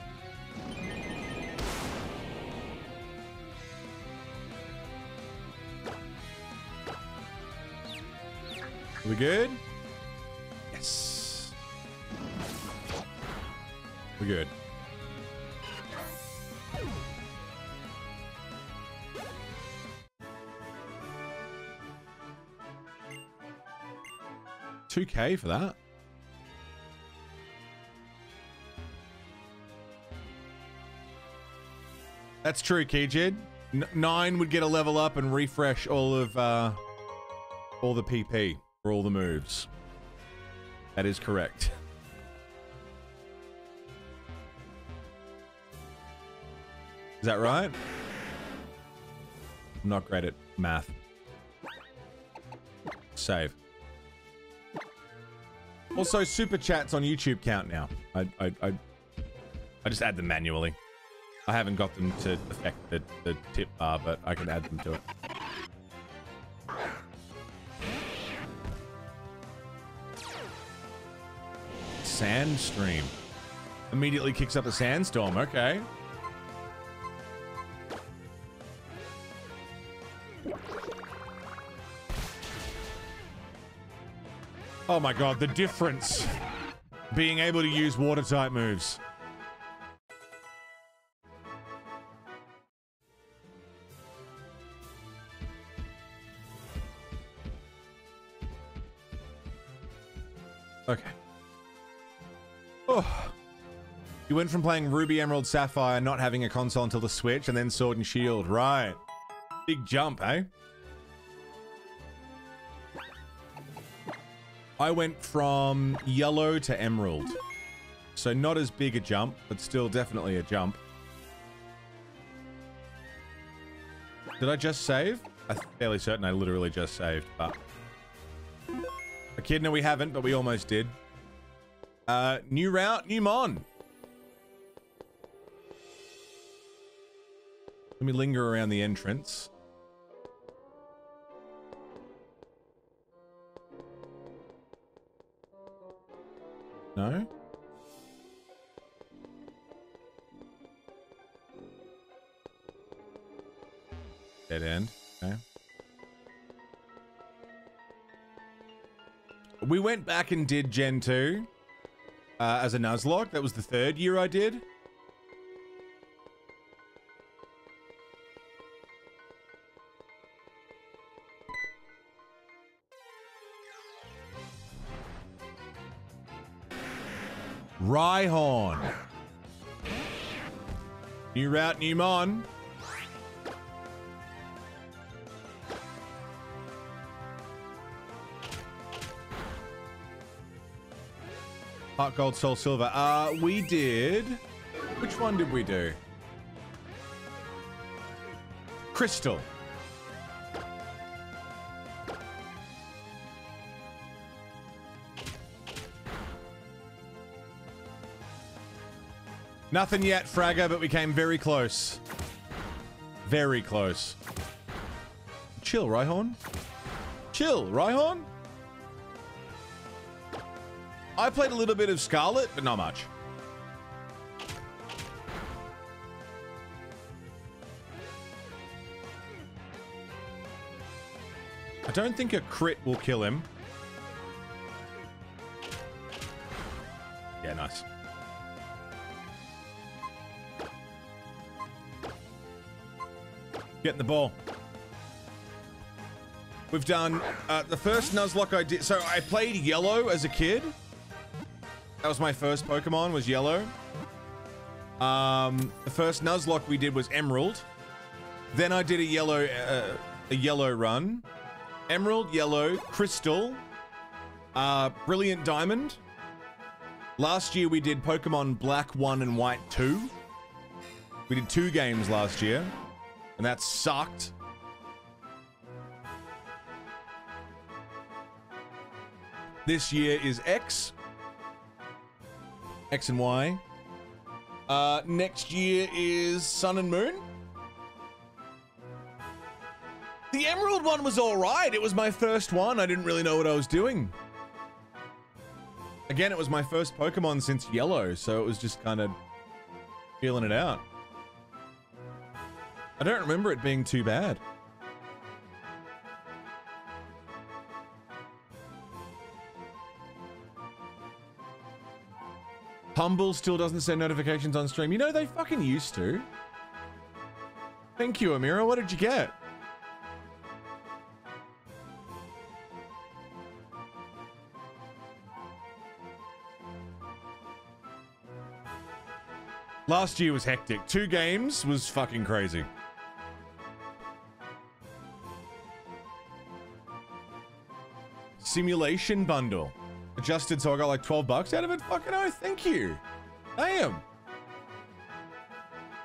We good? Yes. We good. Two K for that. That's true, Kijid. N nine would get a level up and refresh all of uh, all the PP for all the moves. That is correct. Is that right? I'm not great at math. Save. Also, super chats on YouTube count now. I I I, I just add them manually. I haven't got them to affect the, the tip bar, but I can add them to it. Sandstream. Immediately kicks up a sandstorm. Okay. Oh my god, the difference. Being able to use water type moves. You went from playing Ruby, Emerald, Sapphire, not having a console until the Switch, and then Sword and Shield. Right. Big jump, eh? I went from yellow to emerald. So not as big a jump, but still definitely a jump. Did I just save? I'm fairly certain I literally just saved, but... Echidna we haven't, but we almost did. Uh, new route, new mon. Let me linger around the entrance. No? Dead end. Okay. We went back and did Gen 2 uh, as a Nuzlocke. That was the third year I did. Rhyhorn. New route, new mon. Heart Gold, Soul Silver. Uh, we did... Which one did we do? Crystal. Nothing yet, Fragger, but we came very close. Very close. Chill, Rhyhorn. Chill, Rhyhorn. I played a little bit of Scarlet, but not much. I don't think a crit will kill him. Getting the ball. We've done uh, the first Nuzlocke I did. So I played yellow as a kid. That was my first Pokemon, was yellow. Um, the first Nuzlocke we did was Emerald. Then I did a yellow, uh, a yellow run. Emerald, yellow, Crystal, uh, Brilliant Diamond. Last year we did Pokemon Black 1 and White 2. We did two games last year, and that sucked. This year is X. X and Y. Uh, next year is Sun and Moon. The Emerald one was alright. It was my first one. I didn't really know what I was doing. Again, it was my first Pokemon since Yellow, so it was just kind of feeling it out. I don't remember it being too bad. Humble still doesn't send notifications on stream. You know, they fucking used to. Thank you, Amira. What did you get? Last year was hectic. Two games was fucking crazy. Simulation bundle. Adjusted so I got like 12 bucks out of it? Fucking oh, thank you. Damn.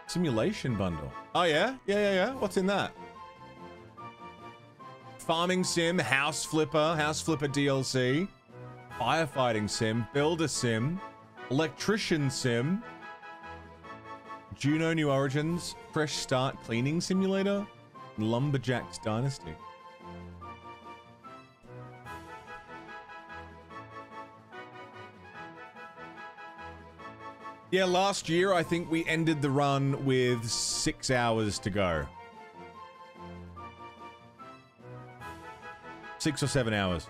Simulation bundle. Oh yeah? Yeah, yeah, yeah. What's in that? Farming sim, house flipper, house flipper DLC, firefighting sim, builder sim, electrician sim, Juno New Origins, Fresh Start Cleaning Simulator, Lumberjacks Dynasty. Yeah, last year I think we ended the run with six hours to go. Six or seven hours.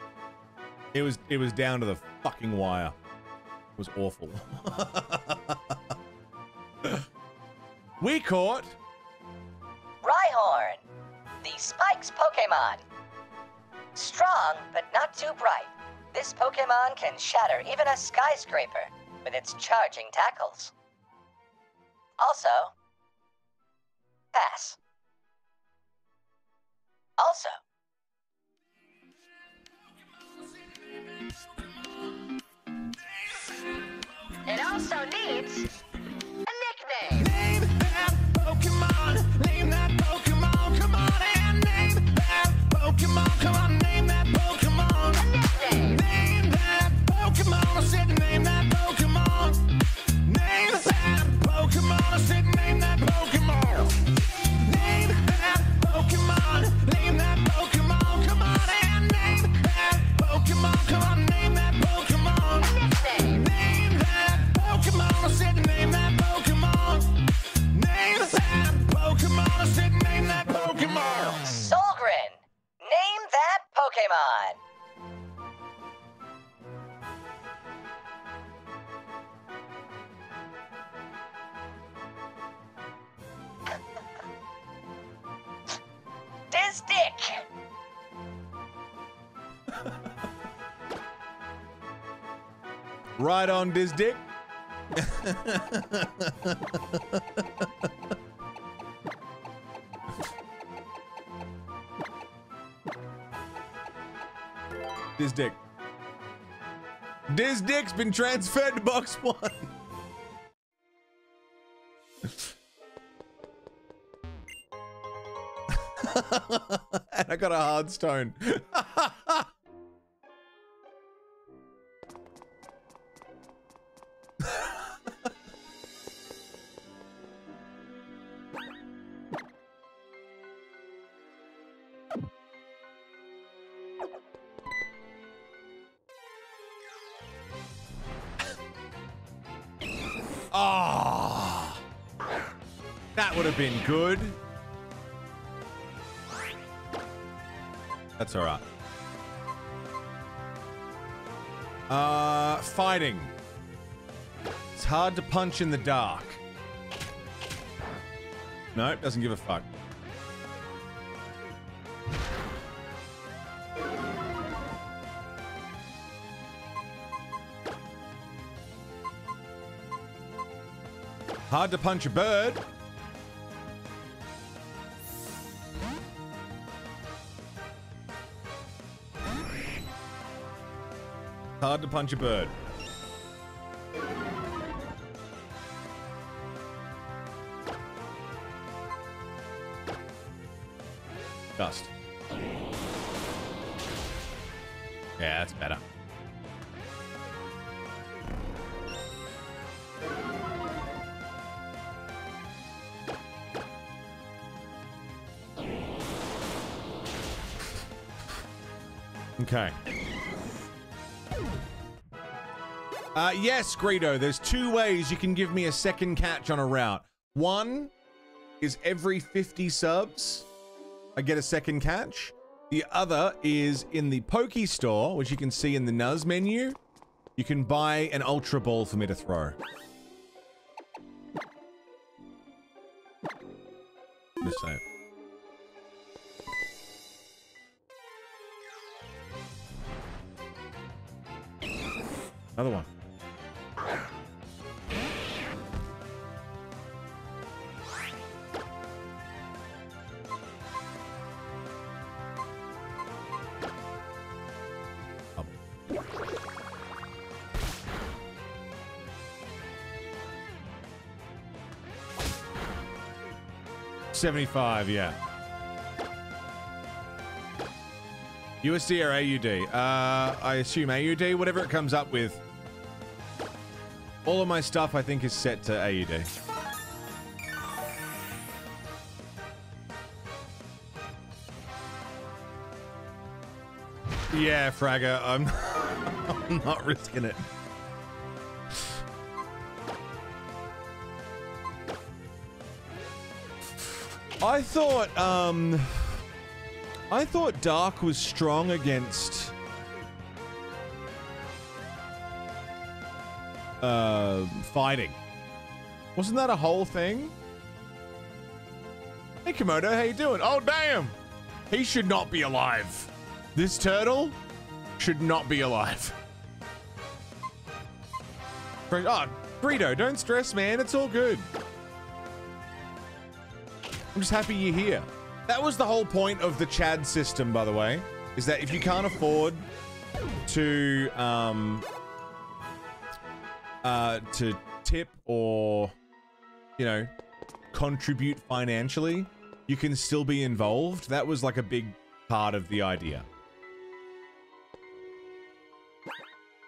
It was it was down to the fucking wire. It was awful. we caught Rhyhorn, the Spikes Pokemon. Strong, but not too bright. This Pokemon can shatter even a skyscraper with its charging tackles. Also, pass. Also, it also needs a nickname. Name that Pokemon. Name that Pokemon. Come on and name that Pokemon. Come on, Pokemon. Dizdick. right on this this dick. This dick's been transferred to box one. and I got a hard stone. have been good. That's all right. Uh, fighting. It's hard to punch in the dark. No, doesn't give a fuck. Hard to punch a bird. Hard to punch a bird. Dust. Uh, yes, Greedo, there's two ways you can give me a second catch on a route. One is every 50 subs, I get a second catch. The other is in the Poke Store, which you can see in the Nuz menu. You can buy an Ultra Ball for me to throw. Just saying. Another one. Seventy-five, yeah. USD or AUD? Uh, I assume AUD, whatever it comes up with. All of my stuff, I think, is set to AUD. Yeah, Fragger, I'm, I'm not risking it. I thought, um... I thought Dark was strong against... Uh, fighting. Wasn't that a whole thing? Hey, Komodo, how you doing? Oh, damn! He should not be alive. This turtle should not be alive. Oh, Greedo, don't stress, man. It's all good. I'm just happy you're here. That was the whole point of the Chad system, by the way, is that if you can't afford to um uh to tip or you know contribute financially, you can still be involved. That was like a big part of the idea.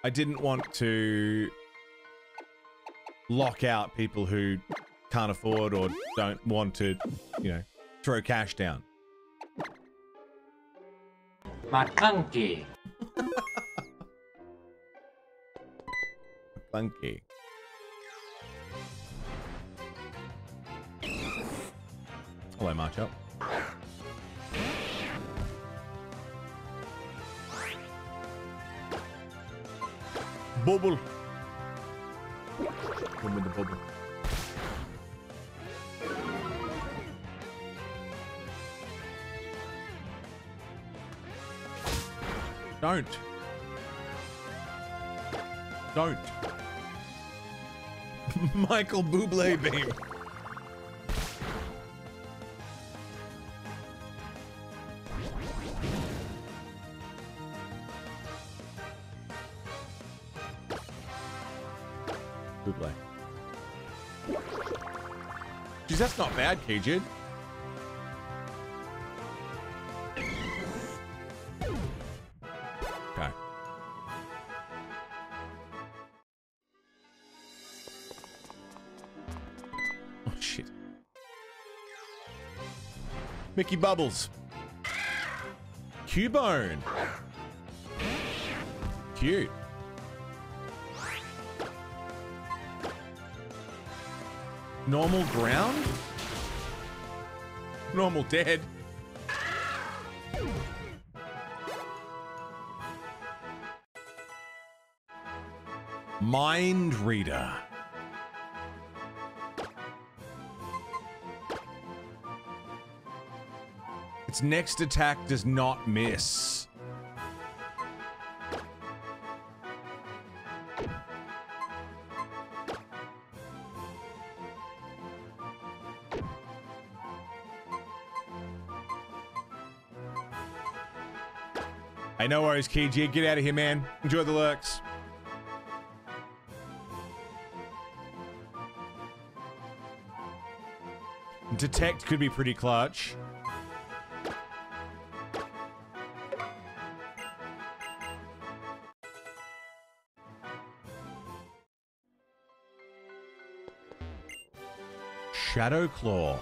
I didn't want to lock out people who can't afford or don't want to, you know, throw cash down. McClunky. Clunky. Hello, March Bubble. Come with the bubble. Don't. Don't. Michael Bublé beam. Bublé. Jeez, that's not bad, Kajid. Mickey Bubbles. Cubone. Cute. Normal ground? Normal dead. Mind Reader. Its next attack does not miss. Hey, no worries, KG. Get out of here, man. Enjoy the lurks. Detect could be pretty clutch. Shadow Claw.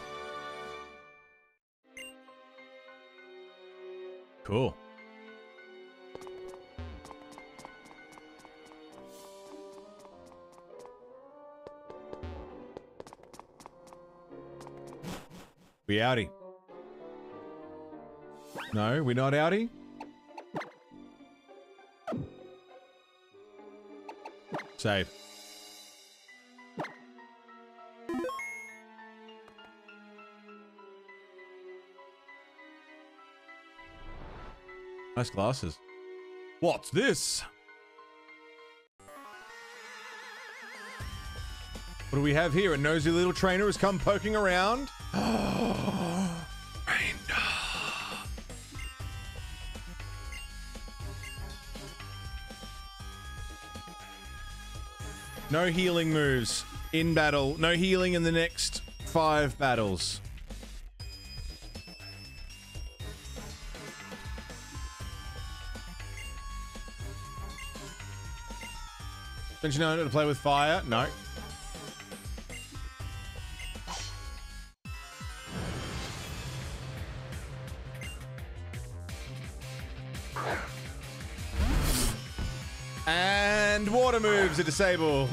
Cool. We outie. No, we're not outie. Save. Nice glasses. What's this? What do we have here? A nosy little trainer has come poking around. No healing moves in battle. No healing in the next five battles. Don't you know how to play with fire? No. And water moves are disabled.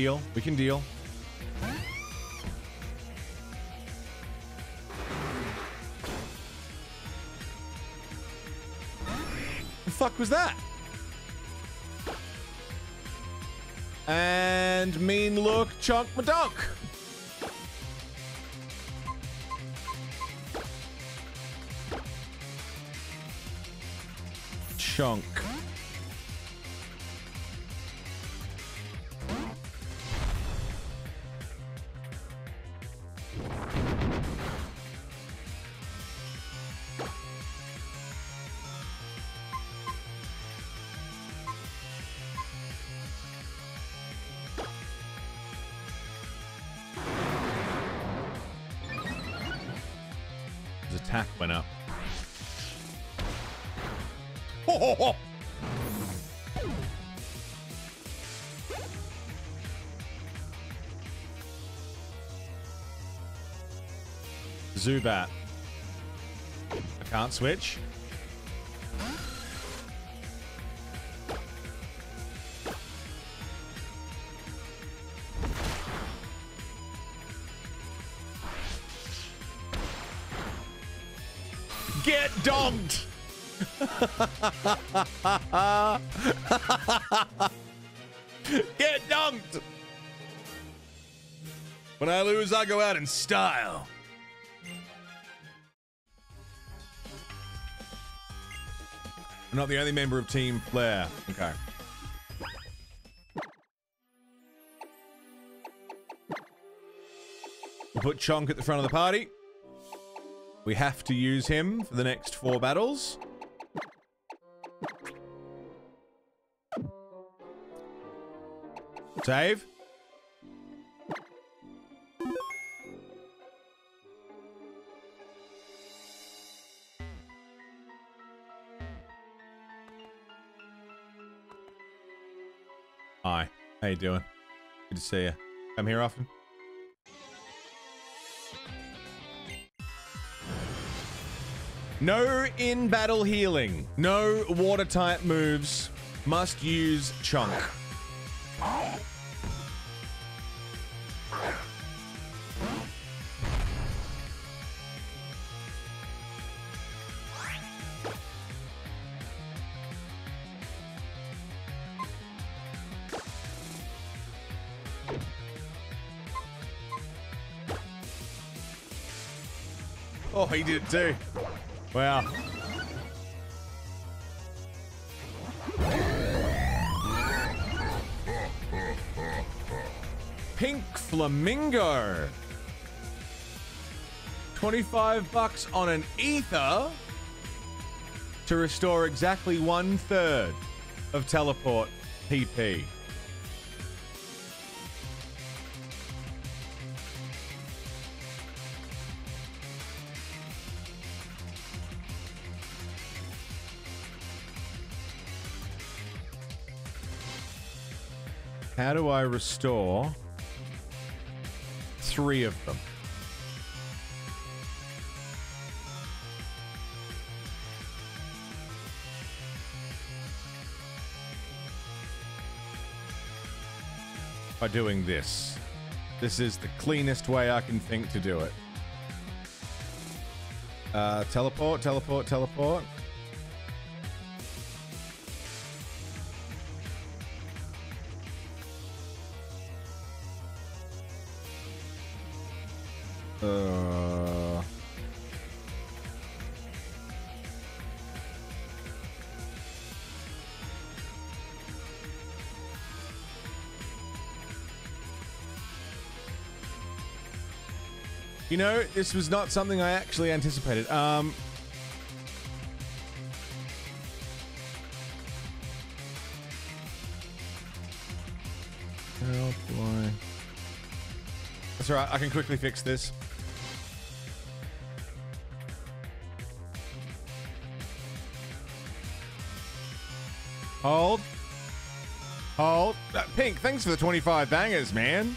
Deal. We can deal. The fuck was that? And mean look, chunk my dunk. Chunk. Zubat. I can't switch. Get dogged! Get dunked! When I lose, I go out in style. I'm not the only member of Team Flare. Okay. We'll put Chonk at the front of the party. We have to use him for the next four battles. Save. How you doing? Good to see you. Come here often? No in-battle healing. No water type moves. Must use chunk. He did too. Wow. Pink Flamingo. 25 bucks on an ether to restore exactly one third of teleport PP. Restore three of them? By doing this. This is the cleanest way I can think to do it. Uh, teleport, teleport, teleport. Uh, you know, this was not something I actually anticipated. Um, That's. I can quickly fix this. Hold. Hold. Uh, Pink, thanks for the 25 bangers, man.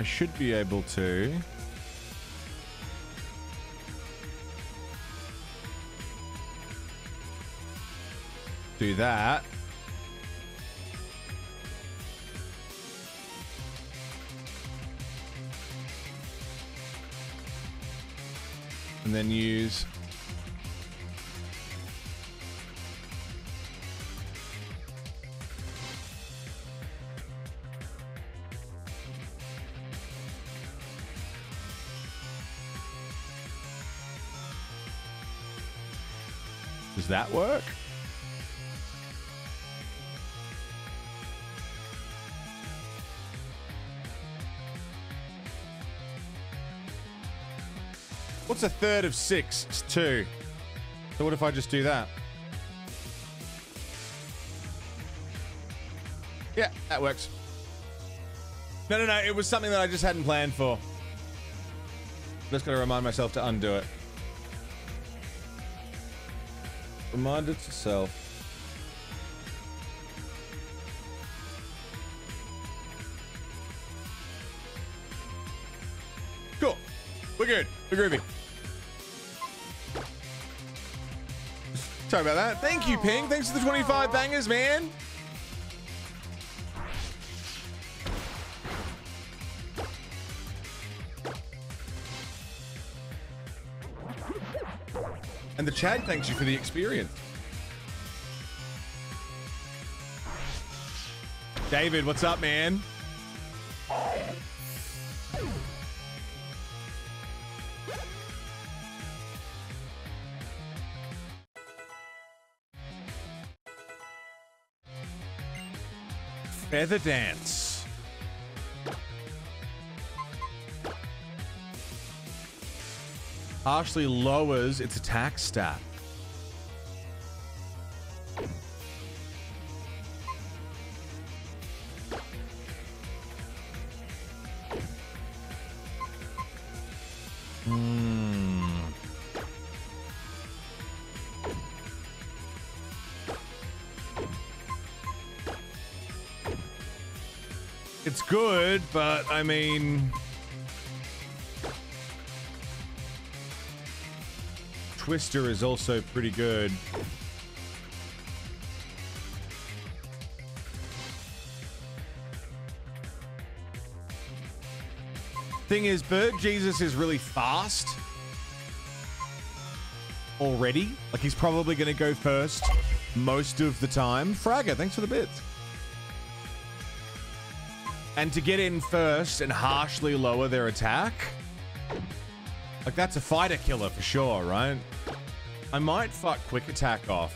I should be able to. Do that. And then use that work? What's a third of six? It's two. So what if I just do that? Yeah, that works. No, no, no. It was something that I just hadn't planned for. Just got to remind myself to undo it. Reminder to self. Cool. We're good. We're groovy. Sorry about that. Thank you, Ping. Thanks for the 25 bangers, man. Chad thanks you for the experience. David, what's up, man? Feather dance. Partially lowers its attack stat. Hmm. It's good, but I mean. Twister is also pretty good. Thing is, Bird Jesus is really fast already. Like he's probably going to go first most of the time. Fragger, thanks for the bits. And to get in first and harshly lower their attack, like that's a fighter killer for sure, right? I might fuck quick attack off.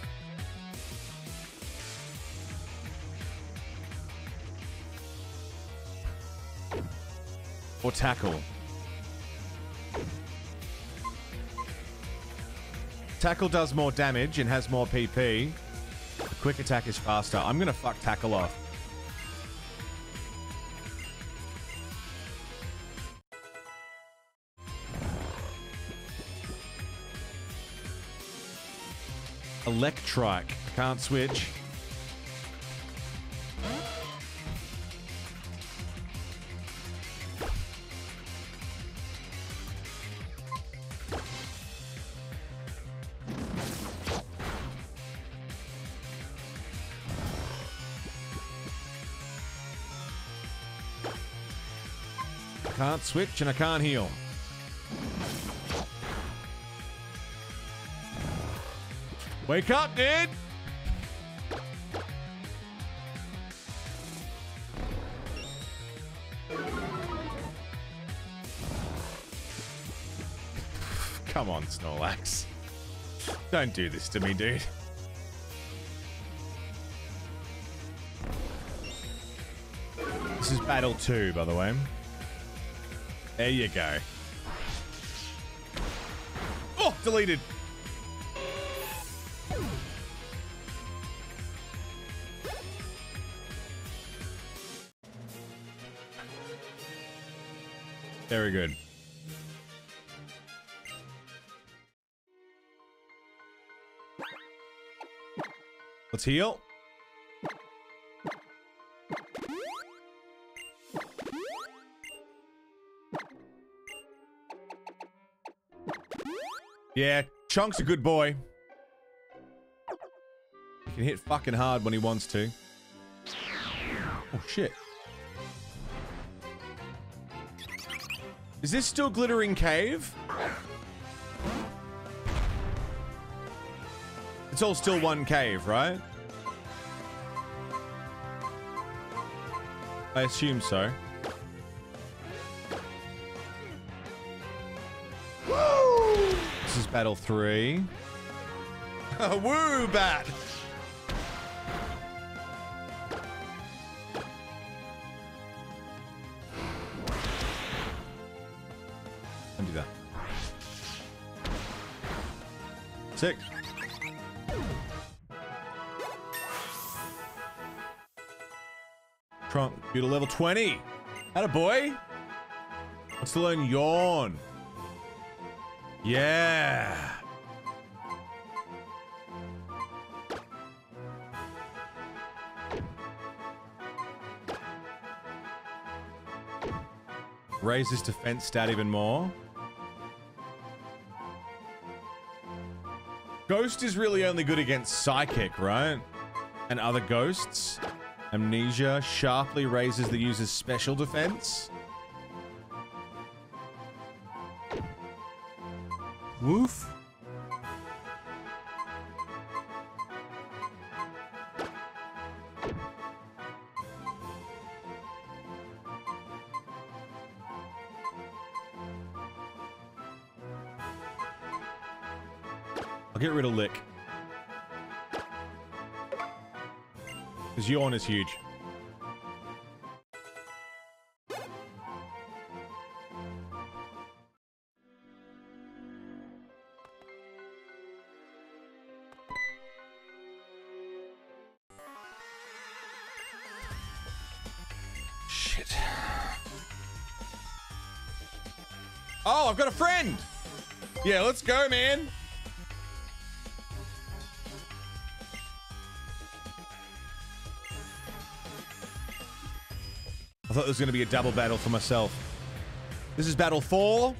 Or tackle. Tackle does more damage and has more PP. Quick attack is faster. I'm gonna fuck tackle off. Electrike. Can't switch. Can't switch and I can't heal. Wake up, dude! Come on, Snorlax. Don't do this to me, dude. This is battle two, by the way. There you go. Oh, deleted. Very good. Let's heal. Yeah, Chunk's a good boy. He can hit fucking hard when he wants to. Oh, shit. This still Glittering Cave? It's all still one cave, right? I assume so. This is battle three. Woo, bat! Sick. Trunk, you to level 20. Had a boy. Let's learn yawn. Yeah. Raise his defense stat even more. Ghost is really only good against Psychic, right? And other ghosts. Amnesia sharply raises the user's special defense. Woof. Yawn is huge. Shit. Oh, I've got a friend! Yeah, let's go, man! Thought there was going to be a double battle for myself. This is battle four.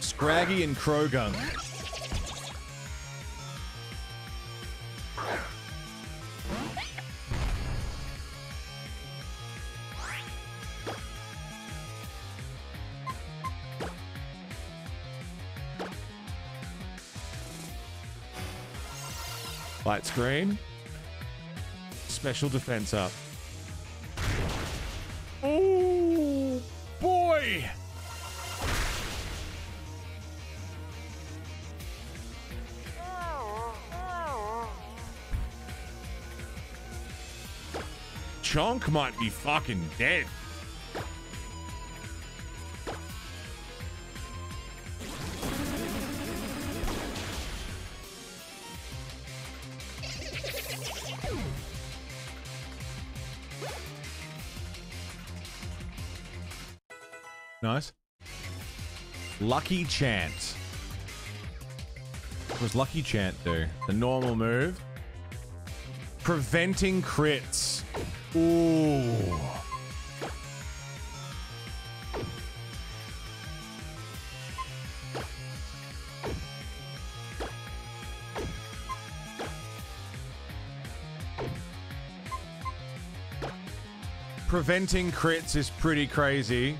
Scraggy and Croagunk. Light screen. Special defense up. Chonk might be fucking dead. Nice. Lucky Chant. What does Lucky Chant do? The normal move. Preventing crits. Ooh. Preventing crits is pretty crazy.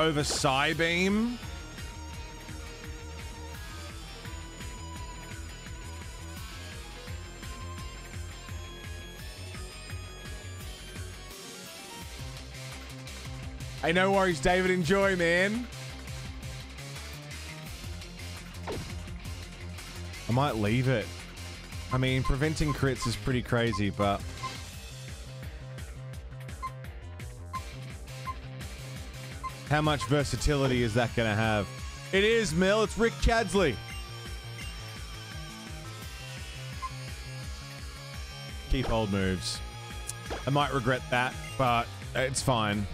Over Psybeam? Hey, no worries, David. Enjoy, man. I might leave it. I mean, preventing crits is pretty crazy, but... How much versatility is that going to have? It is, Mill. It's Rick Chadsley. Keep old moves. I might regret that, but it's fine.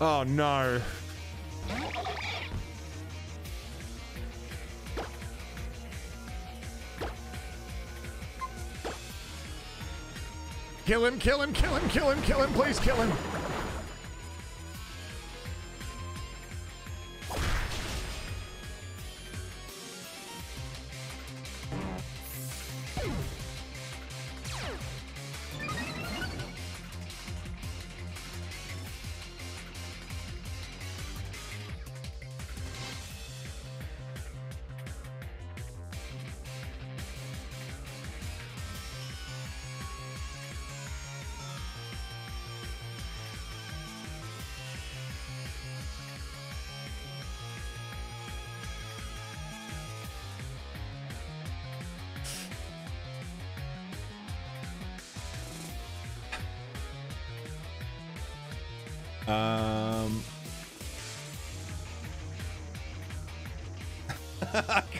Oh no. Kill him, kill him, kill him, kill him, kill him, please kill him.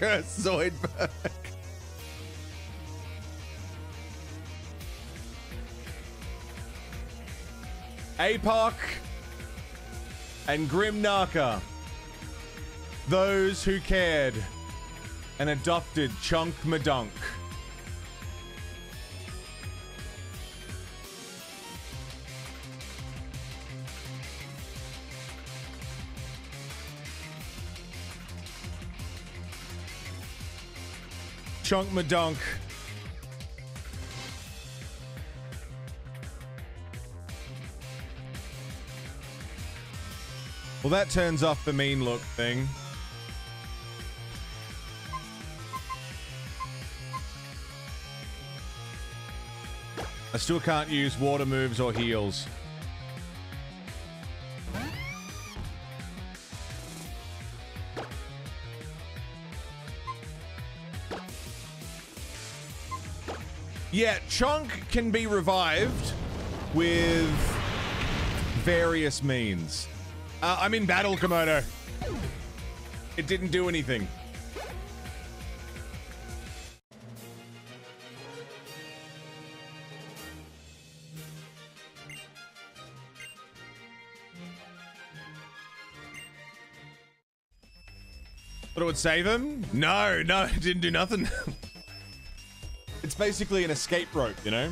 Curse Zoidberg. APOC and Grim Narka. Those who cared and adopted Chunk Madunk. Chunk Madunk. Well, that turns off the mean look thing. I still can't use water moves or heals. Yeah, Chunk can be revived with various means. Uh, I'm in battle, Komodo. It didn't do anything. But it would save him? No, no, it didn't do nothing. basically an escape rope, you know?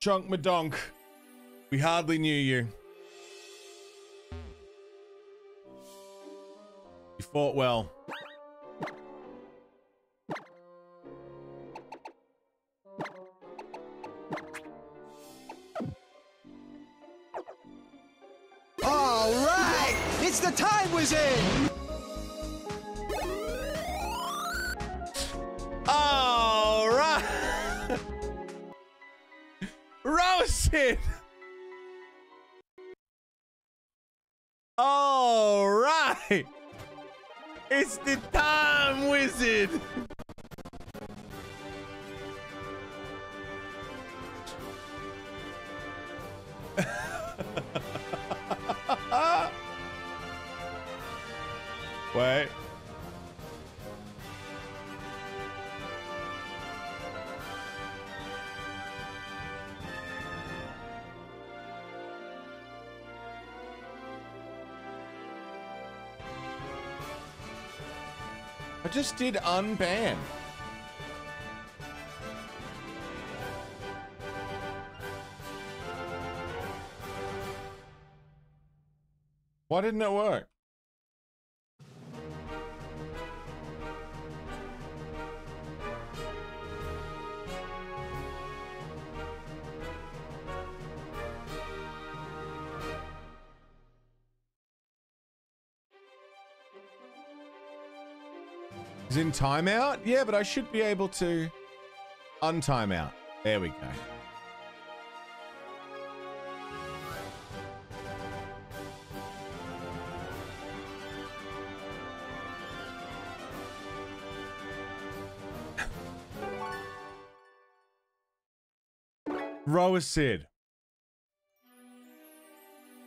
Chunk Madonk. We hardly knew you. You fought well. Just did unban. Why didn't it work? Timeout? Yeah, but I should be able to untime out. There we go. Roa Sid.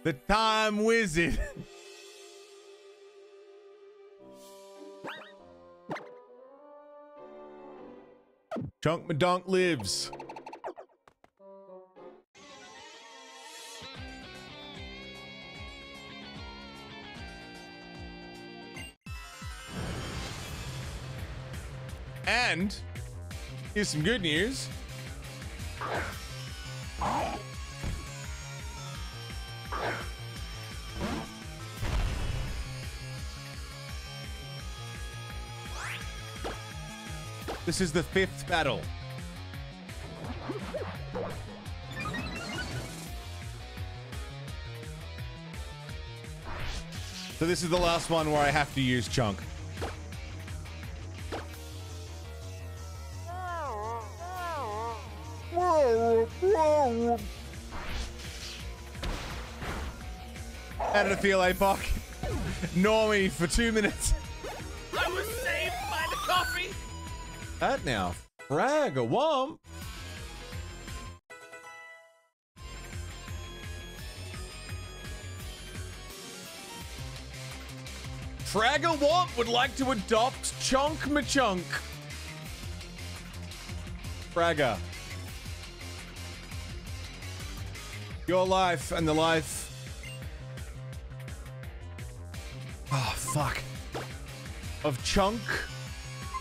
The time wizard. Chunk Madonk lives. And here's some good news. This is the fifth battle. So this is the last one where I have to use chunk. How did it feel, APOC? Normie for two minutes. That now. Frag a Womp would like to adopt Chonk Machunk. Fragga. Your life and the life. Oh, fuck. Of Chunk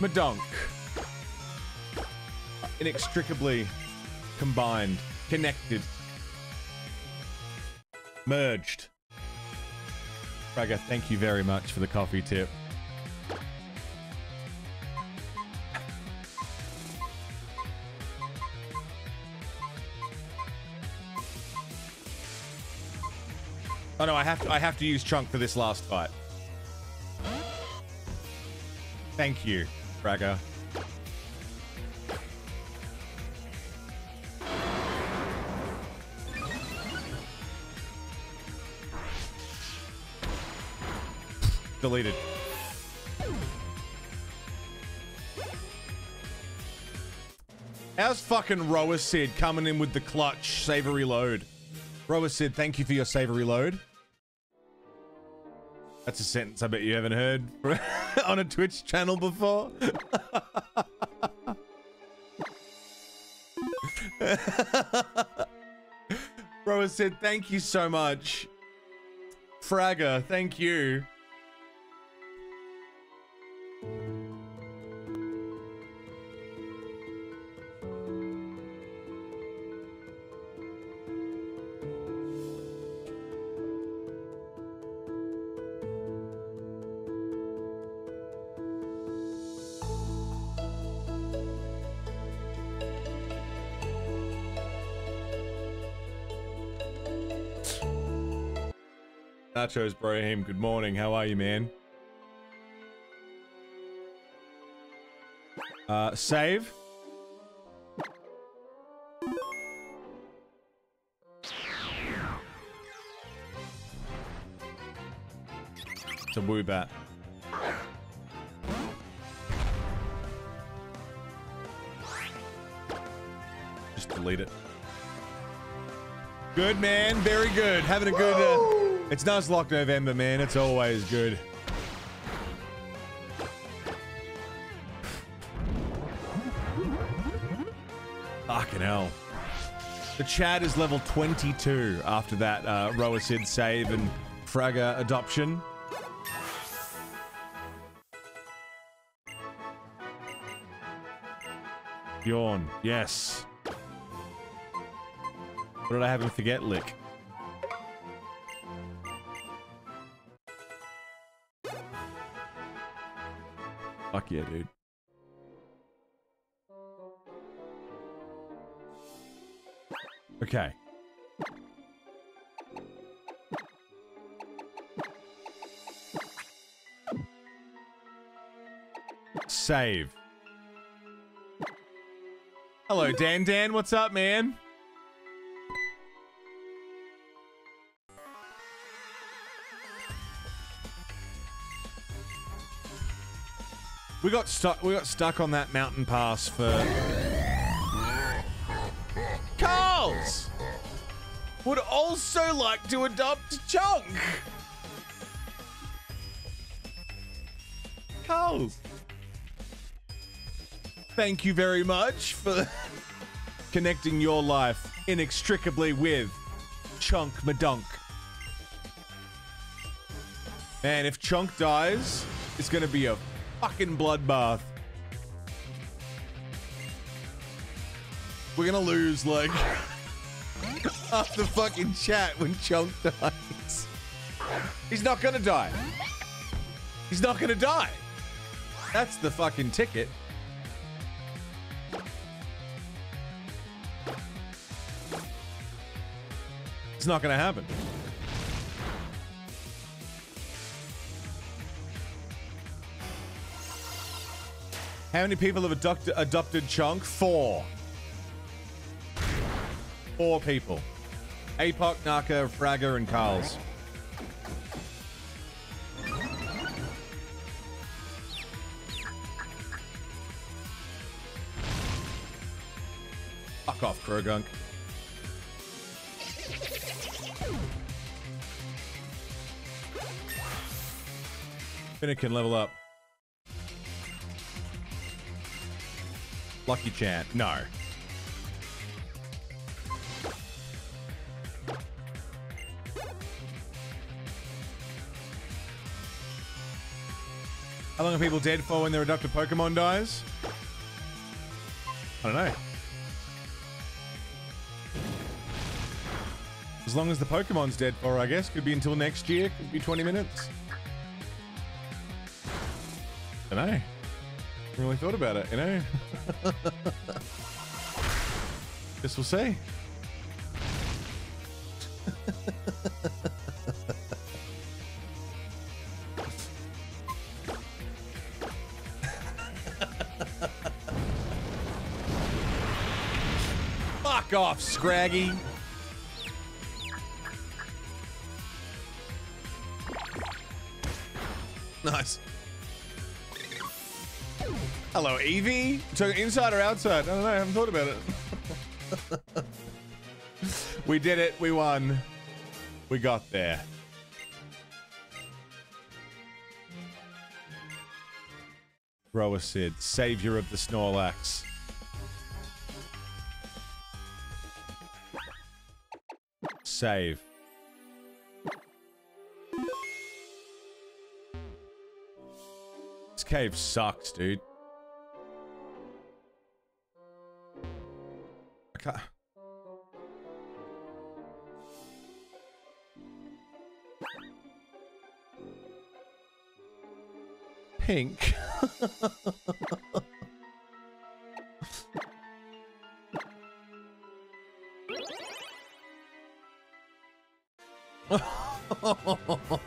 Madunk. Inextricably combined, connected, merged. Fragga, thank you very much for the coffee tip. Oh no, I have to I have to use chunk for this last fight. Thank you, Fragga. Deleted. How's fucking Roa Sid coming in with the clutch savory load? Roa Sid, thank you for your savory load. That's a sentence I bet you haven't heard on a Twitch channel before. Roa said, thank you so much. Fragger, thank you. Nachos Brahim, good morning. How are you, man? Uh, save. It's a Woobat. Just delete it. Good man, very good. Having a good. Uh, it's Nuzlocke November, man. It's always good. Fucking hell. The Chad is level 22 after that uh, Roa Sid save and Fragger adoption. Yawn. Yes. What did I have him forget? Lick. Fuck yeah, dude. Okay. Save. Hello, Dan Dan. What's up, man? Got stuck. We got stuck on that mountain pass for. Carls would also like to adopt Chunk. Carls, thank you very much for connecting your life inextricably with Chunk Madunk. Man, if Chunk dies, it's gonna be a fucking bloodbath. We're gonna lose like half the fucking chat when Chunk dies. He's not gonna die. He's not gonna die. That's the fucking ticket. It's not gonna happen. How many people have adopted, adopted Chunk? Four. Four people. Apoc, Naka, Fragger, and Carls. Fuck off, Croagunk. Finnegan, level up. Lucky Chant. No. How long are people dead for when their adopted Pokemon dies? I don't know. As long as the Pokemon's dead for, I guess. Could be until next year. Could be 20 minutes. I don't know. Really thought about it, you know? Guess we'll see. Fuck off, Scraggy. Evie. So inside or outside? I don't know. I haven't thought about it. We did it. We won. We got there. Roasid, savior of the Snorlax. Save. This cave sucks, dude. Pink.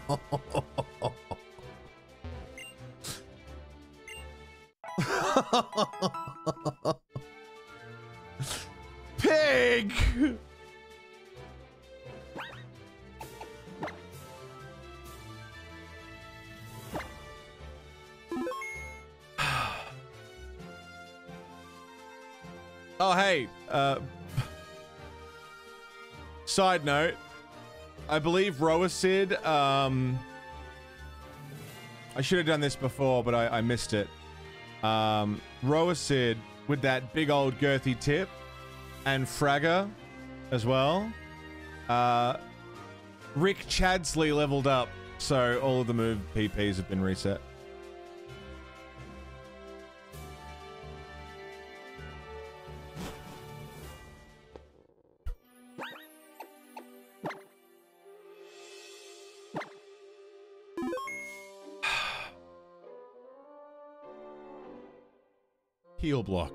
side note. I believe Roasid, um... I should have done this before, but I, I missed it. Um, Roasid with that big old girthy tip and Fragger as well. Uh, Rick Chadsley leveled up, so all of the move PPs have been reset. Block.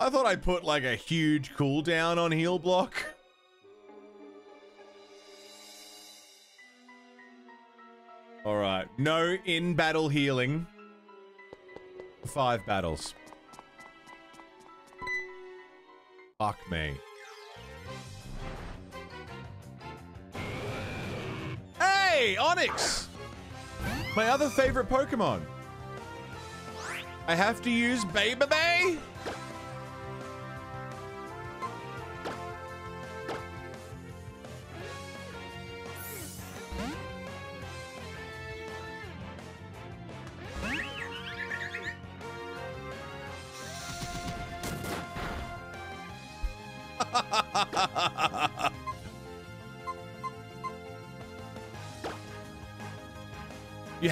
I thought I put like a huge cooldown on heal block. All right, no in-battle healing. Five battles. Fuck me. Hey, Onix! My other favorite Pokemon. I have to use Baby Bay?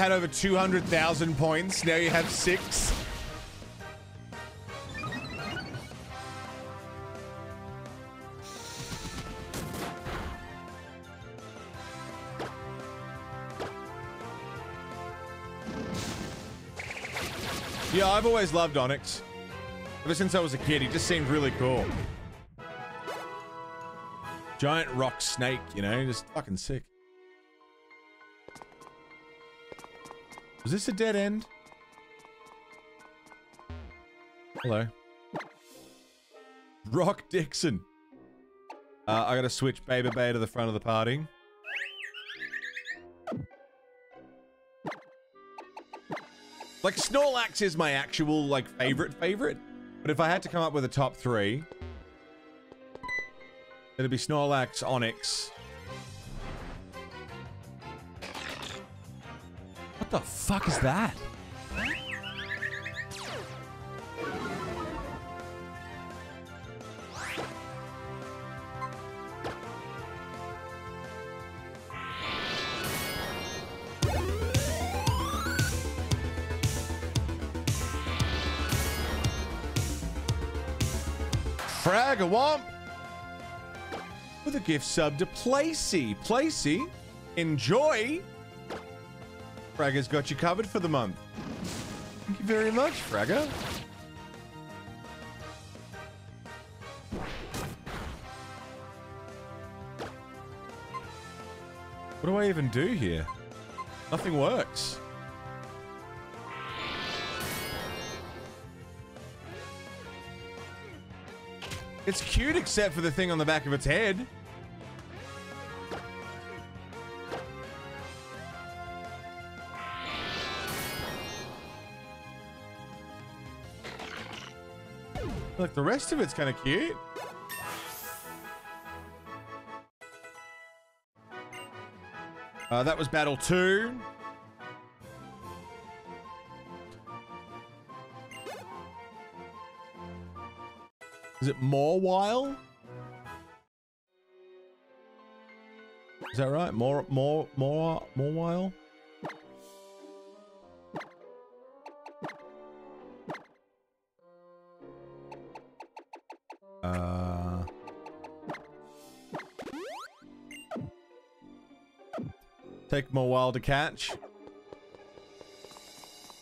Had over 200,000 points. Now you have six. Yeah, I've always loved Onix. Ever since I was a kid, he just seemed really cool. Giant rock snake, you know, just fucking sick. This a dead end? Hello. Rock Dixon. Uh, I gotta switch Baby Bay to the front of the party. Like, Snorlax is my actual, like, favorite favorite. But if I had to come up with a top three, it'd be Snorlax, Onix. The fuck is that? Fragawomp with a gift sub to Placey. Placey, enjoy. Fragga's got you covered for the month. Thank you very much, Fragga. What do I even do here? Nothing works. It's cute except for the thing on the back of its head. Like the rest of it's kind of cute. Uh, that was battle two. Is it Mawile? Is that right? More, more, more, Mawile? Take them a while to catch. Come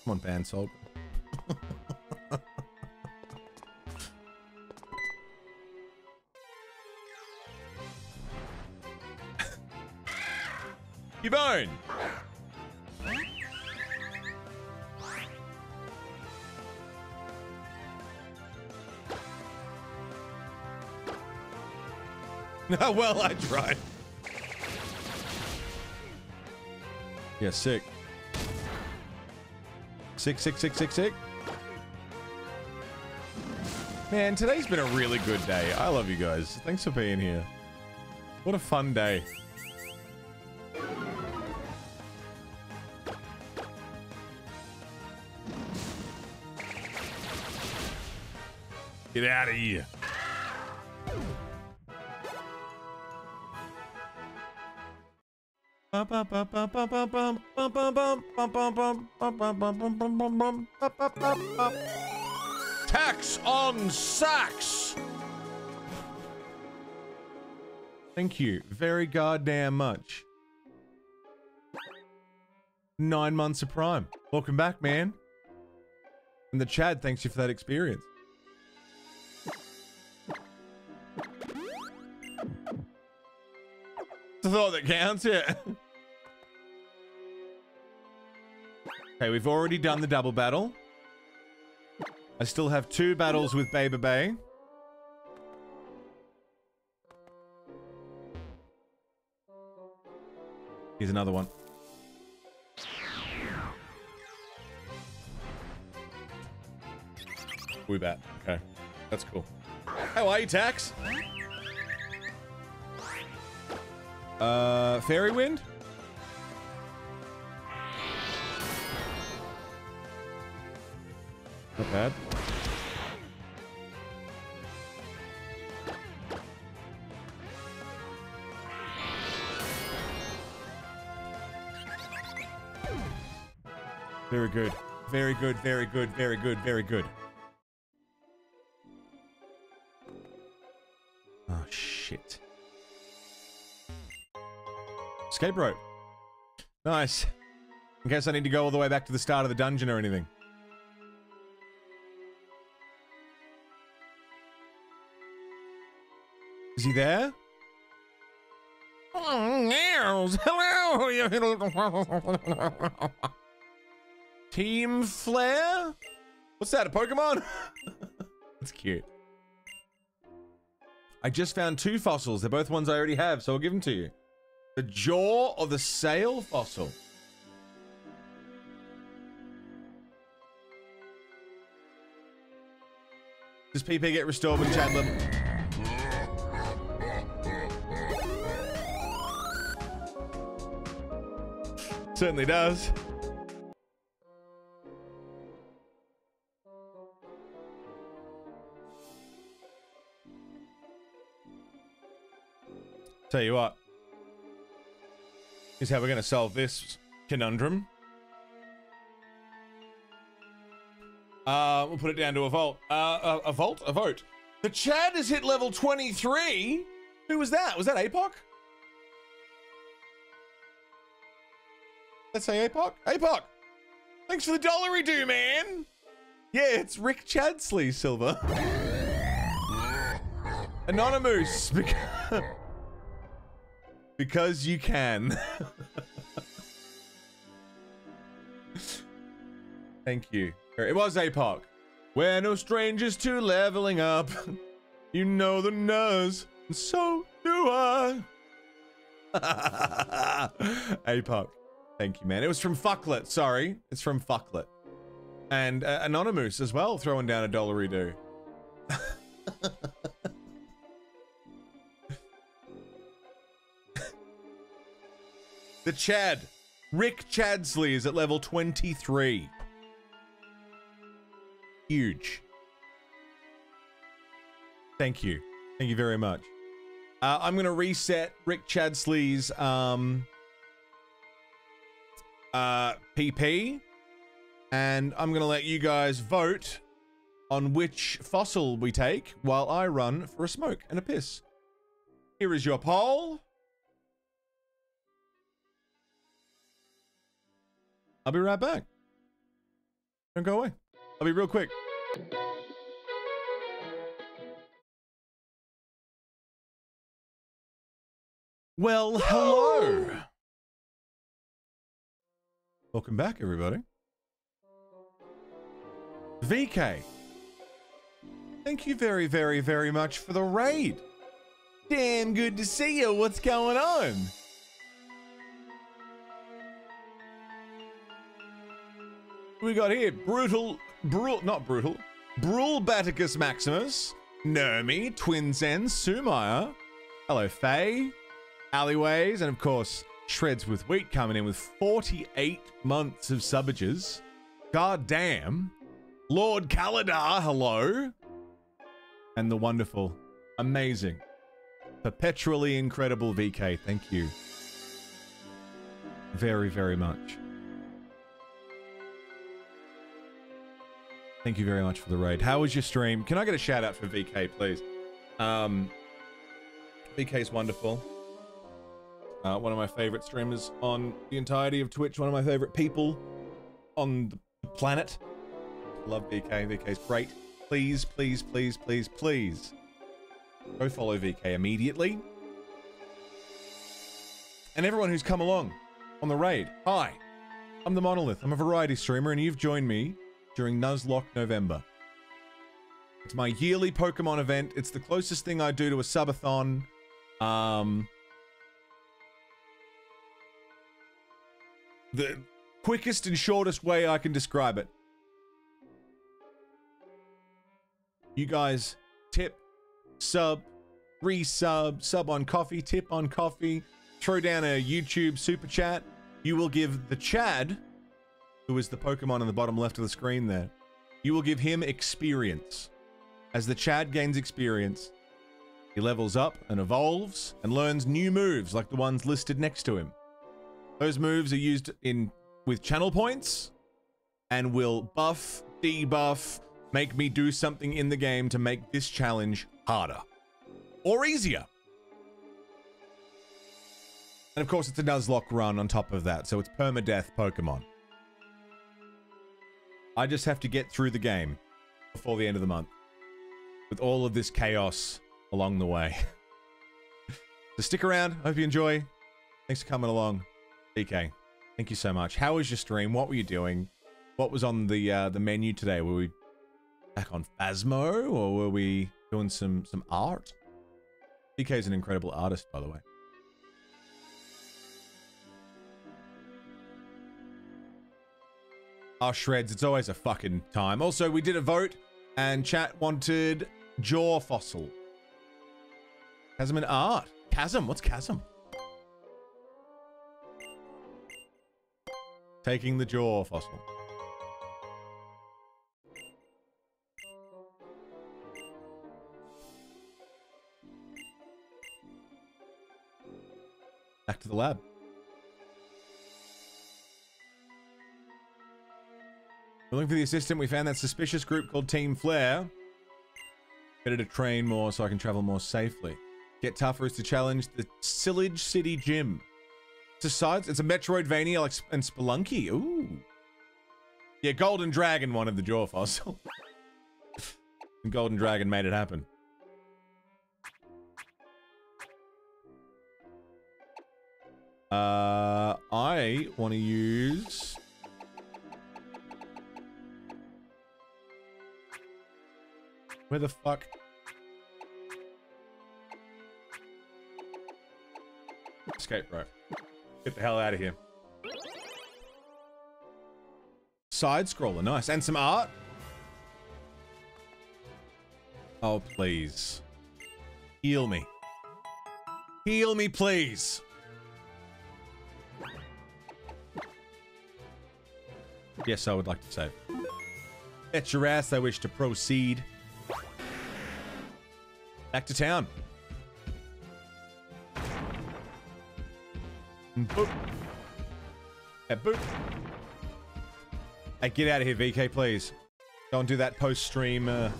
on, Bansalt. Cubone! well, I tried. Yeah, sick. Sick, sick, sick, sick, sick. Man, today's been a really good day. I love you guys. Thanks for being here. What a fun day. Get out of here. Tax on sacks. Thank you very goddamn much. Nine months of Prime. Welcome back, man. And the Chad thanks you for that experience. It's the thought that counts, yeah. okay, we've already done the double battle. I still have two battles with Baby Bay. Here's another one. Woobat. Okay. That's cool. How are you, Tax? Uh, Fairy Wind? Not bad. Very good. Very good, very good, very good, very good. Oh, shit. Escape rope. Nice. In case I need to go all the way back to the start of the dungeon or anything. Is he there? Oh, hello. Team Flare? What's that? A Pokemon? That's cute. I just found two fossils. They're both ones I already have, so I'll give them to you. The jaw or the sail fossil? Does PP get restored with chat Certainly does. Tell you what. Is how we're going to solve this conundrum. Uh, we'll put it down to a vote. Uh, a, a vote? A vote. The Chad has hit level 23. Who was that? Was that APOC? Let's say APOC. APOC! Thanks for the dollary do, man! Yeah, it's Rick Chadsley, Silver. Anonymous. Because, because you can. Thank you. It was APOC. We're no strangers to leveling up. You know the nurse, and so do I. APOC. Thank you, man. It was from Fucklet. Sorry. It's from Fucklet. And uh, Anonymous as well, throwing down a dollar do. the Chad. Rick Chadsley is at level 23. Huge. Thank you. Thank you very much. Uh, I'm going to reset Rick Chadsley's um, uh, PP, and I'm going to let you guys vote on which fossil we take while I run for a smoke and a piss. Here is your poll. I'll be right back. Don't go away. I'll be real quick. Well, hello. Welcome back, everybody. VK. Thank you very, very, very much for the raid. Damn good to see you. What's going on? We got here brutal, brutal, not brutal, Brul Baticus Maximus, Nermi, Twinsen, Sumaya, hello Faye, Alleyways, and of course Shreds with Wheat coming in with 48 months of subages. God damn. Lord Kaladar, hello. And the wonderful, amazing, perpetually incredible VK, thank you. Very, very much. Thank you very much for the raid. How was your stream? Can I get a shout out for VK, please? Um, VK is wonderful. Uh, one of my favorite streamers on the entirety of Twitch. One of my favorite people on the planet. Love VK. VK's great. Please, please, please, please, please go follow VK immediately. And everyone who's come along on the raid. Hi, I'm the Monolith. I'm a variety streamer, and you've joined me during Nuzlocke November. It's my yearly Pokemon event. It's the closest thing I do to a subathon. Um, the quickest and shortest way I can describe it. You guys tip, sub, resub, sub on coffee, tip on coffee, throw down a YouTube super chat. You will give the Chad, who is the Pokemon on the bottom left of the screen there, you will give him experience. As the Chad gains experience, he levels up and evolves and learns new moves like the ones listed next to him. Those moves are used in with channel points and will buff, debuff, make me do something in the game to make this challenge harder or easier. And of course, it's a Nuzlocke run on top of that, so it's permadeath Pokemon. I just have to get through the game before the end of the month with all of this chaos along the way. so stick around. Hope you enjoy. Thanks for coming along. DK, thank you so much. How was your stream? What were you doing? What was on the uh, the menu today? Were we back on Phasmo or were we doing some some art? DK is an incredible artist, by the way. Oh, shreds. It's always a fucking time. Also, we did a vote and chat wanted jaw fossil. Chasm and art. Chasm? What's chasm? Taking the jaw fossil. Back to the lab. We're looking for the assistant. We found that suspicious group called Team Flare. Better to train more so I can travel more safely. Get tougher is to challenge the Cyllage City Gym. Sides. It's a Metroidvania like and Spelunky. Ooh. Yeah, Golden Dragon wanted the jaw fossil. and Golden Dragon made it happen. Uh, I want to use Where the fuck? Escape rope. Get the hell out of here. Side scroller, nice. And some art. Oh, please. Heal me. Heal me, please. Yes, I would like to save. Bet your ass I wish to proceed. Back to town. Boop. And boop. Hey, get out of here, VK, please. Don't do that post-stream, uh...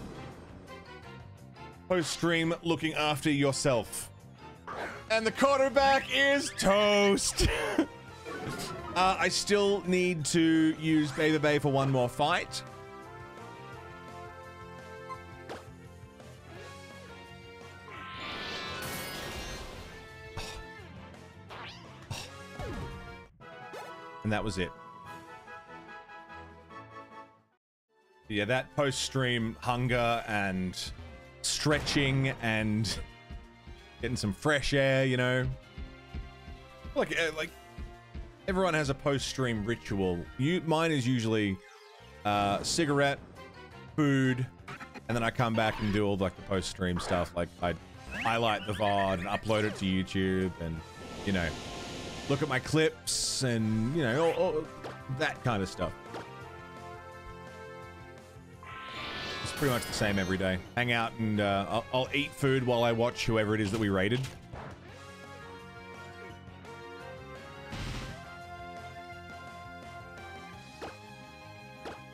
Post-stream looking after yourself. And the quarterback is toast! uh, I still need to use Baby Bay for one more fight. And that was it. Yeah, that post-stream hunger and stretching and getting some fresh air, you know. Like, uh, like everyone has a post-stream ritual. You, mine is usually uh, cigarette, food, and then I come back and do all like the post-stream stuff. Like I highlight the VOD and upload it to YouTube, and you know, look at my clips and you know, all, all that kind of stuff. It's pretty much the same every day. Hang out and uh, I'll, I'll eat food while I watch whoever it is that we raided.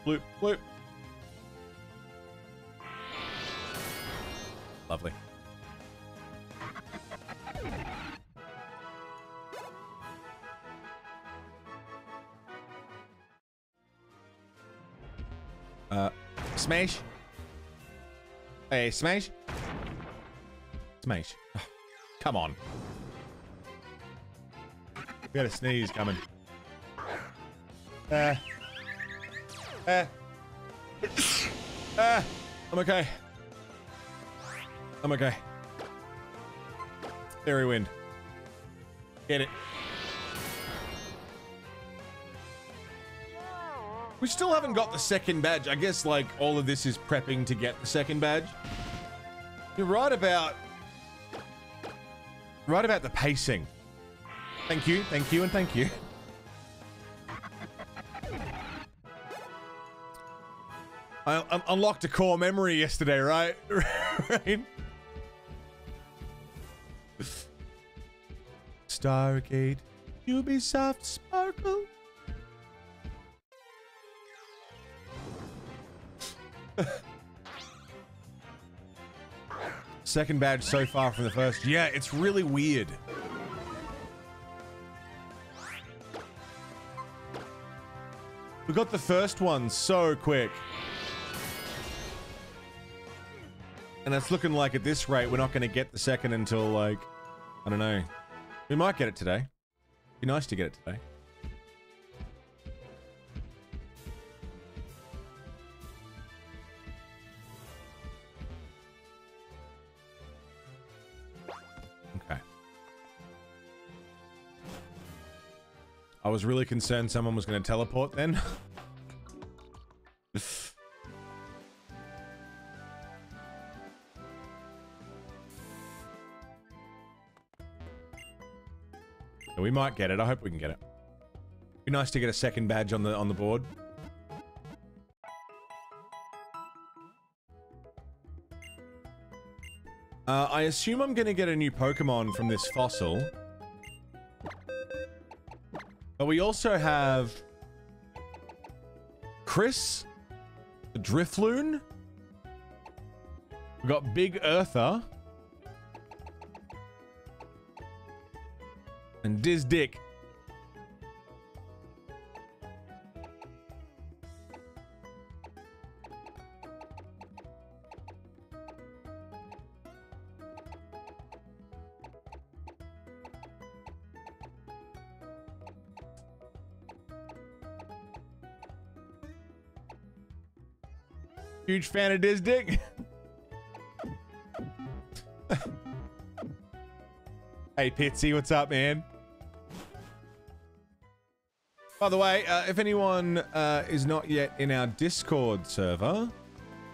Bloop, bloop. Lovely. Uh, smash. Hey, smash. Smash. Oh, come on. We got a sneeze coming. Uh. Uh. Uh. I'm okay. I'm okay. Fairy wind. Get it. We still haven't got the second badge. I guess like all of this is prepping to get the second badge. You're right about right about the pacing. Thank you, thank you, and thank you. I, I unlocked a core memory yesterday, right? right? Stargate, Ubisoft Second badge so far from the first. Yeah, it's really weird. We got the first one so quick. And it's looking like at this rate, we're not going to get the second until like, I don't know. We might get it today. Be nice to get it today. Was really concerned someone was going to teleport then. We might get it. I hope we can get it. Be nice to get a second badge on the on the board. Uh, I assume I'm going to get a new Pokemon from this fossil. But we also have Chris, the Drifloon. We've got Big Eartha. And Diz Dick. Huge fan of Diz Dick. hey, Pitsy, what's up, man? By the way, uh, if anyone uh, is not yet in our Discord server,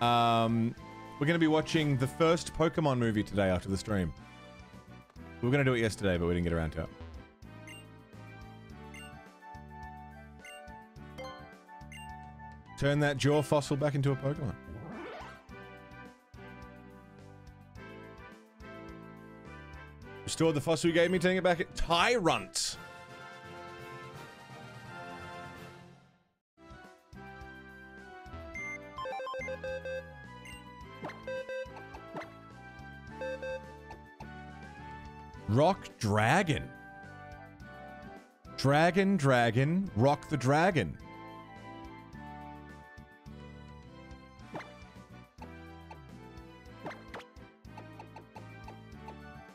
um, We're going to be watching the first Pokemon movie today after the stream. We were going to do it yesterday, but we didn't get around to it. Turn that jaw fossil back into a Pokemon. Restored the fossil you gave me, taking it back at Tyrunt. Rock Dragon. Dragon, Dragon, Rock the Dragon.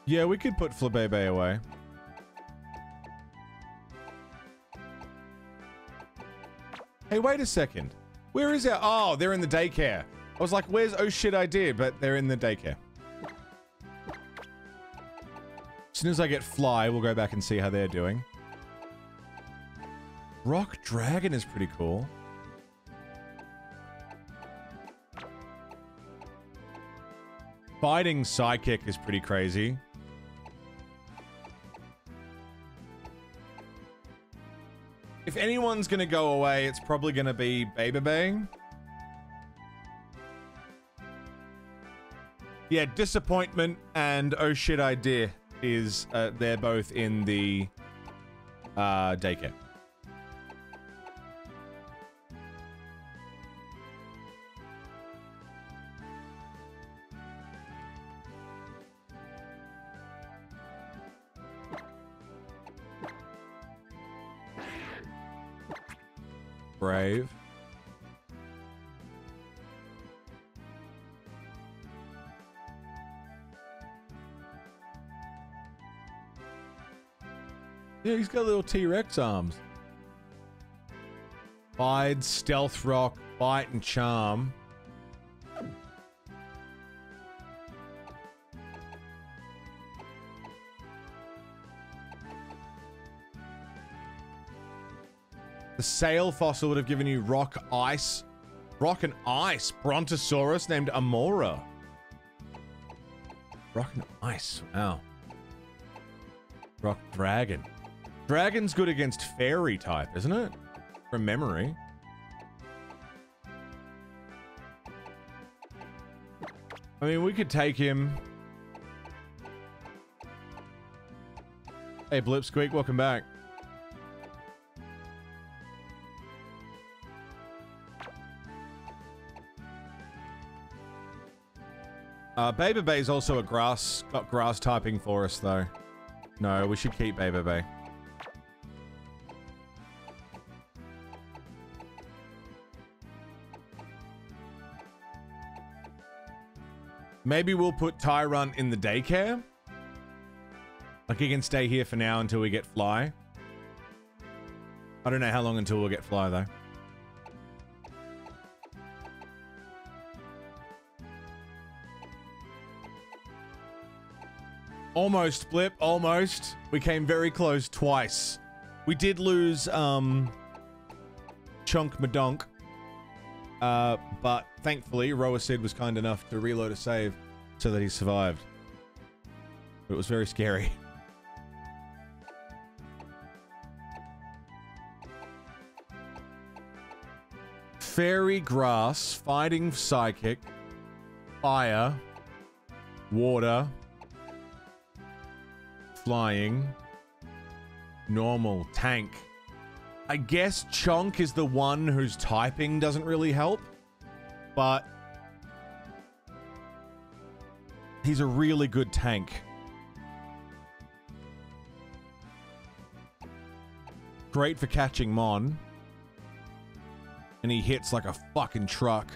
Yeah, we could put Flabebe away. Hey, wait a second. Where is our... Oh, they're in the daycare. I was like, where's... Oh, shit, I did. But they're in the daycare. As soon as I get Fly, we'll go back and see how they're doing. Rock Dragon is pretty cool. Fighting Psychic is pretty crazy. If anyone's gonna go away, it's probably gonna be Baby Bang. Yeah, Disappointment and Oh Shit Idea is, uh, they're both in the uh, daycare. Brave. Yeah, he's got little T-Rex arms. Bide, Stealth Rock, Bite, and Charm. The sail fossil would have given you rock, ice, rock and ice brontosaurus named Amaura. Rock and ice. Wow. Rock dragon. Dragon's good against fairy type, isn't it? From memory. I mean, we could take him. Hey, Blipsqueak, welcome back. Uh, Baby Bay's also a grass, got grass typing for us though. No, we should keep Baby Bay. Maybe we'll put Tyrunt in the daycare. Like he can stay here for now until we get Fly. I don't know how long until we'll get Fly though. Almost, Blip, almost. We came very close twice. We did lose, um, Chunk Madonk. Uh, but thankfully, Roa Sid was kind enough to reload a save so that he survived. But it was very scary. Fairy Grass, Fighting Psychic, Fire, Water, Flying, Normal, Tank. I guess Chonk is the one whose typing doesn't really help, but he's a really good tank. Great for catching Mon. And he hits like a fucking truck.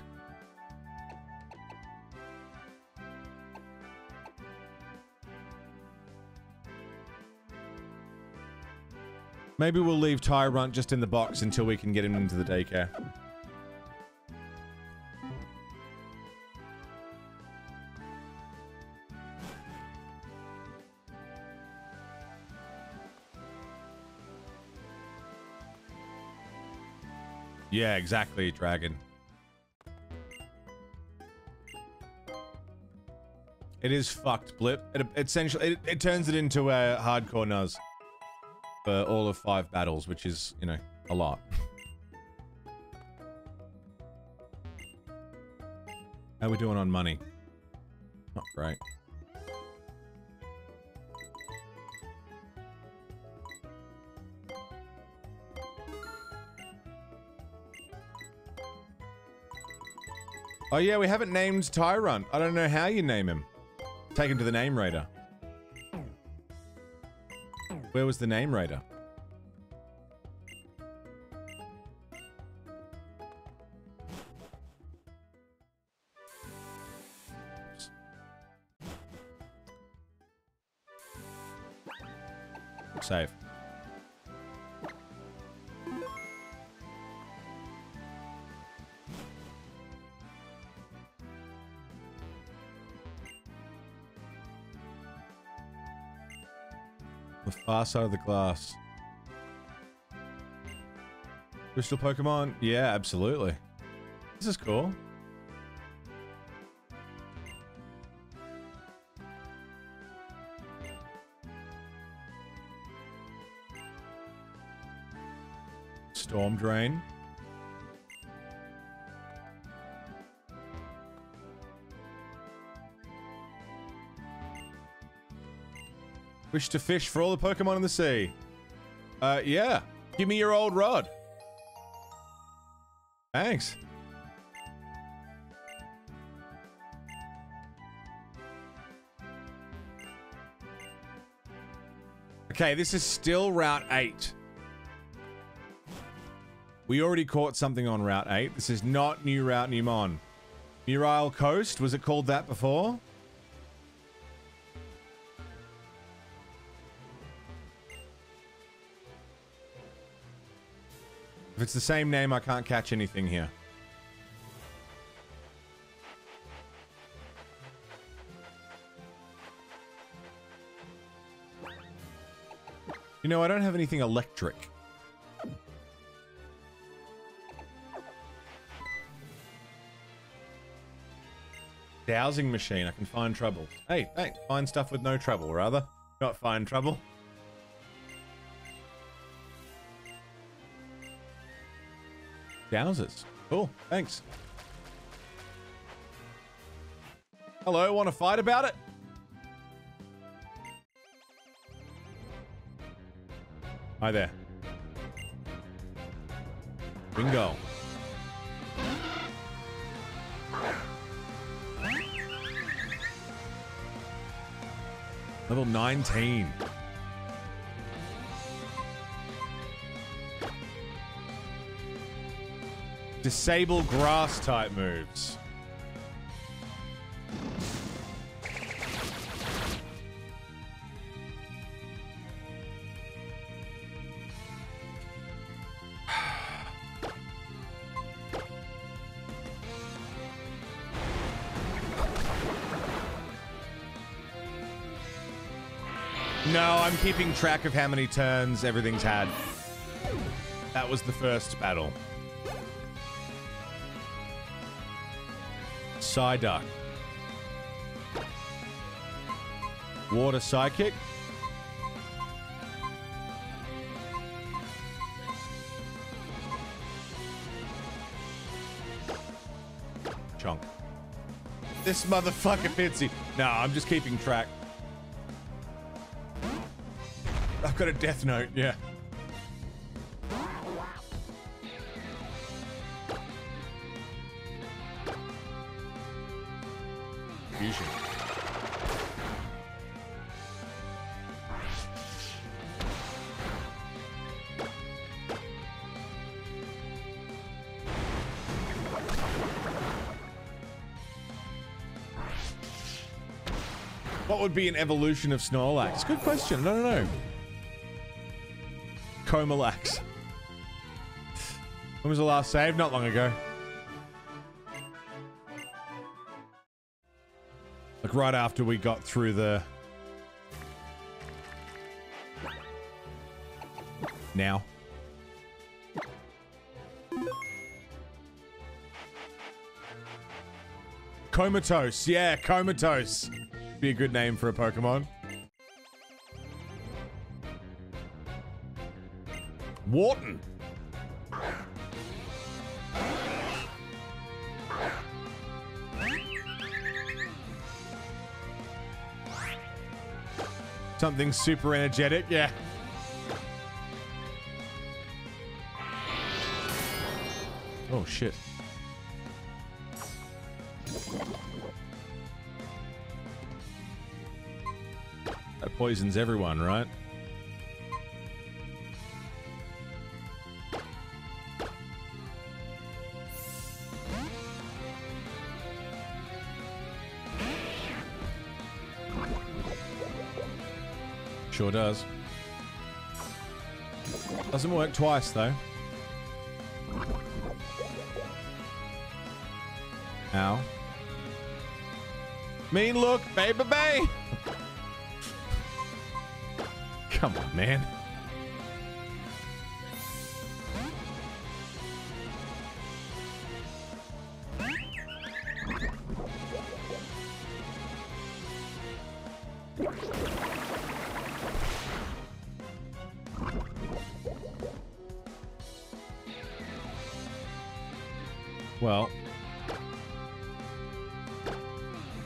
Maybe we'll leave Tyrunt just in the box until we can get him into the daycare. Yeah, exactly, Dragon. It is fucked, Blip. It essentially it, it turns it into a hardcore Nuz for all of five battles, which is, you know, a lot. How we doing on money? Not great. Oh yeah, we haven't named Tyrunt. I don't know how you name him. Take him to the Name Rater. Where was the Name Rater? Save. Far side of the glass. Crystal Pokemon? Yeah, absolutely. This is cool. Storm Drain. Wish to fish for all the Pokemon in the sea. Uh, yeah. Give me your old rod. Thanks. Okay, this is still Route 8. We already caught something on Route 8. This is not New Route Newmon. Muraille Coast, was it called that before? If it's the same name, I can't catch anything here. You know, I don't have anything electric. Dowsing machine, I can find trouble. Hey, thanks. Find stuff with no trouble, rather. Not find trouble. Dowsers. Cool, thanks. Hello, want to fight about it? Hi there. Bingo. Level 19. Disable grass type moves. No, I'm keeping track of how many turns everything's had. That was the first battle. Psyduck. Water Psychic. Chunk. This motherfucker Fitzy. No, I'm just keeping track. I've got a death note, yeah. Would be an evolution of Snorlax? Good question. No, no, no. Comalax. When was the last save? Not long ago. Like right after we got through the... Now. Comatose. Yeah, comatose. Be a good name for a Pokemon. Wharton. Something super energetic, yeah. Oh shit. Poisons everyone, right? Sure does. Doesn't work twice, though. Ow. Mean look, baby bay. Come on, man. Well,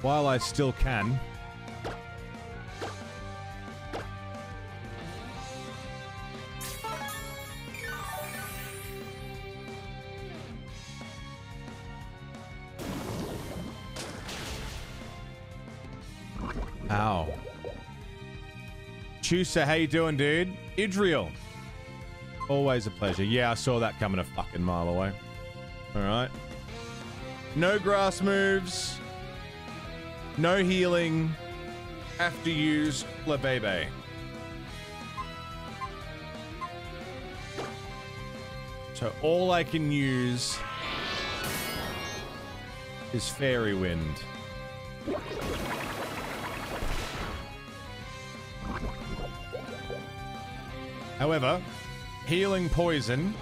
while I still can, Chusa, how you doing, dude? Idriel. Always a pleasure. Yeah, I saw that coming a fucking mile away. All right. No grass moves. No healing. Have to use Flabebe. So all I can use is Fairy Wind. However, healing poison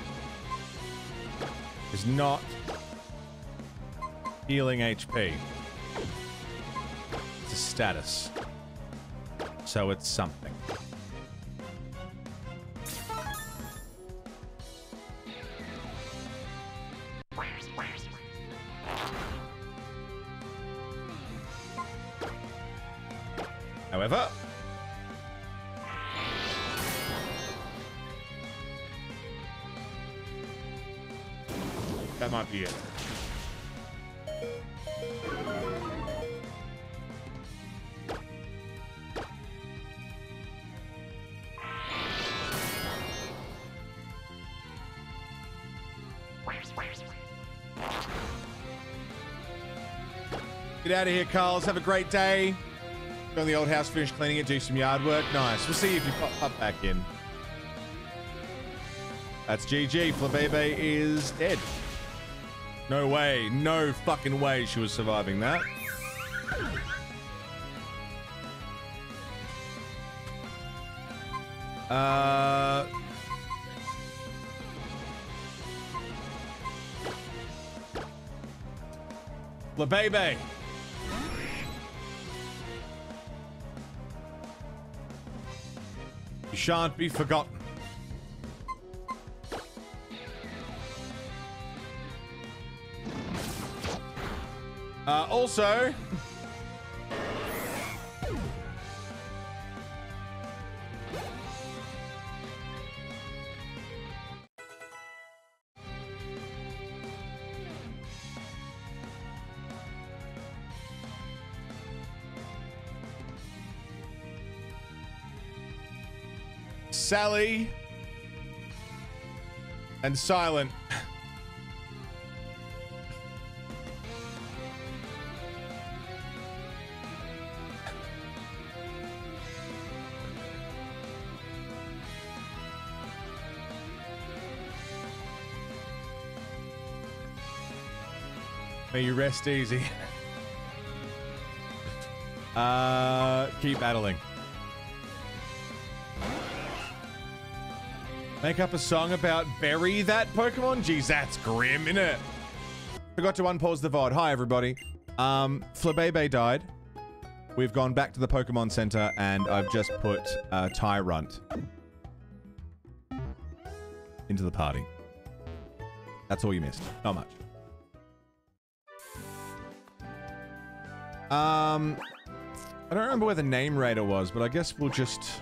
is not healing HP. It's a status. So it's something. Out of here, Carls. Have a great day. Go in the old house, finish cleaning it, do some yard work. Nice. We'll see if you pop, pop back in. That's GG. Flabebe is dead. No way. No fucking way she was surviving that. Uh... Flabebe. You shan't be forgotten. Uh, also, Sally and Silent. May you rest easy. Uh, keep battling. Make up a song about bury that Pokemon? Jeez, that's grim, innit? Forgot to unpause the VOD. Hi, everybody. Um, Flabebe died. we've gone back to the Pokemon Center and I've just put uh, Tyrunt into the party. That's all you missed. Not much. Um, I don't remember where the Name Rater was, but I guess we'll just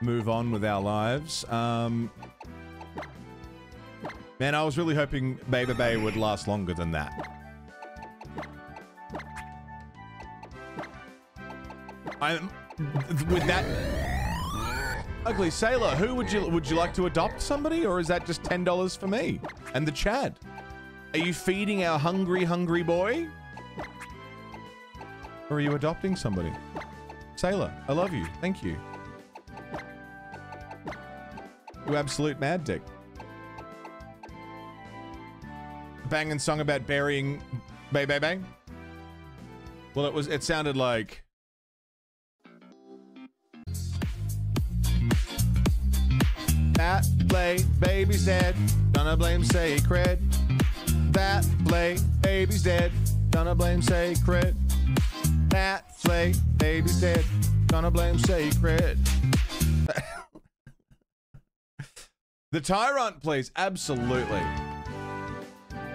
move on with our lives. Um, man, I was really hoping Baby Bay would last longer than that. I'm with that ugly sailor. Who would you would you like to adopt somebody, or is that just ten dollars for me and the Chad? Are you feeding our hungry, hungry boy? Or are you adopting somebody? Sailor, I love you. Thank you. Absolute mad dick. Banging song about burying Bay Bang? Well, it was, it sounded like. That play, baby's dead. Gonna blame sacred. That play, baby's dead. Gonna blame sacred. That play, baby's dead. Gonna blame sacred. The Tyrunt, please. Absolutely.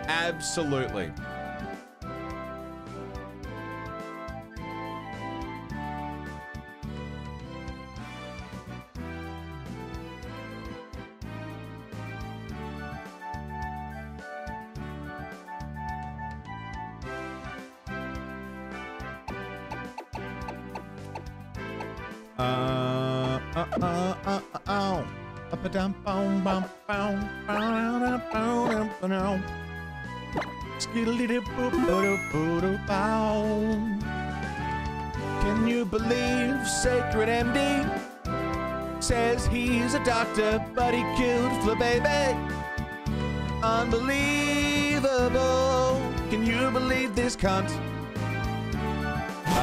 Absolutely.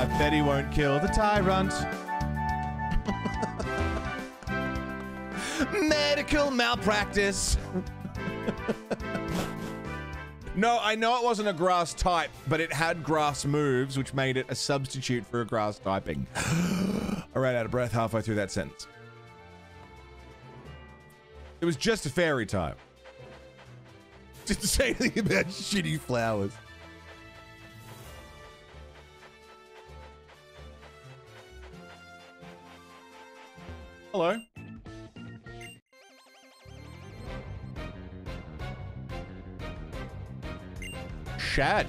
I bet he won't kill the tyrant. Medical malpractice. no, I know it wasn't a grass type, but it had grass moves, which made it a substitute for a grass typing. I ran out of breath halfway through that sentence. It was just a fairy type. Didn't say anything about shitty flowers. Hello. Shad.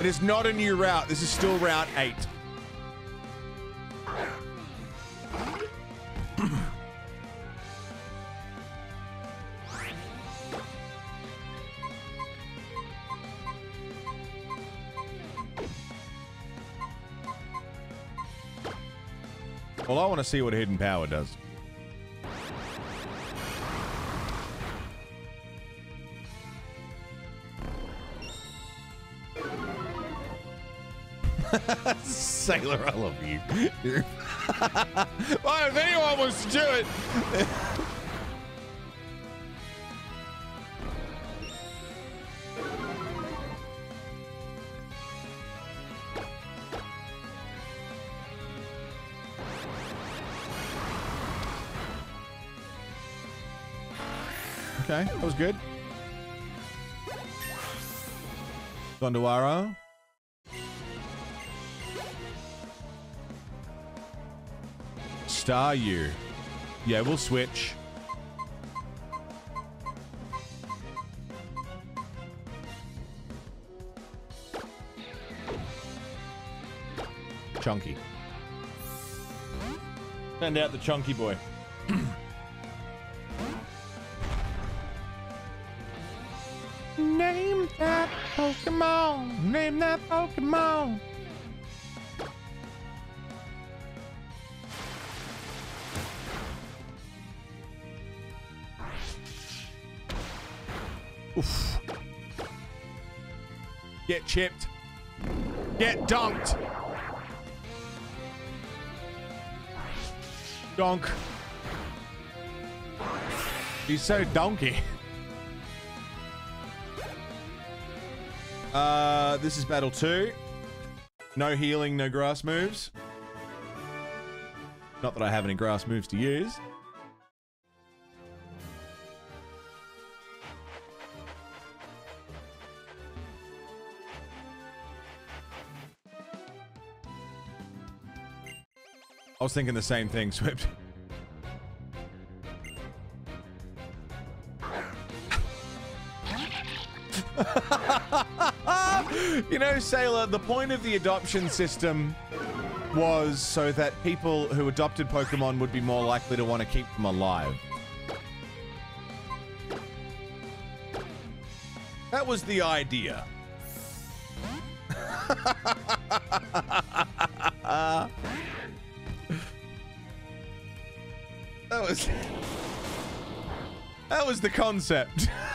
It is not a new route. This is still Route 8. Well, I want to see what Hidden Power does. Sailor, I love you. well, if anyone wants to do it. Okay, that was good. Gondawara. Star you. Yeah, we'll switch. Chunky. Send out the chunky boy. Name that Pokemon. Oof. Get chipped. Get dunked. Donk. He's so donkey. Uh, this is battle two. No healing, no grass moves. Not that I have any grass moves to use. I was thinking the same thing, Swift. You know, Sailor, the point of the adoption system was so that people who adopted Pokemon would be more likely to want to keep them alive. That was the idea. that was that was the concept.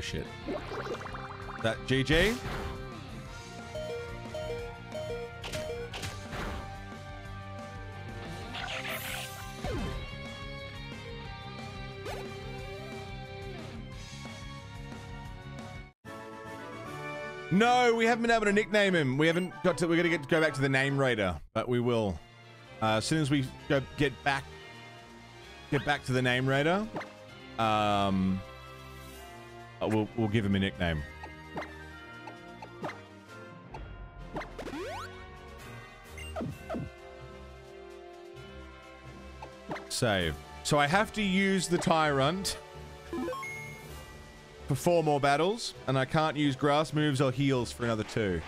Oh shit. That JJ? No, we haven't been able to nickname him. We haven't got to. We're gonna get to go back to the Name Rater, but we will. Uh, as soon as we go get back, get back to the Name Rater, um, we'll we'll give him a nickname. Save. So I have to use the Tyrunt for four more battles, and I can't use grass moves or heals for another two.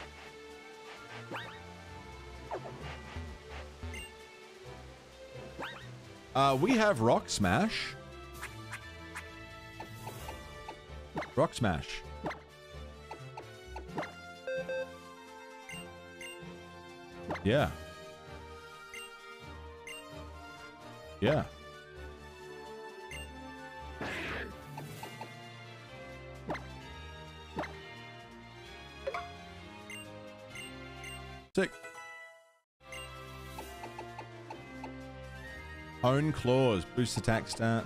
Uh, we have Rock Smash. Rock Smash. Yeah. Yeah. Sick. Hone claws, boost attack stat.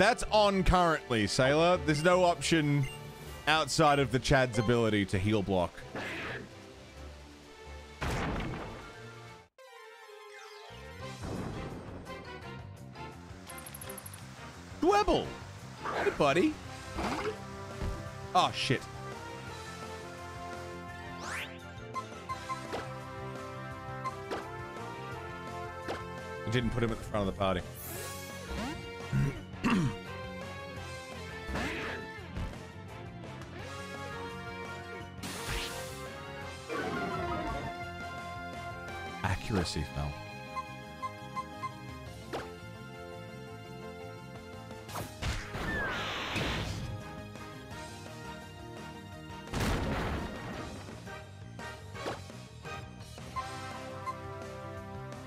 That's on currently, Sailor. There's no option outside of the Chad's ability to heal block. Dwebble! Hey, buddy. Oh, shit. I didn't put him at the front of the party.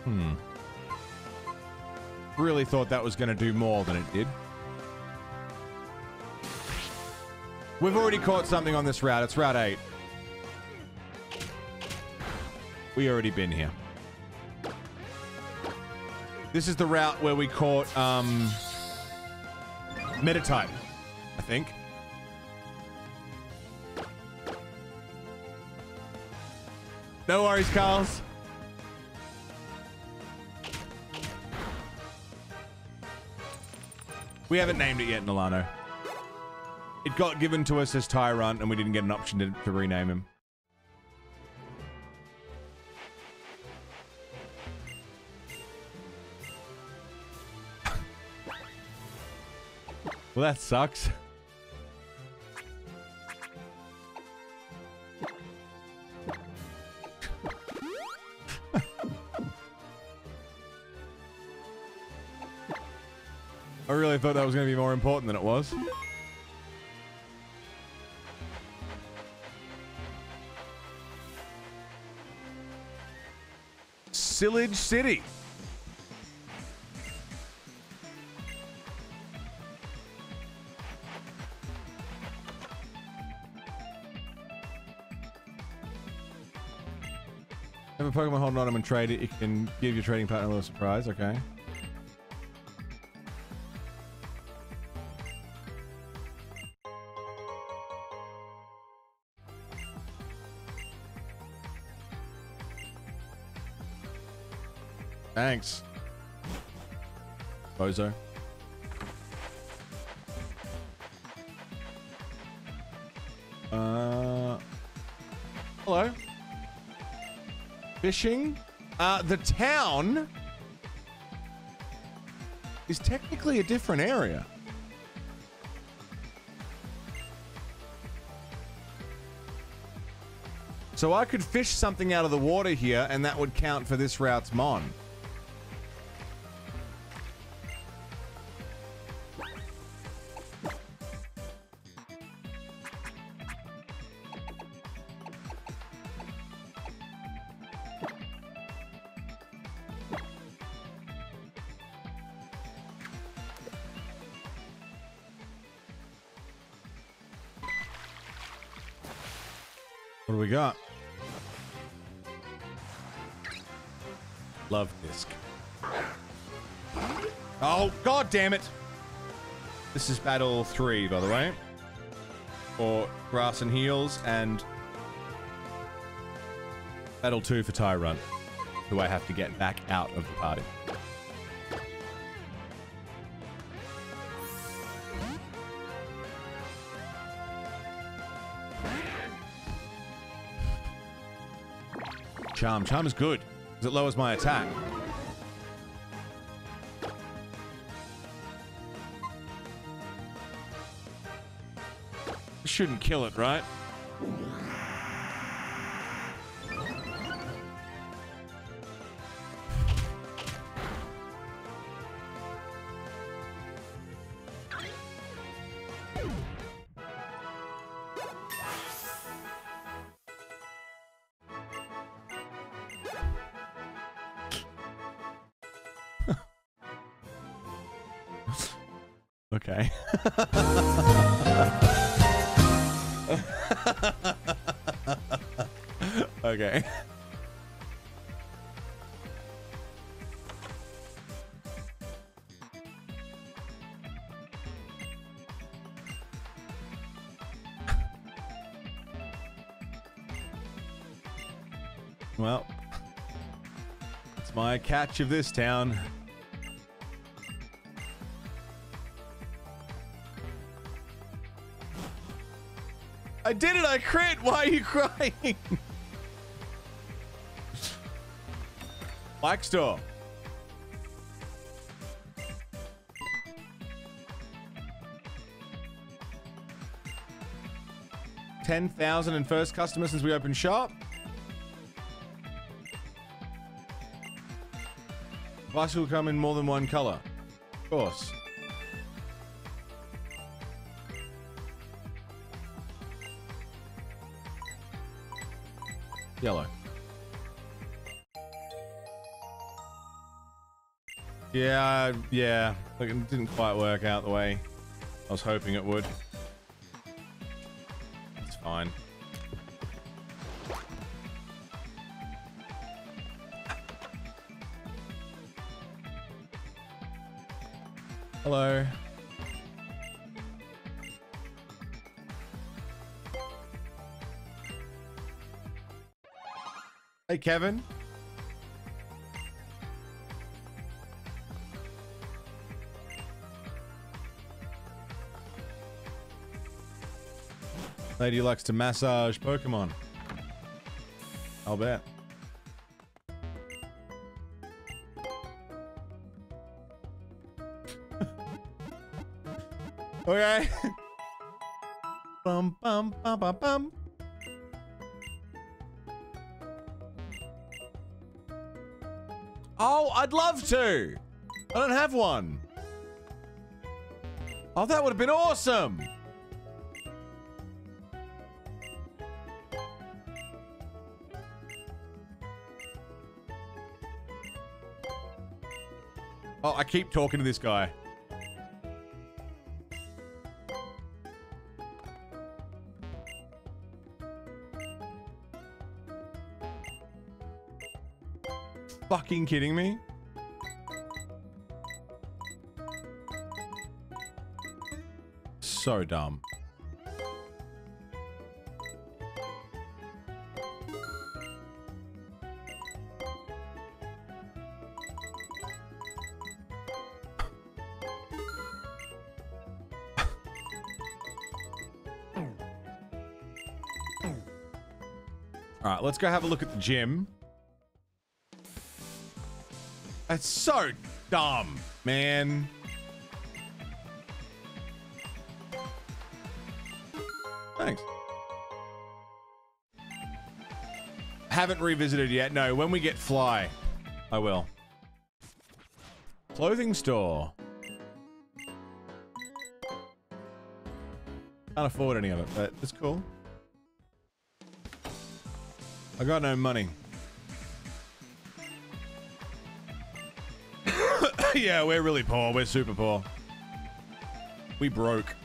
Hmm. Really thought that was going to do more than it did. We've already caught something on this route. It's Route 8. We already been here. This is the route where we caught, um... Meditite, I think. No worries, Carls. We haven't named it yet, Nilano. It got given to us as Tyrunt, and we didn't get an option to, to rename him. Well, that sucks. I really thought that was going to be more important than it was. Cyllage City. Pokemon hold an item and trade it, you can give your trading partner a little surprise, okay. Thanks. Bozo. Fishing. Uh, the town is technically a different area. So I could fish something out of the water here, and that would count for this route's mon. This is battle three, by the way. For Grass and Heels, and battle two for Tyrunt, who I have to get back out of the party. Charm. Charm is good, because it lowers my attack. Shouldn't kill it, right? Okay. Well, it's my catch of this town. I did it! I crit! Why are you crying? Black store. Ten thousand and first customer since we opened shop. Bus will come in more than one color. Of course. Yellow. Yeah, yeah. Like, It didn't quite work out the way I was hoping it would. It's fine. Hello. Hey, Kevin. Lady likes to massage Pokemon. I'll bet. Okay. bum bum bum bum bum. Oh, I'd love to. I don't have one. Oh, that would have been awesome. I keep talking to this guy. Fucking kidding me? So dumb. Let's go have a look at the gym. That's so dumb, man. Thanks. Haven't revisited yet. No, when we get fly, I will. Clothing store. Can't afford any of it, but it's cool. I got no money. yeah, we're really poor. We're super poor. We broke.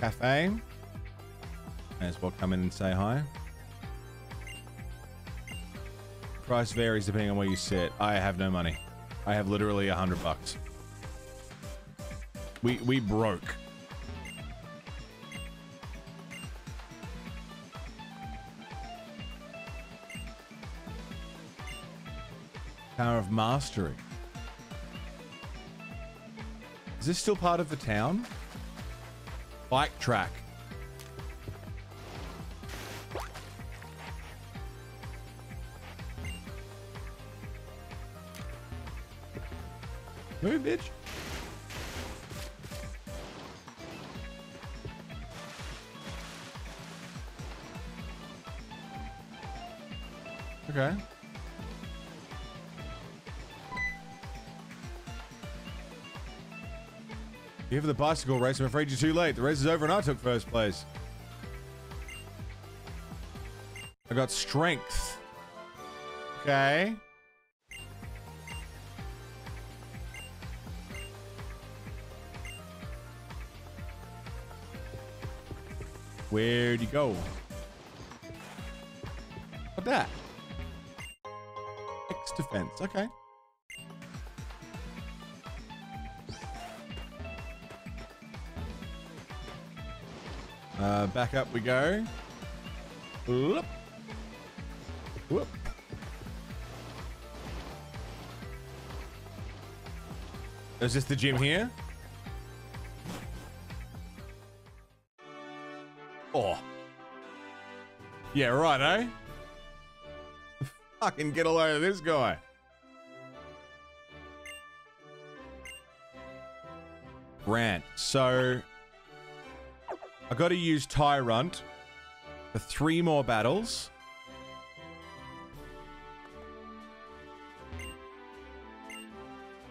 Cafe. May as well come in and say hi. Price varies depending on where you sit. I have no money. I have literally a hundred bucks. We we broke. Power of Mastery. Is this still part of the town? Bike track. Move, bitch. Okay. Here for the bicycle race. I'm afraid you're too late. The race is over and I took first place. I got strength. Okay. Where'd you go? What that? X defense. Okay. Uh, back up we go. Whoop. Whoop. Is this the gym here? Yeah, right, eh? Fucking get a load of this guy. Rant. So, I got to use Tyrunt for three more battles.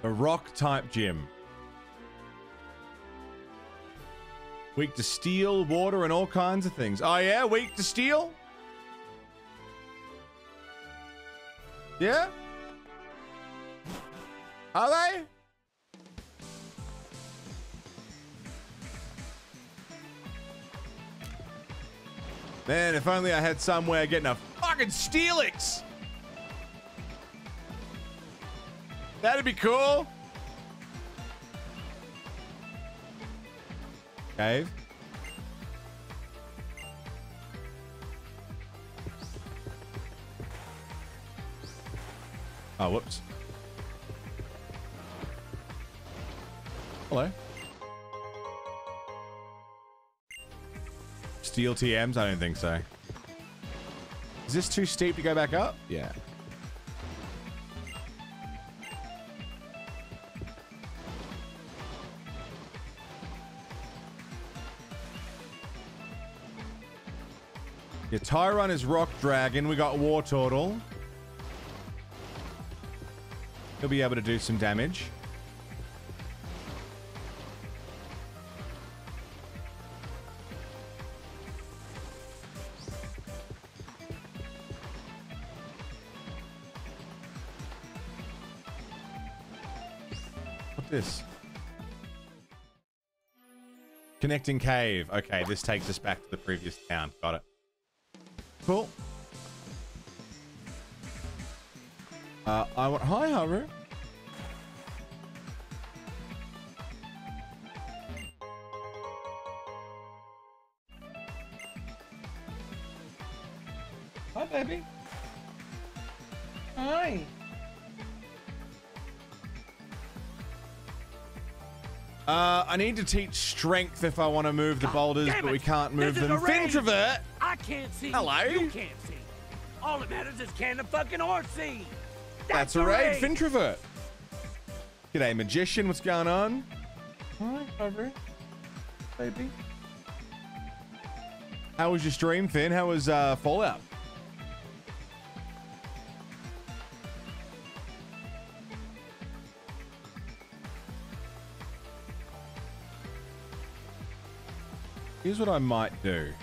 A rock type gym. Weak to steel, water, and all kinds of things. Oh yeah, weak to steel? Yeah? Are they? Man, if only I had some way of getting a fucking Steelix. That'd be cool. Cave. Oh, whoops. Hello. Steel TMs? I don't think so. Is this too steep to go back up? Yeah. Yeah, Tyrunt is Rock Dragon. We got War Turtle. He'll be able to do some damage. This? Connecting cave. Okay, this takes us back to the previous town. Got it. Cool. Uh, I want. Hi, Haru. Hi, baby. Hi. Uh, I need to teach strength if I want to move the boulders, but we can't move This them. Fintrovert! I can't see. Hello? You can't see. All that matters is can the fucking horse see? That's a raid, Fintrovert. G'day, magician. What's going on? Hi, Harvey. Baby. How was your stream, Finn? How was uh, Fallout? Here's what I might do.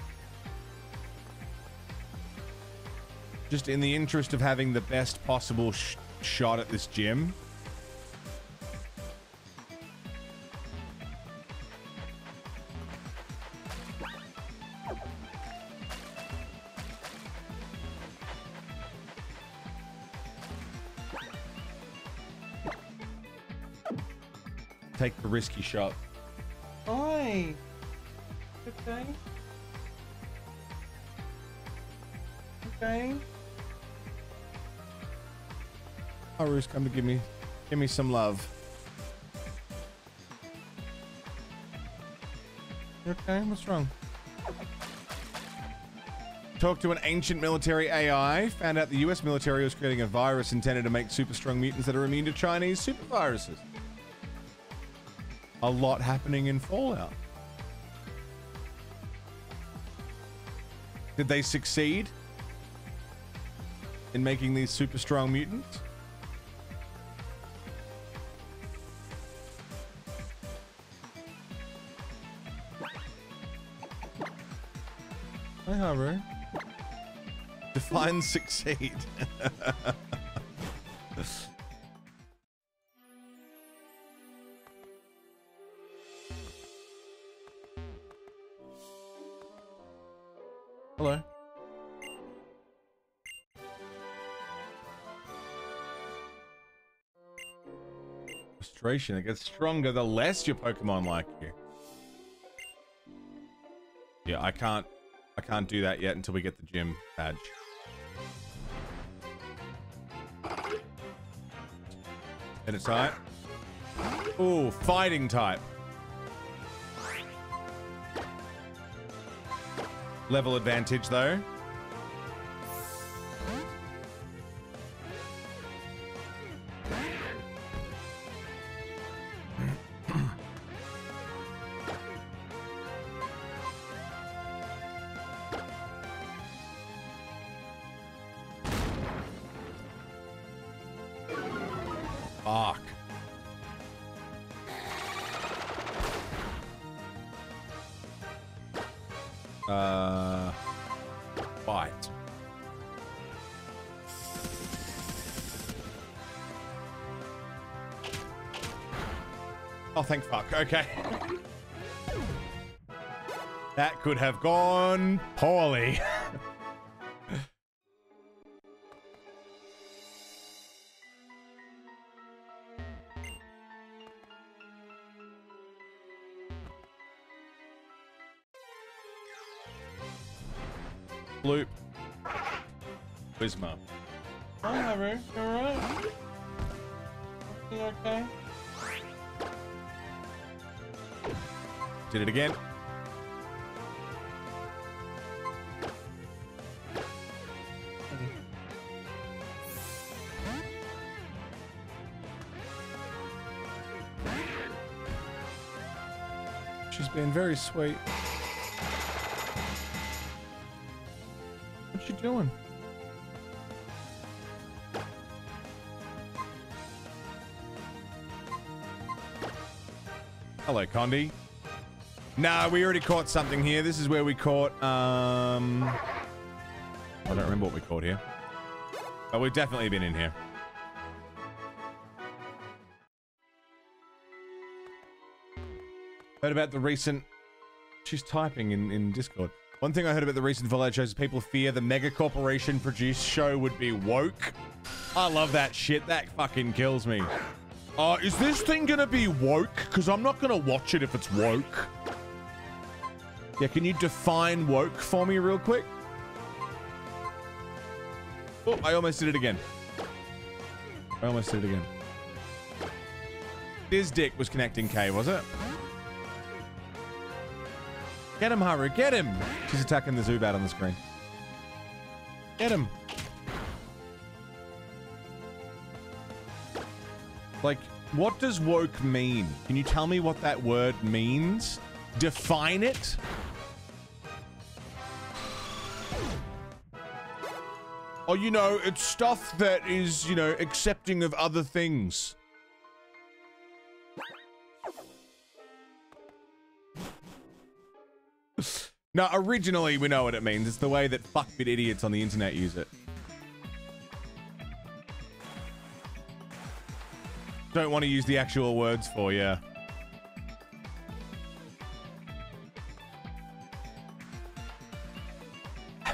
Just in the interest of having the best possible sh- shot at this gym. Take the risky shot. Hi. Okay. Okay. Haru's come to give me give me some love. Okay, what's wrong? Talked to an ancient military AI, found out the US military was creating a virus intended to make super strong mutants that are immune to Chinese super viruses. A lot happening in Fallout. Did they succeed in making these super strong mutants? Hi, Haru. Define succeed. Hello. Frustration. It gets stronger the less your Pokemon like you. Yeah, I can't can't do that yet until we get the gym badge. And it's type. Ooh, fighting type. Level advantage though. Okay. that could have gone poorly. Sweet. What's she doing? Hello, Condi. Nah, we already caught something here. This is where we caught, um... I don't remember what we caught here. But we've definitely been in here. Heard about the recent... She's typing in, in Discord. One thing I heard about the recent Fallout shows is people fear the mega corporation produced show would be woke. I love that shit. That fucking kills me. Uh, is this thing gonna be woke? Because I'm not gonna watch it if it's woke. Yeah, can you define woke for me real quick? Oh, I almost did it again. I almost did it again. This dick was connecting K, was it? Get him, Haru, get him! She's attacking the Zubat on the screen. Get him! Like, what does woke mean? Can you tell me what that word means? Define it? Oh, you know, it's stuff that is, you know, accepting of other things. Now, originally, we know what it means. It's the way that fuckbit idiots on the internet use it. Don't want to use the actual words for you.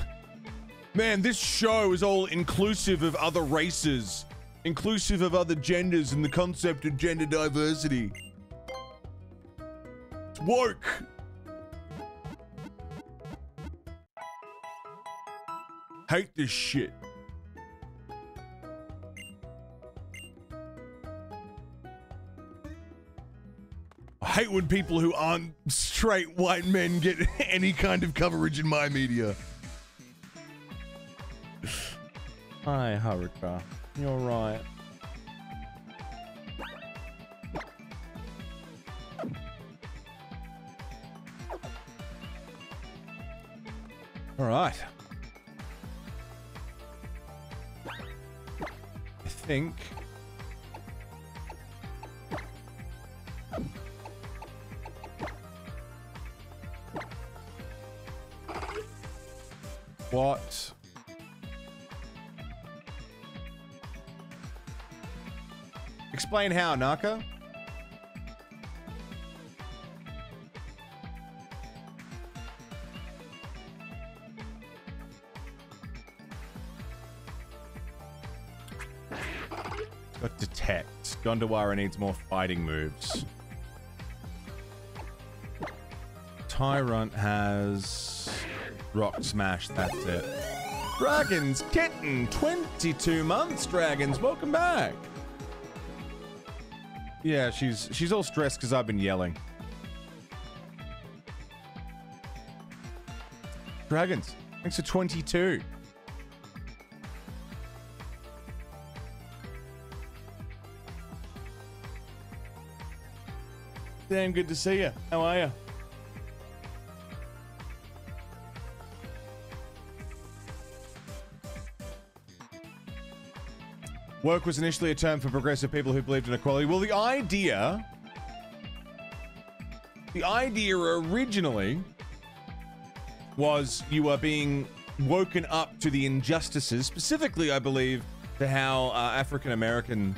Man, this show is all inclusive of other races, inclusive of other genders, and the concept of gender diversity. It's woke. Hate this shit. I hate when people who aren't straight white men get any kind of coverage in my media. Hi, Haruka. You're right. All right. Think. What? Explain how, Naka. Gondawara needs more fighting moves. Tyrant has rock smash. That's it. Dragons kitten, 22 months. Dragons, welcome back. Yeah, she's she's all stressed because I've been yelling. Dragons, thanks for 22. Damn good to see you. How are you? Woke was initially a term for progressive people who believed in equality. Well, the idea. The idea originally was you are being woken up to the injustices, specifically, I believe, to how uh, African American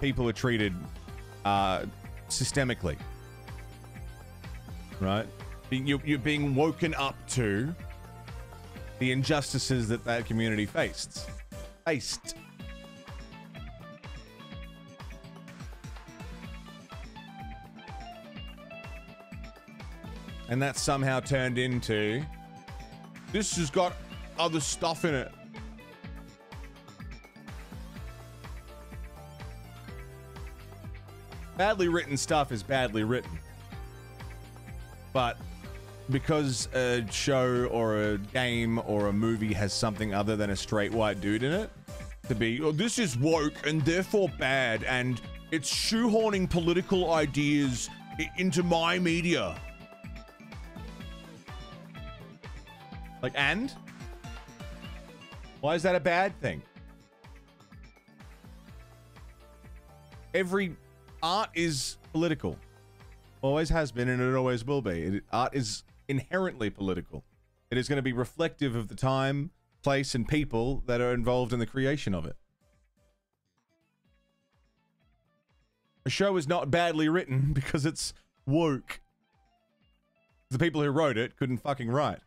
people are treated uh, systemically. Right? You're, being woken up to the injustices that that community faced. Faced. and that somehow turned into this has got other stuff in it. badly written stuff is badly written. But because a show or a game or a movie has something other than a straight white dude in it, to be, oh, this is woke and therefore bad, and it's shoehorning political ideas into my media. Like, and? Why is that a bad thing? Every art is political. Always has been, and it always will be. It, art is inherently political. It is going to be reflective of the time, place, and people that are involved in the creation of it. A show is not badly written because it's woke. The people who wrote it couldn't fucking write.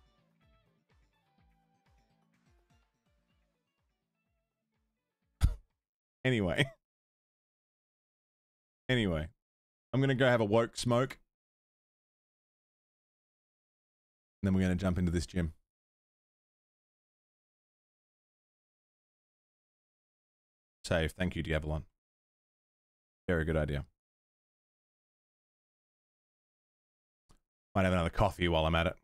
anyway. Anyway. I'm gonna go have a woke smoke. And then we're gonna jump into this gym. Save. Thank you, Diabolon. Very good idea. Might have another coffee while I'm at it.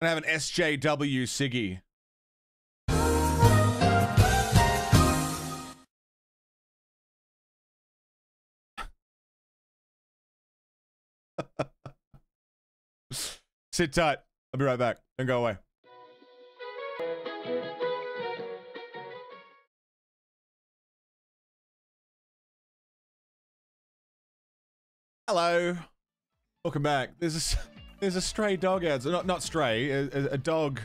I have an SJW Siggy. Sit tight. I'll be right back. Don't go away. Hello. Welcome back. There's a there's a stray dog outside. Not not stray. A, a, a dog.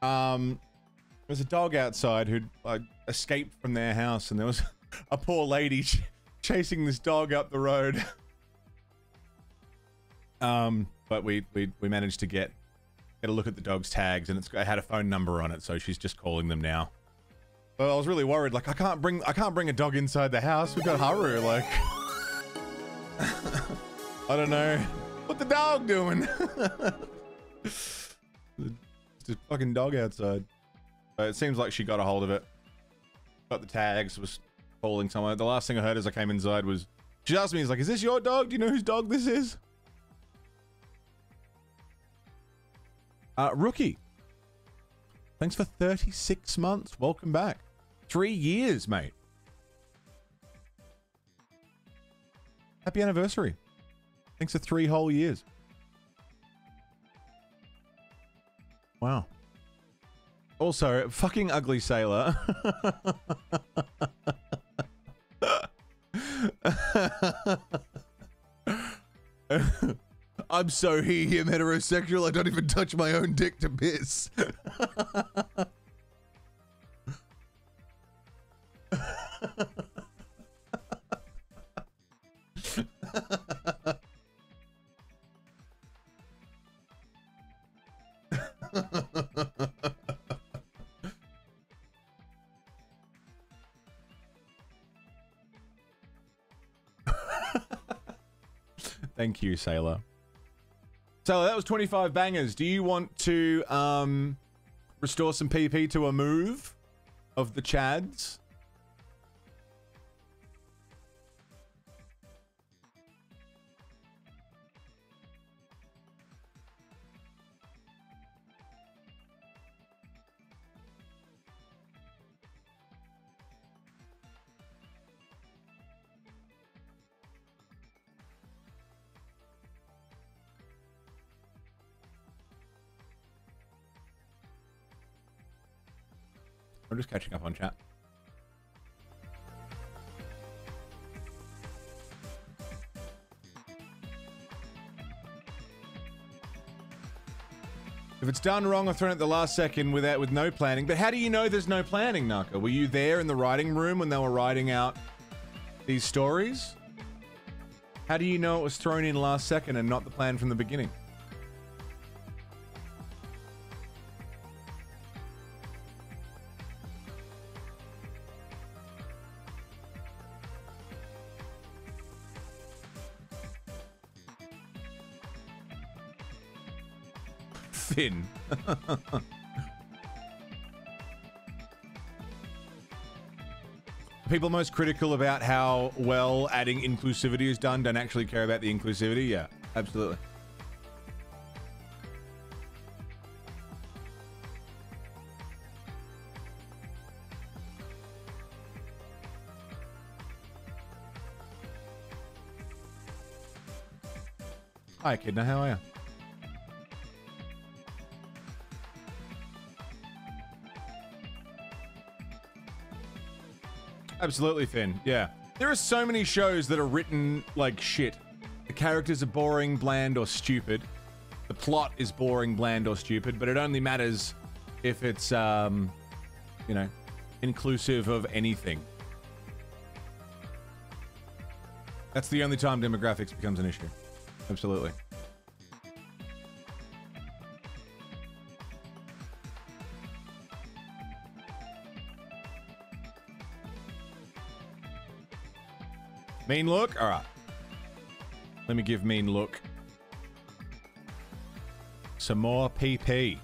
Um, there's a dog outside who like escaped from their house, and there was a poor lady ch- chasing this dog up the road. Um, but we we we managed to get get a look at the dog's tags, and it's it had a phone number on it, so she's just calling them now. But I was really worried. Like I can't bring I can't bring a dog inside the house. We've got Haru. Like I don't know what the dog doing. There's a fucking dog outside. But it seems like she got a hold of it. Got the tags. Was calling someone. The last thing I heard as I came inside was she asked me, "Is like, is this your dog? Do you know whose dog this is?" Uh, rookie. Thanks for 36 months. Welcome back. Three years, mate. Happy anniversary. Thanks for three whole years. Wow. Also, fucking ugly sailor. I'm so he, him, heterosexual, I don't even touch my own dick to piss. Thank you, Sailor. Sailor, that was 25 bangers. Do you want to um, restore some PP to a move of the Chads? It's done wrong or thrown at the last second without with no planning, but how do you know there's no planning, Naka? Were you there in the writing room when they were writing out these stories? How do you know it was thrown in last second and not the plan from the beginning? People most critical about how well adding inclusivity is done don't actually care about the inclusivity. Yeah, absolutely. Hi, Kidna. How are you? Absolutely, thin. Yeah. There are so many shows that are written like shit. The characters are boring, bland, or stupid. The plot is boring, bland, or stupid, but it only matters if it's, um, you know, inclusive of anything. That's the only time demographics becomes an issue. Absolutely. Mean look? All right. Let me give mean look. Some more PP.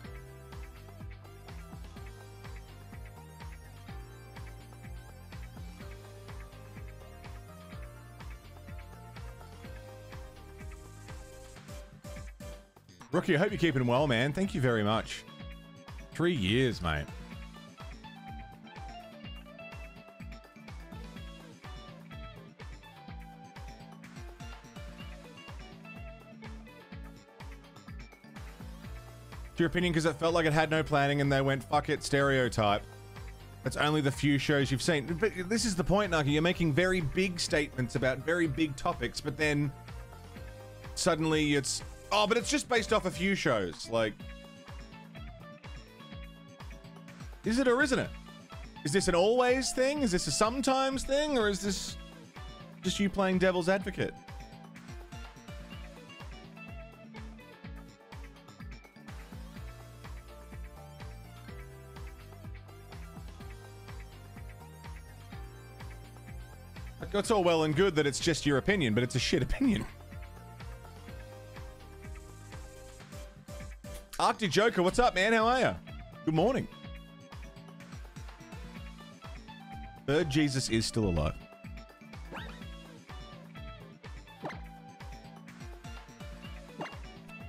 Rookie, I hope you're keeping well, man. Thank you very much. Three years, mate. Your opinion because it felt like it had no planning and they went, fuck it, stereotype. That's only the few shows you've seen. But this is the point, Naki. You're making very big statements about very big topics, but then suddenly it's, oh, but it's just based off a few shows. Like, is it or isn't it? Is this an always thing? Is this a sometimes thing? Or is this just you playing devil's advocate? That's all well and good that it's just your opinion, but it's a shit opinion. Arctic Joker, what's up, man? How are you? Good morning. Third Jesus is still alive.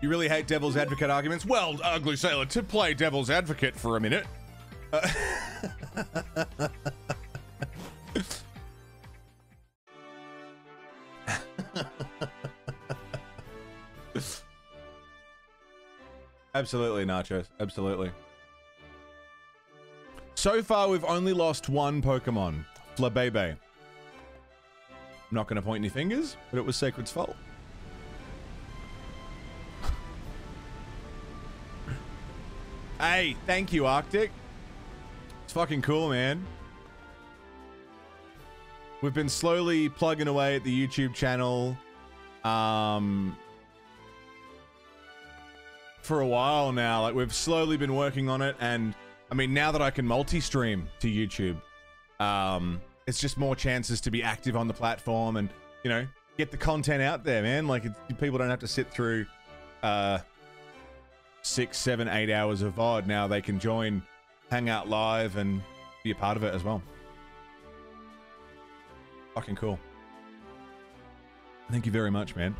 You really hate devil's advocate arguments? Well, Ugly Sailor, to play devil's advocate for a minute. Uh, Absolutely, Nachos. Absolutely. So far, we've only lost one Pokemon, Flabebe. I'm not going to point any fingers, but it was Sacred's fault. hey, thank you, Arctic. It's fucking cool, man. We've been slowly plugging away at the YouTube channel. Um, for a while now. Like we've slowly been working on it, and I mean now that I can multi-stream to YouTube, um, it's just more chances to be active on the platform and you know get the content out there, man. Like people don't have to sit through uh, six, seven, eight hours of VOD. Now they can join, hang out live, and be a part of it as well. Fucking cool. Thank you very much, man.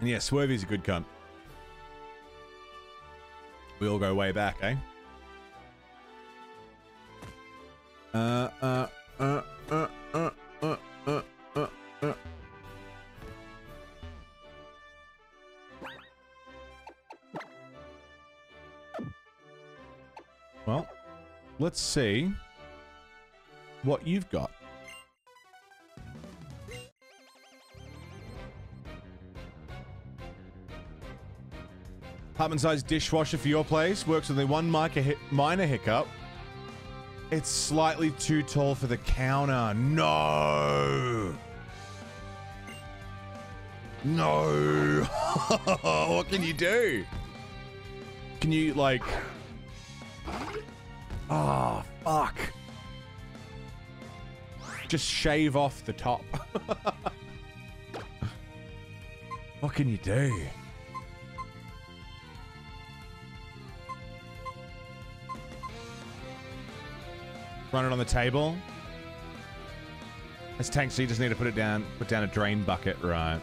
And yeah, Swervy's a good cunt. We all go way back, eh? Uh, uh, uh, uh, uh, uh, uh, uh. Well, let's see what you've got. Apartment-sized dishwasher for your place. Works with only one minor hiccup. It's slightly too tall for the counter. No. No. what can you do? Can you, like... Oh, fuck. Just shave off the top. what can you do? Run it on the table. It's tank, so you just need to put it down, put down a drain bucket, right.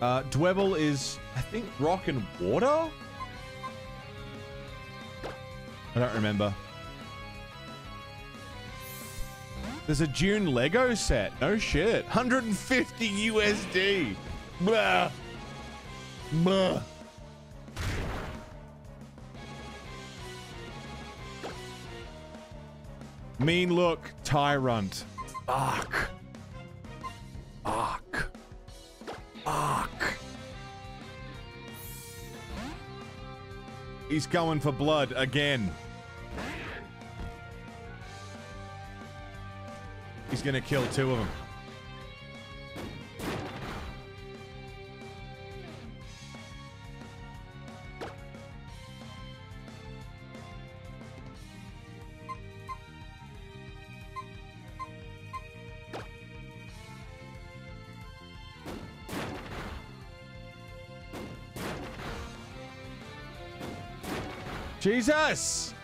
Uh, Dwebble is, I think, rock and water? I don't remember. There's a June Lego set. No shit. 150 USD. Blah. Blah. Mean look, Tyrunt. Fuck. Fuck. Fuck. He's going for blood again. He's gonna kill two of them. Jesus!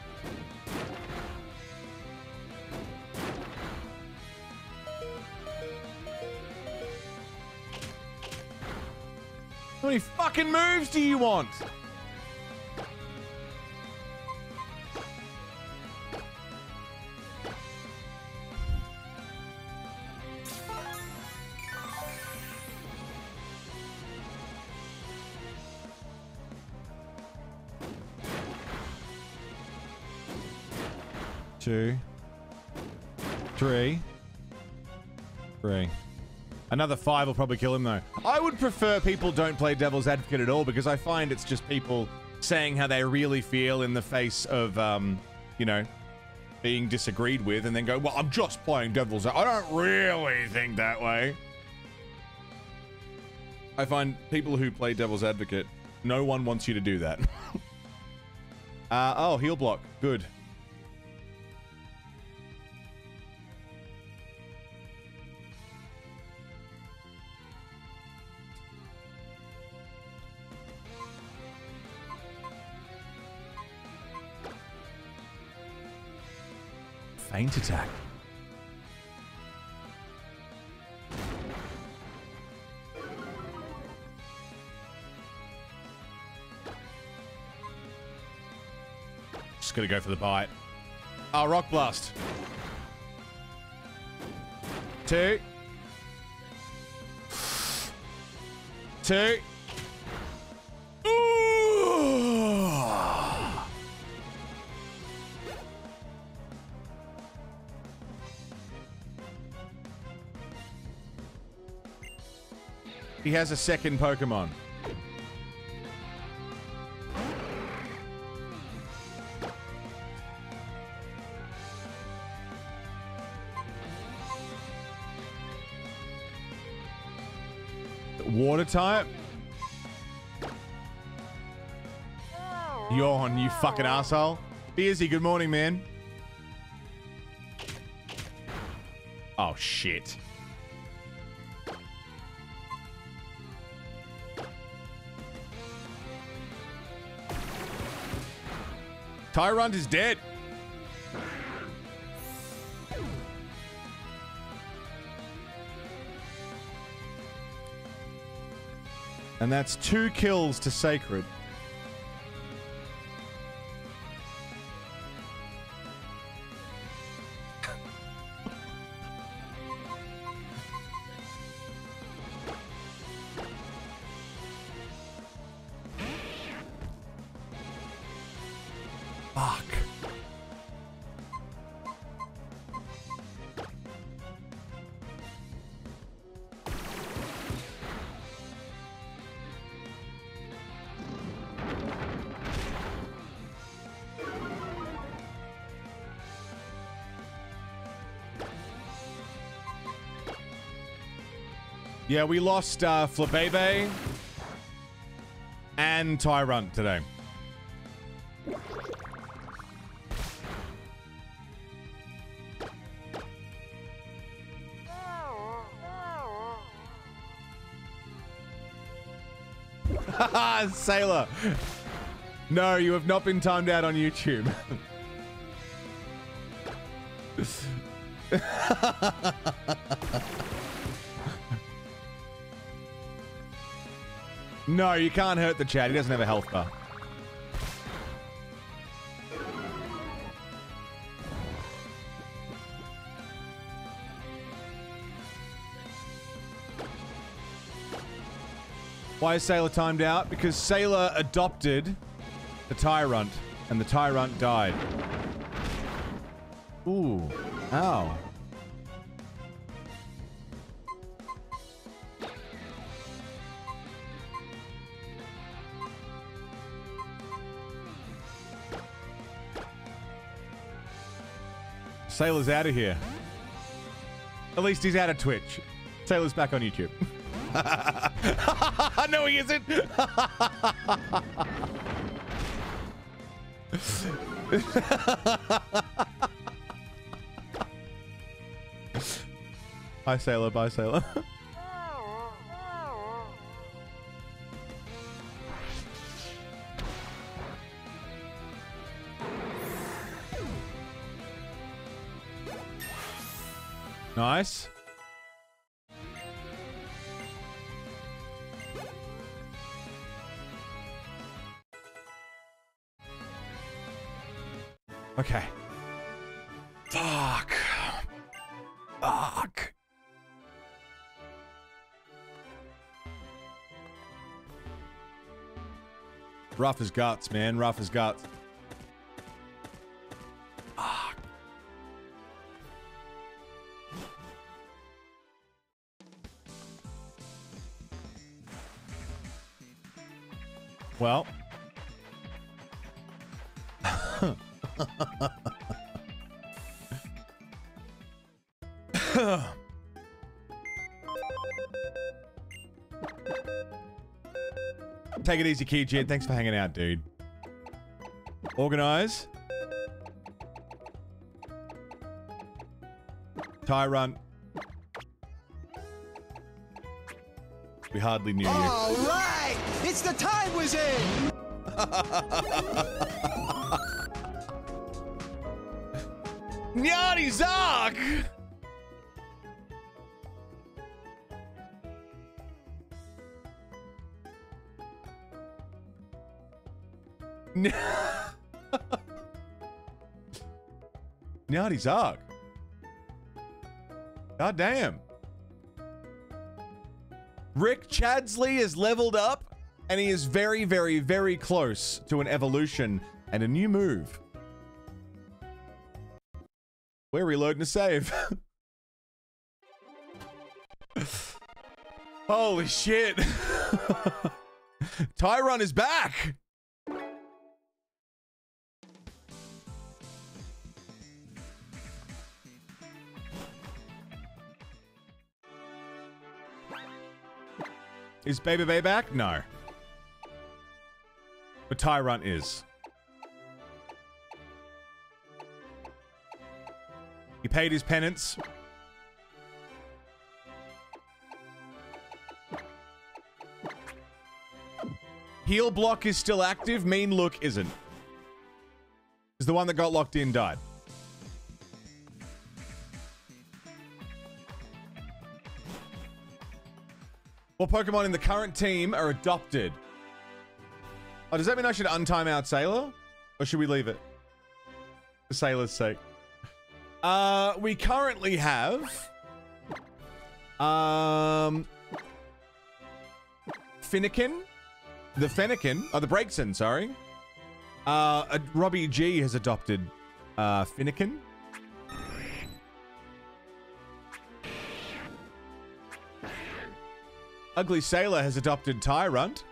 How many fucking moves do you want? Two. Three. Three. Another five will probably kill him, though. I would prefer people don't play Devil's Advocate at all because I find it's just people saying how they really feel in the face of, um, you know, being disagreed with and then go, well, I'm just playing Devil's Advocate. I don't really think that way. I find people who play Devil's Advocate, no one wants you to do that. uh, oh, heal block. Good. Attack. Just gonna go for the bite. Oh, rock blast. Two. Two. He has a second Pokemon. Water type? Yawn, you fucking asshole. Beersy, good morning, man. Oh, shit. Tyrunt is dead. And that's two kills to Sacred. Yeah, we lost uh, Flabebe and Tyrunt today. Sailor. No, you have not been timed out on YouTube. no, you can't hurt the chat. He doesn't have a health bar. Why is Sailor timed out? Because Sailor adopted the Tyrunt, and the Tyrunt died. Ooh. Ow. Sailor's out of here. At least he's out of Twitch. Sailor's back on YouTube. no, he isn't. Bye, Sailor. Bye, Sailor. Rough as guts, man. Rough as guts. Take it easy, Keyjid. Thanks for hanging out, dude. Organize. Tyrunt. We hardly knew you. All right, it's the time wizard. Nyani Zark! Nyani Zark. God damn. Rick Chadsley is leveled up and he is very, very, very close to an evolution and a new move. We're reloading to save. Holy shit. Tyrunt is back. Is Baby Bay back? No. But Tyrunt is. He paid his penance. Heal block is still active. Mean look isn't. Is the one that got locked in died. What Pokemon in the current team are adopted? Oh, does that mean I should untime out Sailor? Or should we leave it? For Sailor's sake. Uh, we currently have... Um... Finnegan? The Fennekin, oh, the Braixen, sorry. Uh, Robbie G has adopted uh, Finnegan. Ugly Sailor has adopted Tyrunt.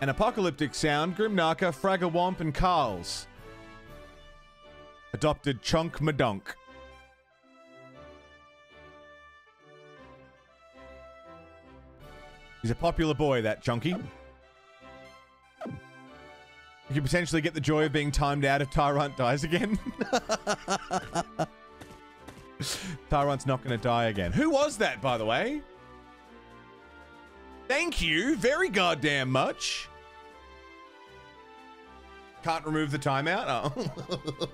An Apocalyptic Sound, Grimnarka, Fragawomp, and Carls. Adopted Chunk Madunk. He's a popular boy, that Chunky. You could potentially get the joy of being timed out if Tyrunt dies again. Tyrunt's not going to die again. Who was that, by the way? Thank you very goddamn much. Can't remove the timeout? Oh.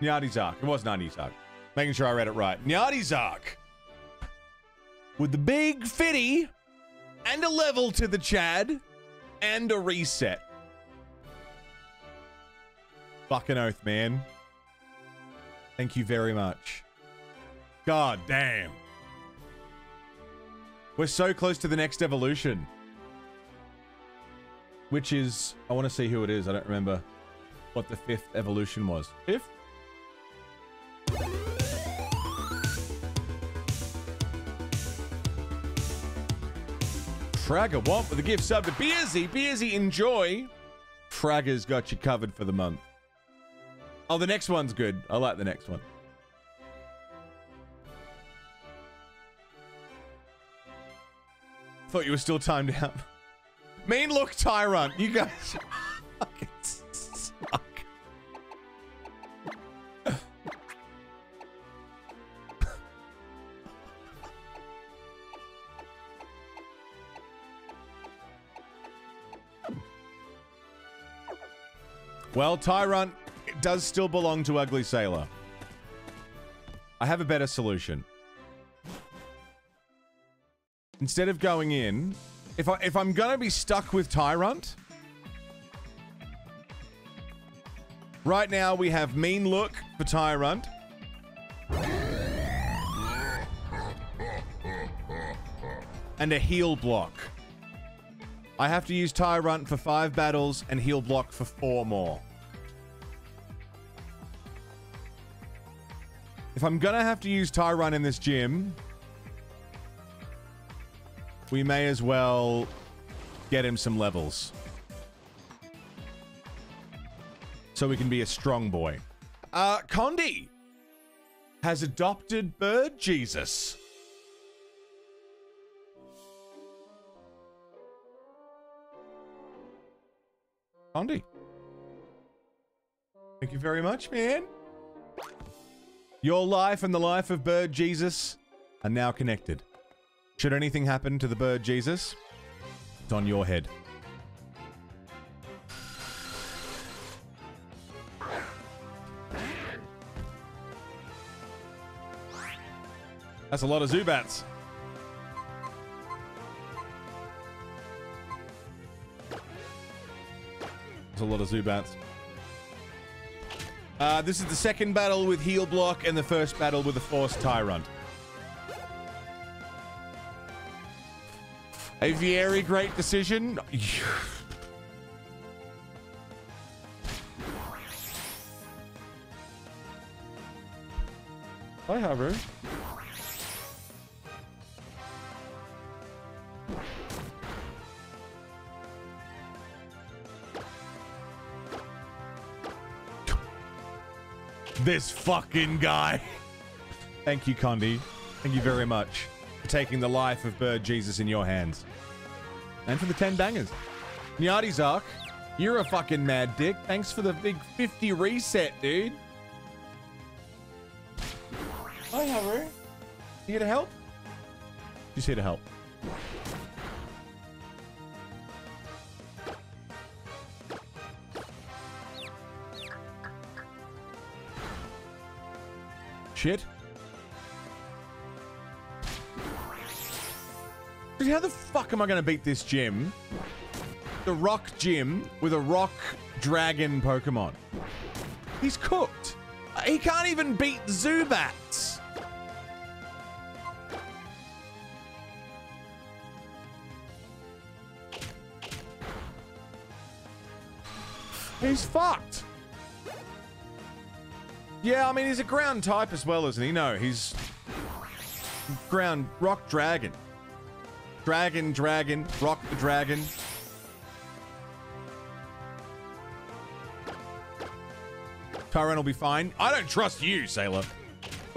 Zark. It was Nyati Zark. Making sure I read it right. Nyati Zark. With the big fitty and a level to the Chad and a reset. Fucking oath, man. Thank you very much. God damn. We're so close to the next evolution. which is I want to see who it is. I don't remember what the fifth evolution was. Fifth? Fragger Womp with a gift sub to Beersy. Beersy, enjoy. Fragger's got you covered for the month. Oh, the next one's good. I like the next one. Thought you were still timed out. Mean look, Tyrunt. You guys fucking suck. Well, Tyrunt does still belong to Ugly Sailor. I have a better solution. Instead of going in, if I if I'm gonna be stuck with Tyrunt, right now we have Mean Look for Tyrunt. And a heal block. I have to use Tyrunt for five battles and heal block for four more. If I'm gonna have to use Tyrunt in this gym, we may as well get him some levels. So we can be a strong boy. Uh, Condi has adopted Bird Jesus. Condi. Thank you very much, man. Your life and the life of Bird Jesus are now connected. Should anything happen to the Bird Jesus, it's on your head. That's a lot of Zubats. That's a lot of Zubats. Uh, this is the second battle with Heal Block and the first battle with the Force Tyrunt. A very great decision. I have This fucking guy. Thank you, Condi. Thank you very much for taking the life of Bird Jesus in your hands. And for the 10 bangers. Nyati Zark, you're a fucking mad dick. Thanks for the big 50 reset, dude. I have her. You here to help? Just here to help. Shit. Dude, how the fuck am I going to beat this gym? The rock gym with a rock dragon Pokemon. He's cooked. He can't even beat Zubats. He's fucked. Yeah, I mean, he's a ground type as well, isn't he? No, he's ground rock dragon. Dragon, dragon, rock dragon. Tyrunt will be fine. I don't trust you, Sailor.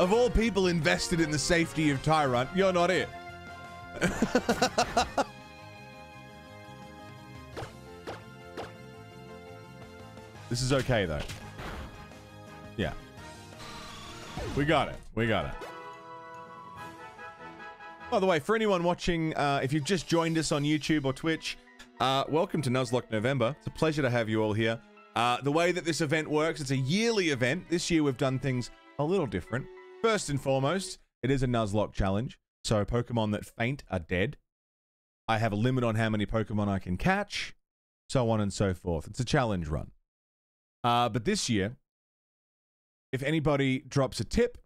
of all people invested in the safety of Tyrunt, you're not it. this is okay, though. Yeah. We got it. We got it. By the way, for anyone watching, uh, if you've just joined us on YouTube or Twitch, uh, welcome to Nuzlocke November. It's a pleasure to have you all here. Uh, the way that this event works, it's a yearly event. This year we've done things a little different. First and foremost, it is a Nuzlocke challenge. So Pokemon that faint are dead. I have a limit on how many Pokemon I can catch, so on and so forth. It's a challenge run. Uh, but this year, if anybody drops a tip,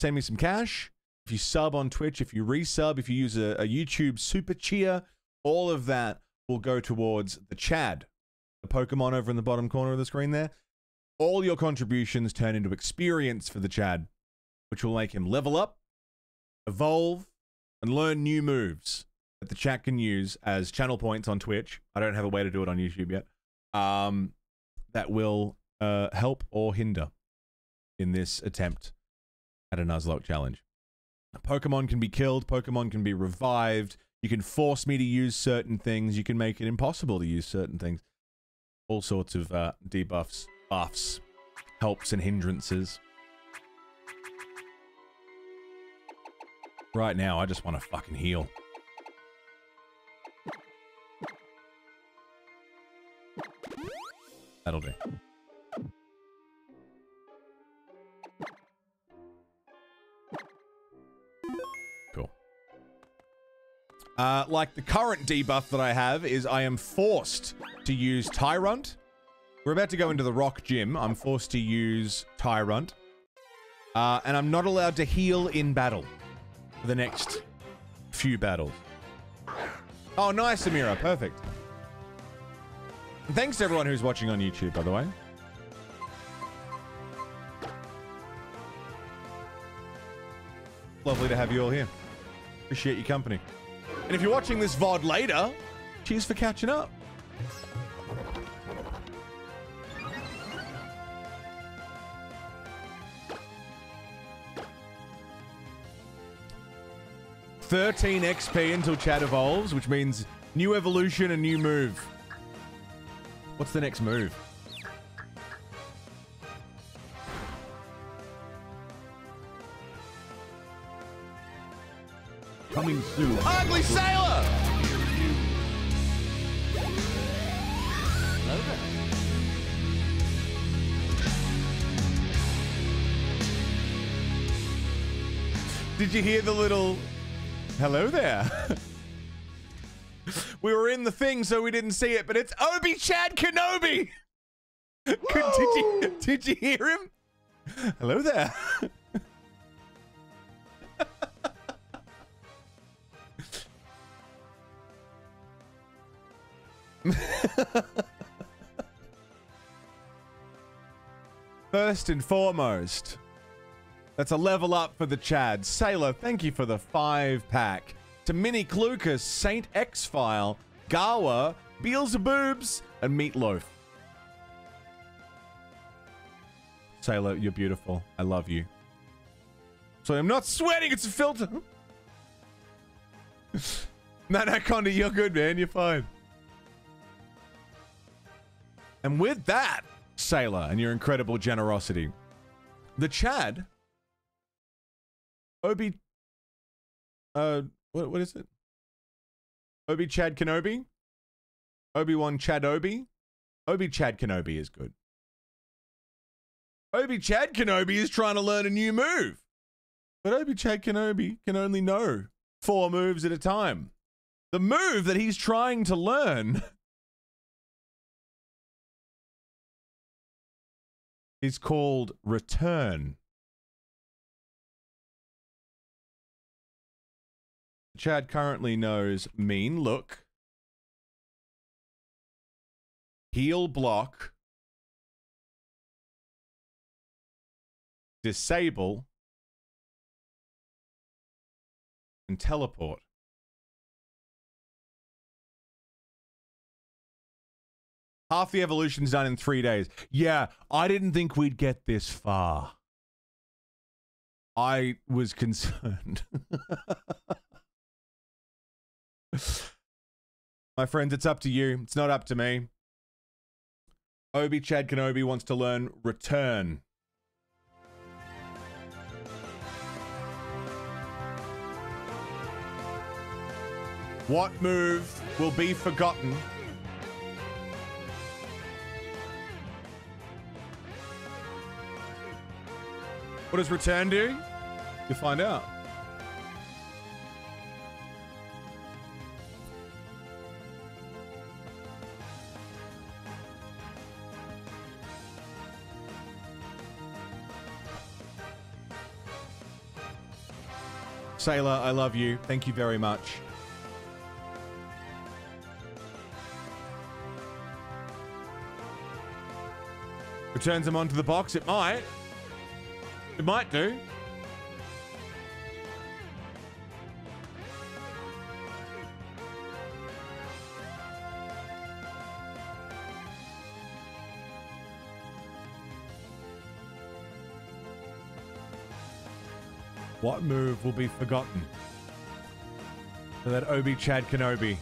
send me some cash. if you sub on Twitch, if you resub, if you use a, a YouTube super cheer, all of that will go towards the Chad, the Pokemon over in the bottom corner of the screen there. All your contributions turn into experience for the Chad, which will make him level up, evolve, and learn new moves that the chat can use as channel points on Twitch. I don't have a way to do it on YouTube yet. Um, that will uh, help or hinder in this attempt at a Nuzlocke challenge. Pokemon can be killed, Pokemon can be revived. You can force me to use certain things. You can make it impossible to use certain things. All sorts of uh, debuffs, buffs, helps, and hindrances. Right now, I just want to fucking heal. That'll. Cool. Uh, like the current debuff that I have is I am forced to use Tyrunt. We're about to go into the rock gym. I'm forced to use Tyrunt. Uh, and I'm not allowed to heal in battle for the next few battles. Oh, nice, Amira. Perfect. Thanks to everyone who's watching on YouTube, by the way. Lovely to have you all here. Appreciate your company. And if you're watching this VOD later, cheers for catching up. Thirteen XP until Chad evolves, which means new evolution and new move. What's the next move? Coming soon. Ugly Sailor! Did you hear the little hello there? we were in the thing, so we didn't see it, but it's Obi Chad Kenobi. Could- did you did you hear him? Hello there. First and foremost, that's a level up for the Chad. Sailor, thank you for the five pack. To Mini Clucas, Saint X File, Gawa, Beelzeboobs, and Meatloaf. Sailor, you're beautiful. I love you. So I'm not sweating, it's a filter. no, no, Conda, you're good, man. You're fine. And with that, Sailor, and your incredible generosity, the Chad, Obi, uh, what, what is it? Obi Chad Kenobi? Obi Wan Chad Obi? Obi Chad Kenobi is good. Obi Chad Kenobi is trying to learn a new move. But Obi Chad Kenobi can only know four moves at a time. The move that he's trying to learn is called Return. Chad currently knows Mean Look, Heal Block, Disable, and Teleport. Half the evolution's done in three days. Yeah, I didn't think we'd get this far. I was concerned. My friends, it's up to you. It's not up to me. Obi Chad Kenobi wants to learn Return. What move will be forgotten? What does return do? You'll find out. Sailor, I love you. Thank you very much. Returns them onto the box. It might. It might do. What move will be forgotten? For that Obi Chad Kenobi.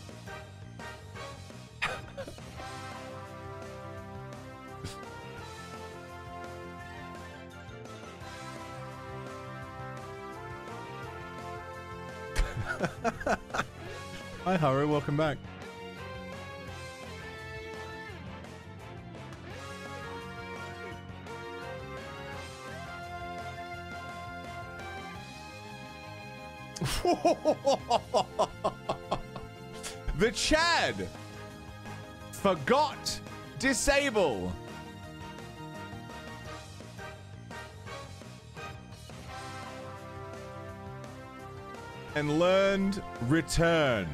Hi, Haru. Welcome back. the Chad forgot disable. And learned return.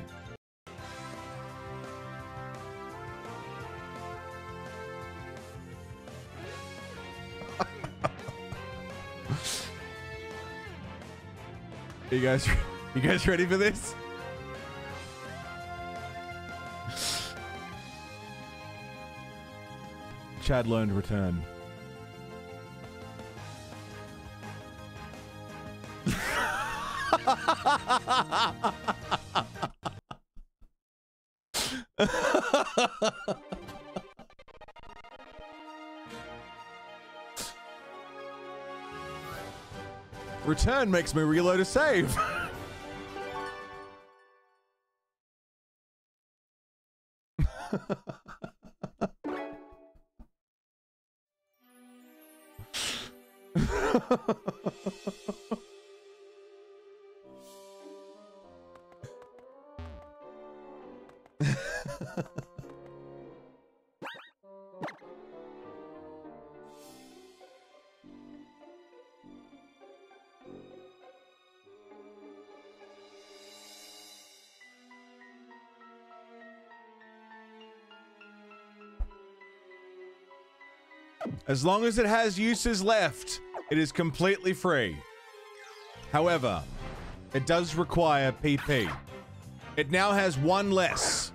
you guys you guys ready for this? Chad learned return. Return makes me reload a save. As long as it has uses left, it is completely free. However, it does require PP. It now has one less.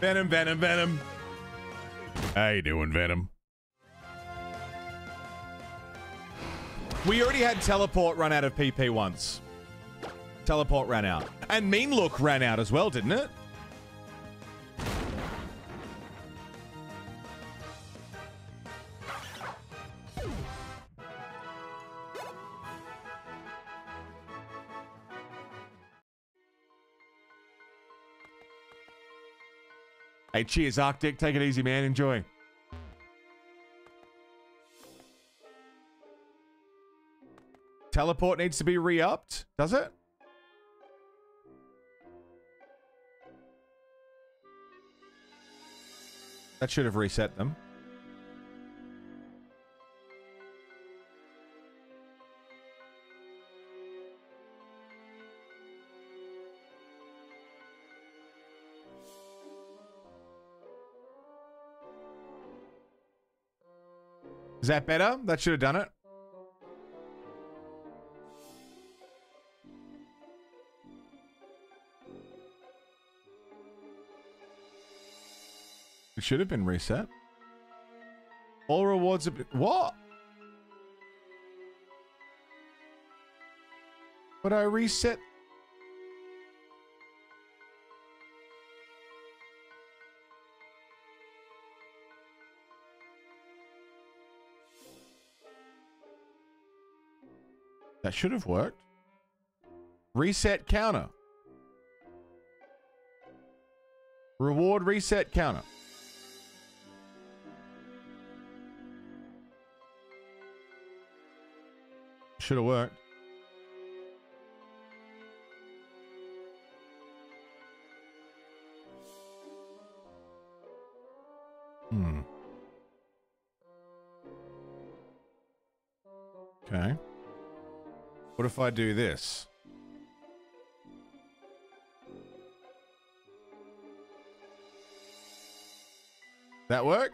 Venom, Venom, Venom. How you doing, Venom? We already had teleport run out of PP once. Teleport ran out. And mean look ran out as well, didn't it? Hey, cheers, Arctic. Take it easy, man. Enjoy. Teleport needs to be re-upped, does it? That should have reset them. Is that better? That should have done it. It should have been reset. All rewards have been... What? But I reset... Should have worked. Reset counter. Reward reset counter. Should have worked. Hmm. What if I do this? That work?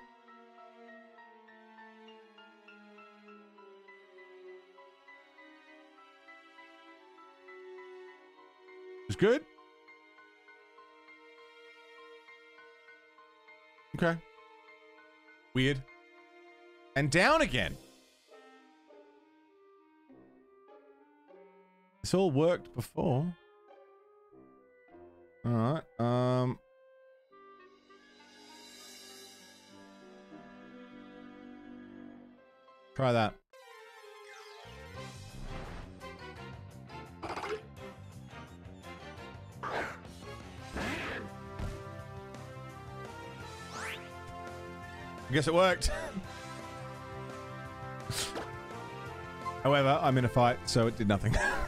It's good? Okay. Weird. And down again. This all worked before. Alright, um... Try that. I guess it worked. However, I'm in a fight, so it did nothing.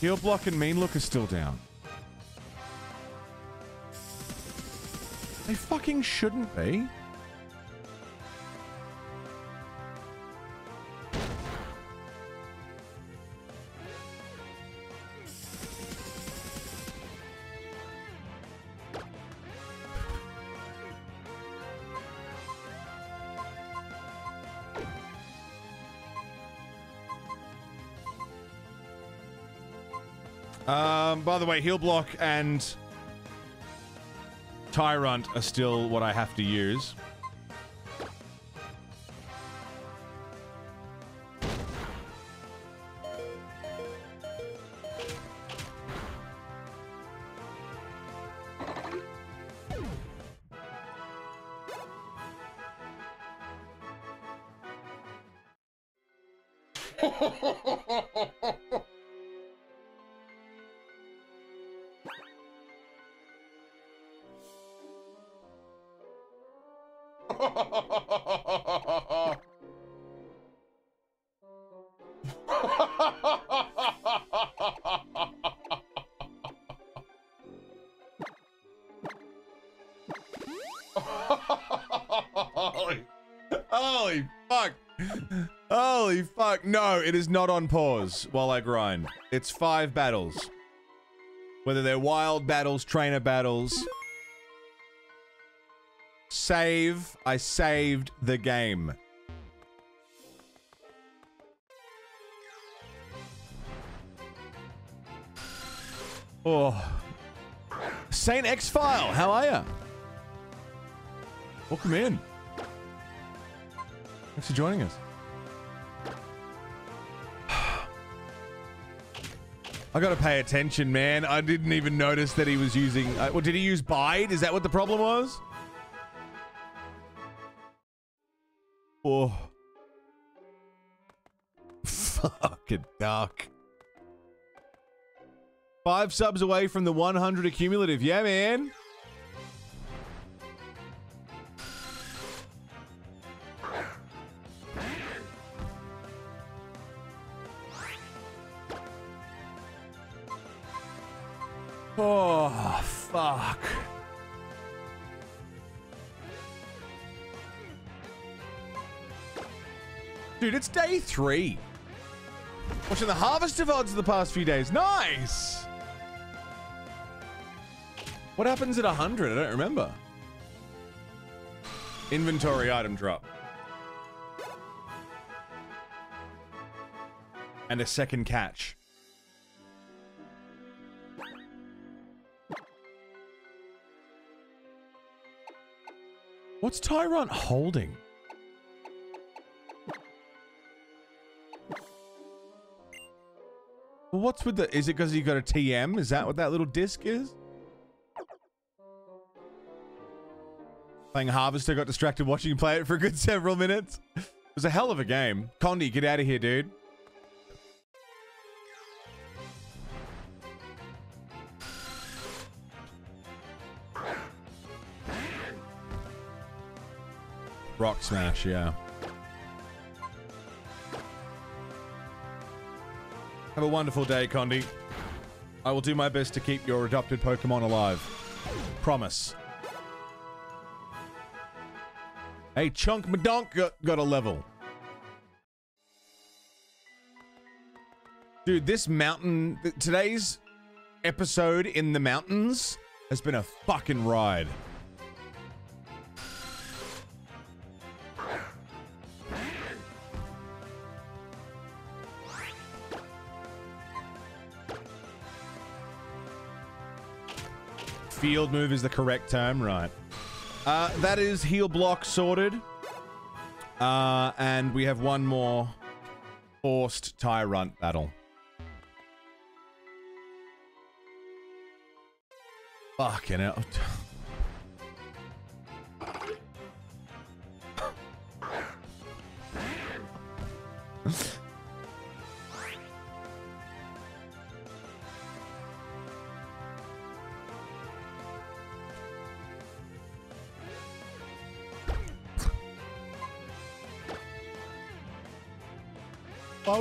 Heal block and mean look is still down. They fucking shouldn't be. Um, by the way, heal block and Tyrunt are still what I have to use. Pause while I grind. It's five battles. Whether they're wild battles, trainer battles. Save. I saved the game. Oh. Saint X File, how are ya? Welcome in. Thanks for joining us. I gotta pay attention, man. I didn't even notice that he was using. Uh, well, did he use bide? Is that what the problem was? Oh. Fucking duck. Five subs away from the 100 accumulative. Yeah, man. Day three. Watching the harvest of odds the past few days. Nice! What happens at 100? I don't remember. Inventory item drop. And a second catch. What's Tyrunt holding? What's with the... Is it because you got a TM? Is that what that little disc is? Playing Harvester got distracted watching you play it for a good several minutes. It was a hell of a game. Condi, get out of here, dude. Rock Smash, yeah. Have a wonderful day, Condi. I will do my best to keep your adopted Pokemon alive. Promise. Hey, Chunk Madonk got, got a level. Dude, this mountain, today's episode in the mountains has been a fucking ride. Field move is the correct term, right? Uh, that is heal block sorted. Uh, and we have one more forced Tyrunt battle. Fucking hell.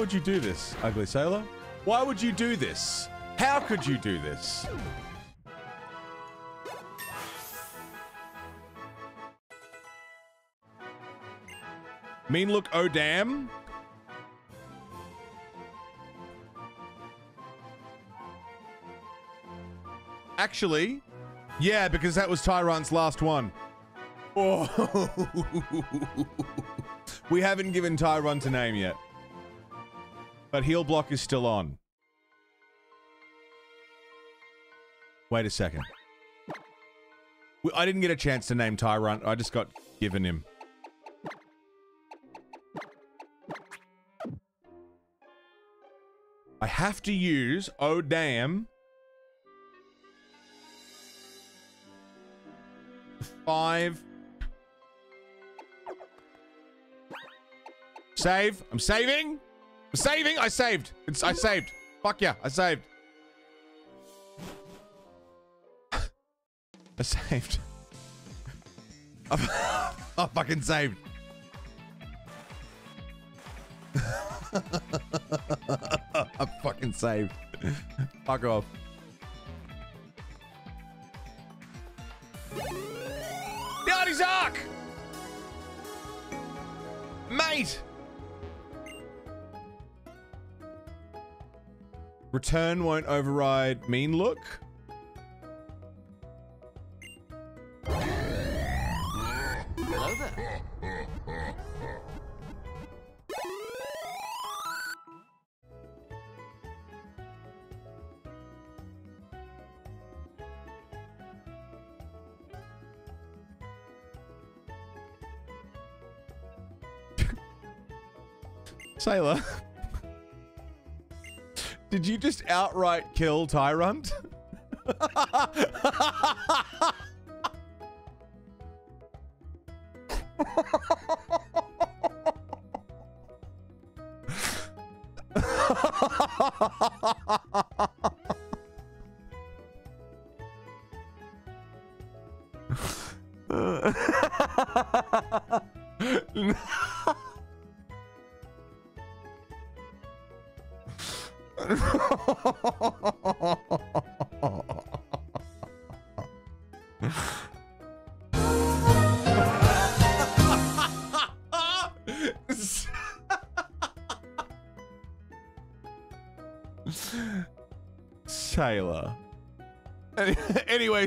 Would you do this, ugly sailor? Why would you do this? How could you do this? Mean look, oh damn. Actually, yeah, because that was Tyrunt's last one. Oh. we haven't given Tyrunt a name yet. But heal block is still on. Wait a second. I didn't get a chance to name Tyrunt. I just got given him. I have to use oh damn five save I'm saving saving? I saved. It's I saved. Fuck yeah I saved. I saved. I fucking saved. I fucking saved. Fuck off. Mate! Return won't override mean look. Sailor. Did you just outright kill Tyrunt?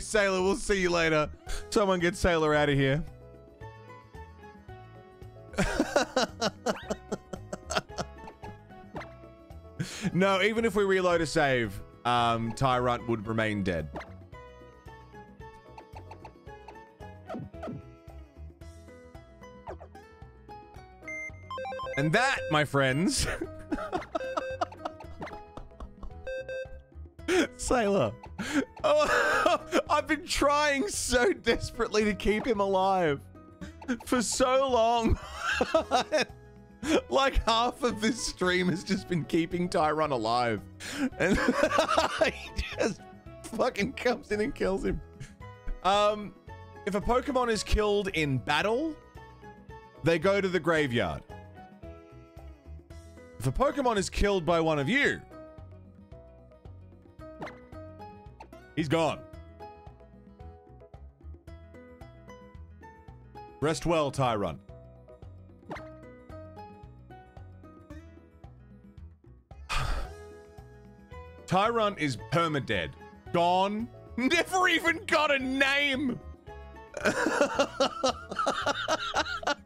Sailor, we'll see you later. Someone get Sailor out of here. no, even if we reload a save, um, Tyrunt would remain dead. And that, my friends, Sailor. Oh, I've been trying so desperately to keep him alive for so long. like half of this stream has just been keeping Tyrone alive. And he just fucking comes in and kills him. Um, if a Pokemon is killed in battle, they go to the graveyard. If a Pokemon is killed by one of you, he's gone. Rest well, Tyrunt. Tyrunt is permadead. Gone. Never even got a name.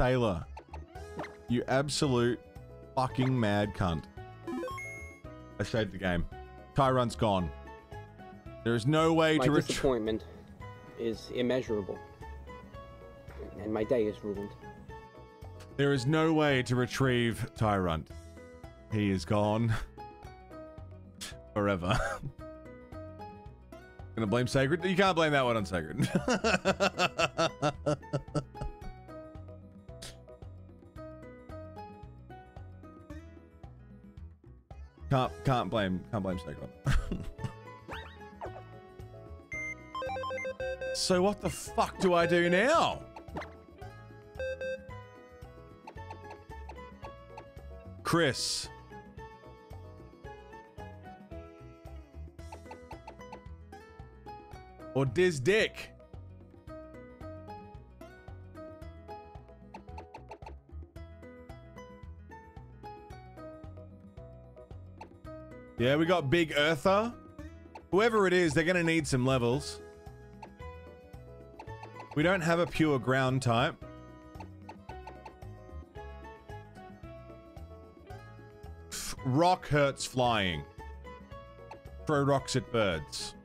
Sailor. You absolute fucking mad cunt. I saved the game. Tyrunt's gone. There is no way My to retrieve. disappointment is immeasurable, and my day is ruined. There is no way to retrieve Tyrunt. He is gone. Forever. Gonna blame Sacred? You can't blame that one on Sacred. can't can't blame can't blame Sacred. so what the fuck do I do now? Chris. Or Diz Dick. Yeah, we got Big Eartha. Whoever it is, they're going to need some levels. We don't have a pure ground type. Rock hurts flying. Throw rocks at birds.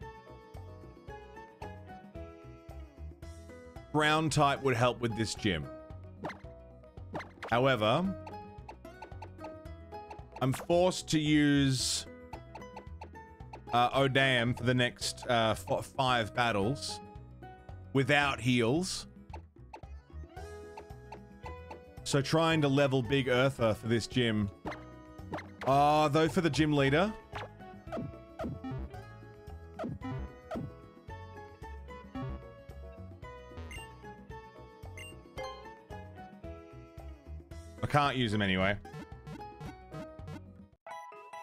Ground type would help with this gym. However, I'm forced to use uh, Odam for the next uh, five battles without heals. So trying to level Big Eartha for this gym. Ah, though for the gym leader. I can't use him anyway.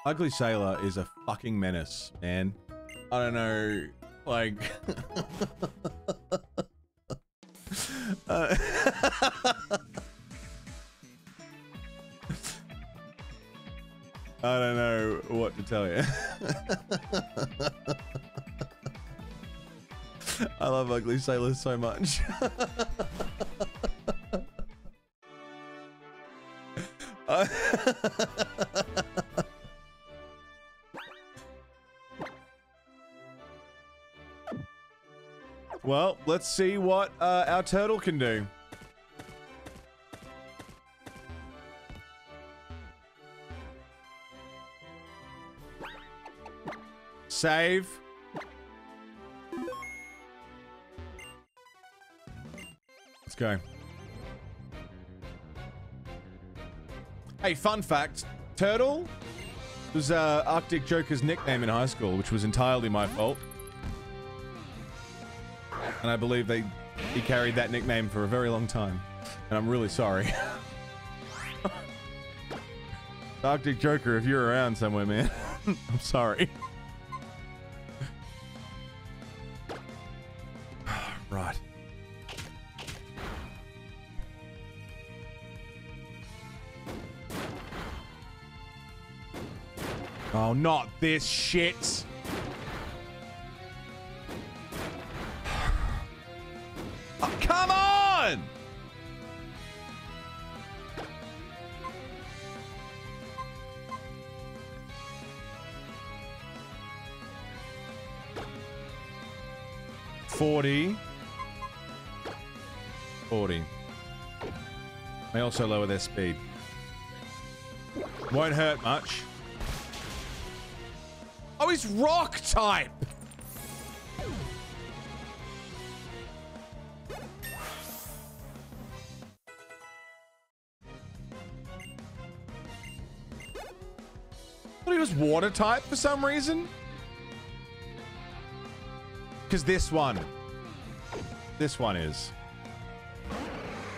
Ugly Sailor is a fucking menace, man. I don't know, like... uh, I don't know what to tell you. I love Ugly Sailor so much. Let's see what uh, our turtle can do. Save. Let's go. Hey, fun fact. Turtle was uh, Arctic Joker's nickname in high school, which was entirely my fault. And I believe they he carried that nickname for a very long time. And I'm really sorry. Arctic Joker, if you're around somewhere, man, I'm sorry. right. Oh, not this shit. Also lower their speed. Won't hurt much. Oh, he's rock type. he was water type for some reason. Because this one. This one is.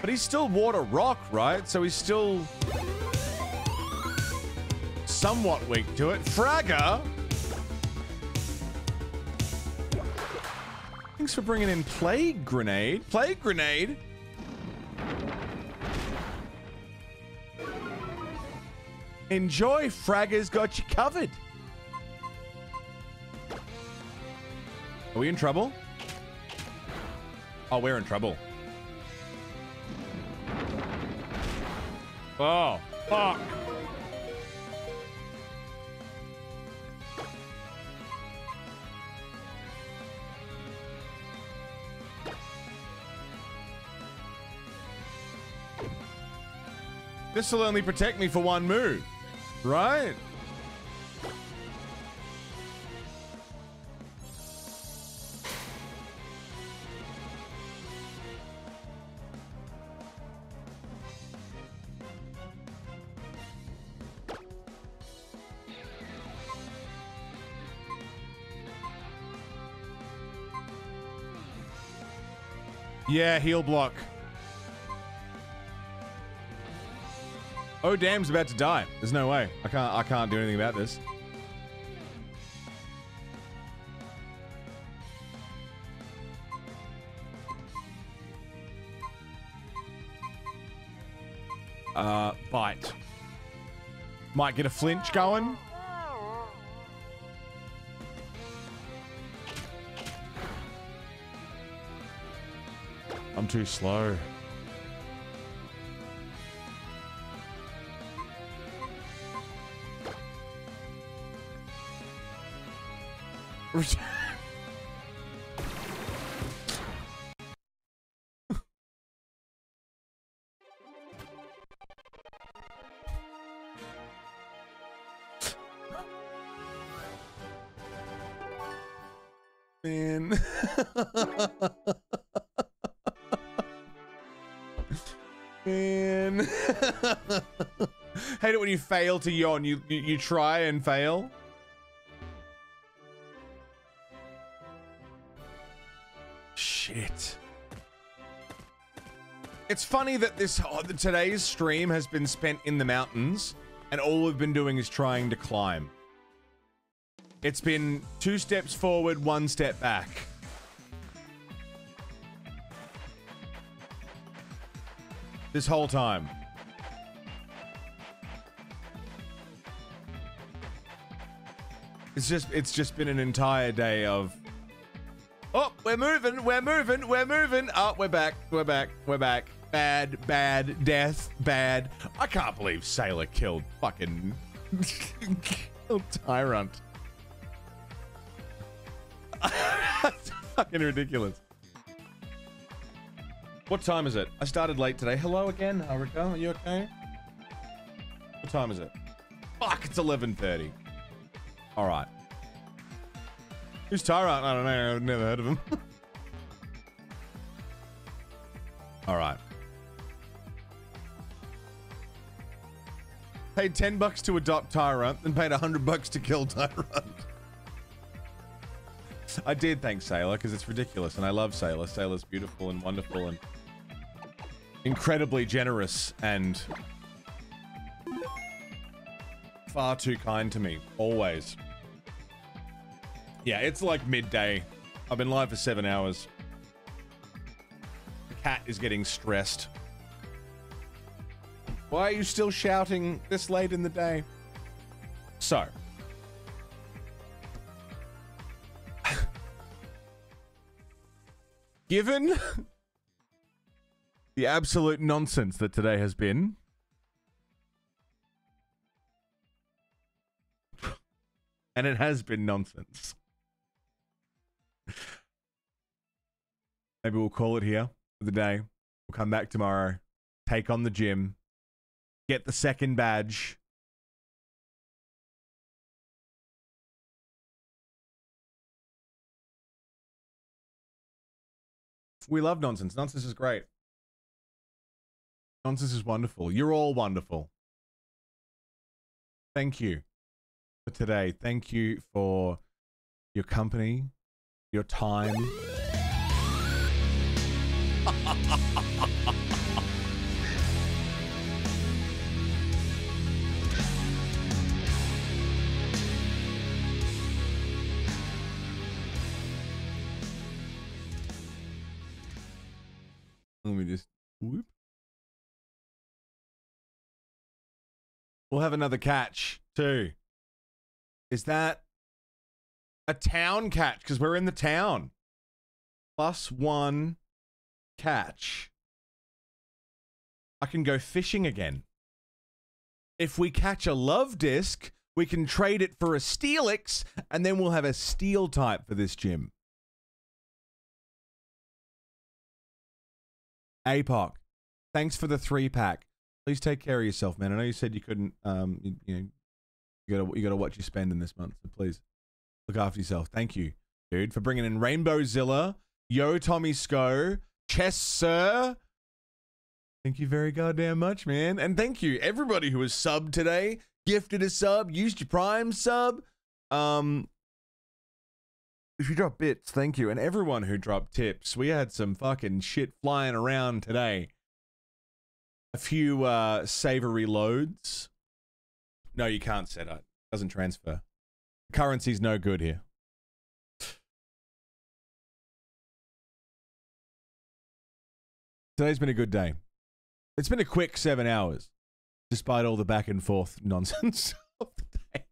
But he's still water rock, right? So he's still somewhat weak to it. Fragger. Thanks for bringing in Plague Grenade. Plague Grenade? Enjoy, Fragger's got you covered. Are we in trouble? Oh, we're in trouble. Oh, fuck. This will only protect me for one move, right? Yeah, heal block. Oh, damn's about to die. There's no way. I can't. I can't do anything about this. Uh, bite. Might get a flinch going. Too slow. you fail to yawn. You, you try and fail. Shit. It's funny that this oh, today's stream has been spent in the mountains, and all we've been doing is trying to climb. It's been two steps forward, one step back. This whole time. It's just it's just been an entire day of Oh, we're moving, we're moving, we're moving. Oh, we're back, we're back, we're back. Bad, bad, death, bad. I can't believe Sailor killed fucking killed Tyrunt. That's fucking ridiculous. What time is it? I started late today. Hello again, Haruka. Are you okay? What time is it? Fuck, it's 11.30. All right. Who's Tyrunt? I don't know. I've never heard of him. All right. Paid 10 bucks to adopt Tyrunt, then paid 100 bucks to kill Tyrunt. I did thank Sailor because it's ridiculous and I love Sailor. Sailor's beautiful and wonderful and incredibly generous and far too kind to me. Always. Yeah, it's like midday. I've been live for seven hours. The cat is getting stressed. Why are you still shouting this late in the day? So. Given the absolute nonsense that today has been, and it has been nonsense. Maybe we'll call it here for the day. We'll come back tomorrow, take on the gym, get the second badge. We love nonsense. Nonsense is great. Nonsense is wonderful. You're all wonderful. Thank you for today. Thank you for your company, your time. Let me just whoop. We'll have another catch too. Is that a town catch? Because we're in the town. Plus one catch. I can go fishing again. If we catch a Luvdisc, we can trade it for a Steelix, and then we'll have a steel type for this gym. APOC, thanks for the three pack. Please take care of yourself, man. I know you said you couldn't. Um, you, you know, you gotta you gotta watch your spending this month. So please look after yourself. Thank you, dude, for bringing in Rainbow Zilla, Yo Tommy Sco, Chess Sir. Thank you very goddamn much, man. And thank you everybody who has subbed today, gifted a sub, used your Prime sub. Um, if you drop bits, thank you. And everyone who dropped tips. We had some fucking shit flying around today. A few uh savory loads. No, you can't set it. Doesn't transfer. Currency's no good here. Today's been a good day. It's been a quick seven hours, despite all the back and forth nonsense of the day.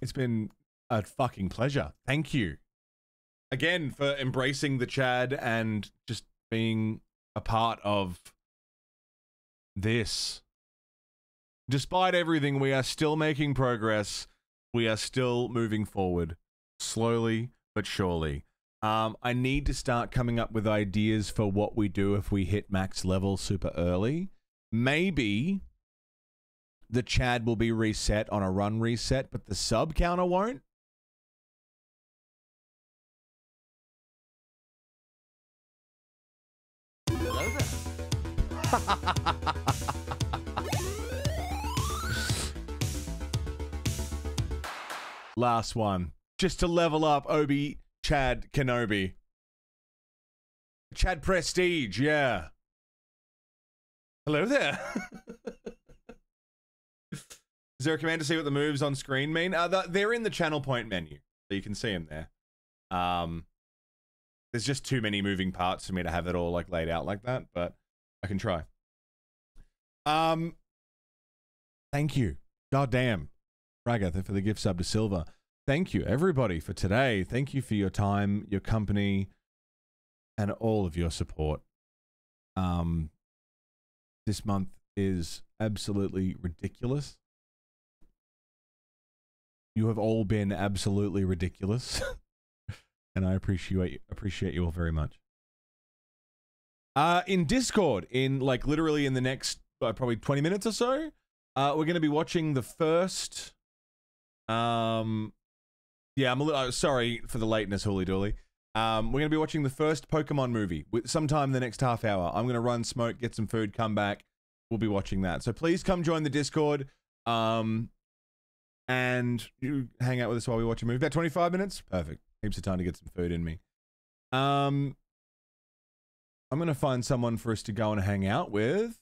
It's been a fucking pleasure. Thank you again for embracing the Chad and just being a part of this. Despite everything, we are still making progress. We are still moving forward, slowly but surely. Um, I need to start coming up with ideas for what we do if we hit max level super early. Maybe the Chad will be reset on a run reset, but the sub counter won't. Last one. Just to level up Obi Chad Kenobi. Chad Prestige, yeah. Hello there. Is there a command to see what the moves on screen mean? Uh, they're in the channel point menu, so you can see them there. Um, there's just too many moving parts for me to have it all like laid out like that, but I can try. Um, thank you. God damn. Ragatha for the gift sub to Silver. Thank you, everybody, for today. Thank you for your time, your company, and all of your support. Um, this month is absolutely ridiculous. You have all been absolutely ridiculous, and I appreciate appreciate you all very much. Uh, in Discord, in like literally in the next uh, probably 20 minutes or so, uh, we're going to be watching the first. Um, yeah, I'm a little uh, sorry for the lateness, Holy Dooly. Um, we're to be watching the first Pokemon movie with, sometime in the next half hour. I'm to run, smoke, get some food, come back. We'll be watching that. So please come join the Discord. Um, and you hang out with us while we watch a movie. About 25 minutes? Perfect. Heaps of time to get some food in me. Um, I'm to find someone for us to go and hang out with.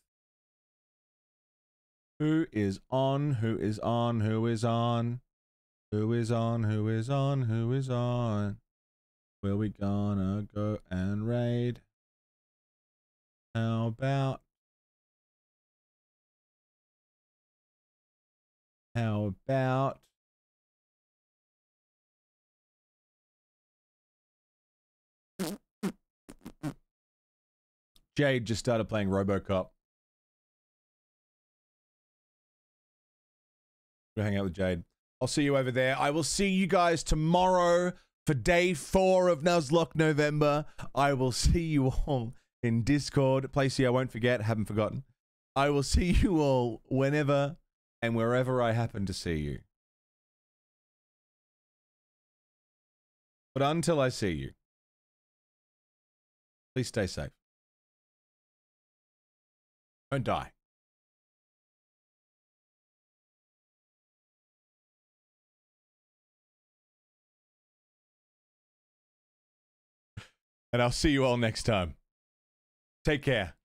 Who is on? Who is on? Who is on? Who is on? Who is on? Who is on? Where we gonna go and raid? How about? How about? Jade just started playing Robocop. Go hang out with Jade. I'll see you over there. I will see you guys tomorrow for day four of Nuzlocke November. I will see you all in Discord. Place I won't forget, haven't forgotten. I will see you all whenever and wherever I happen to see you. But until I see you, please stay safe. Don't die. And I'll see you all next time. Take care.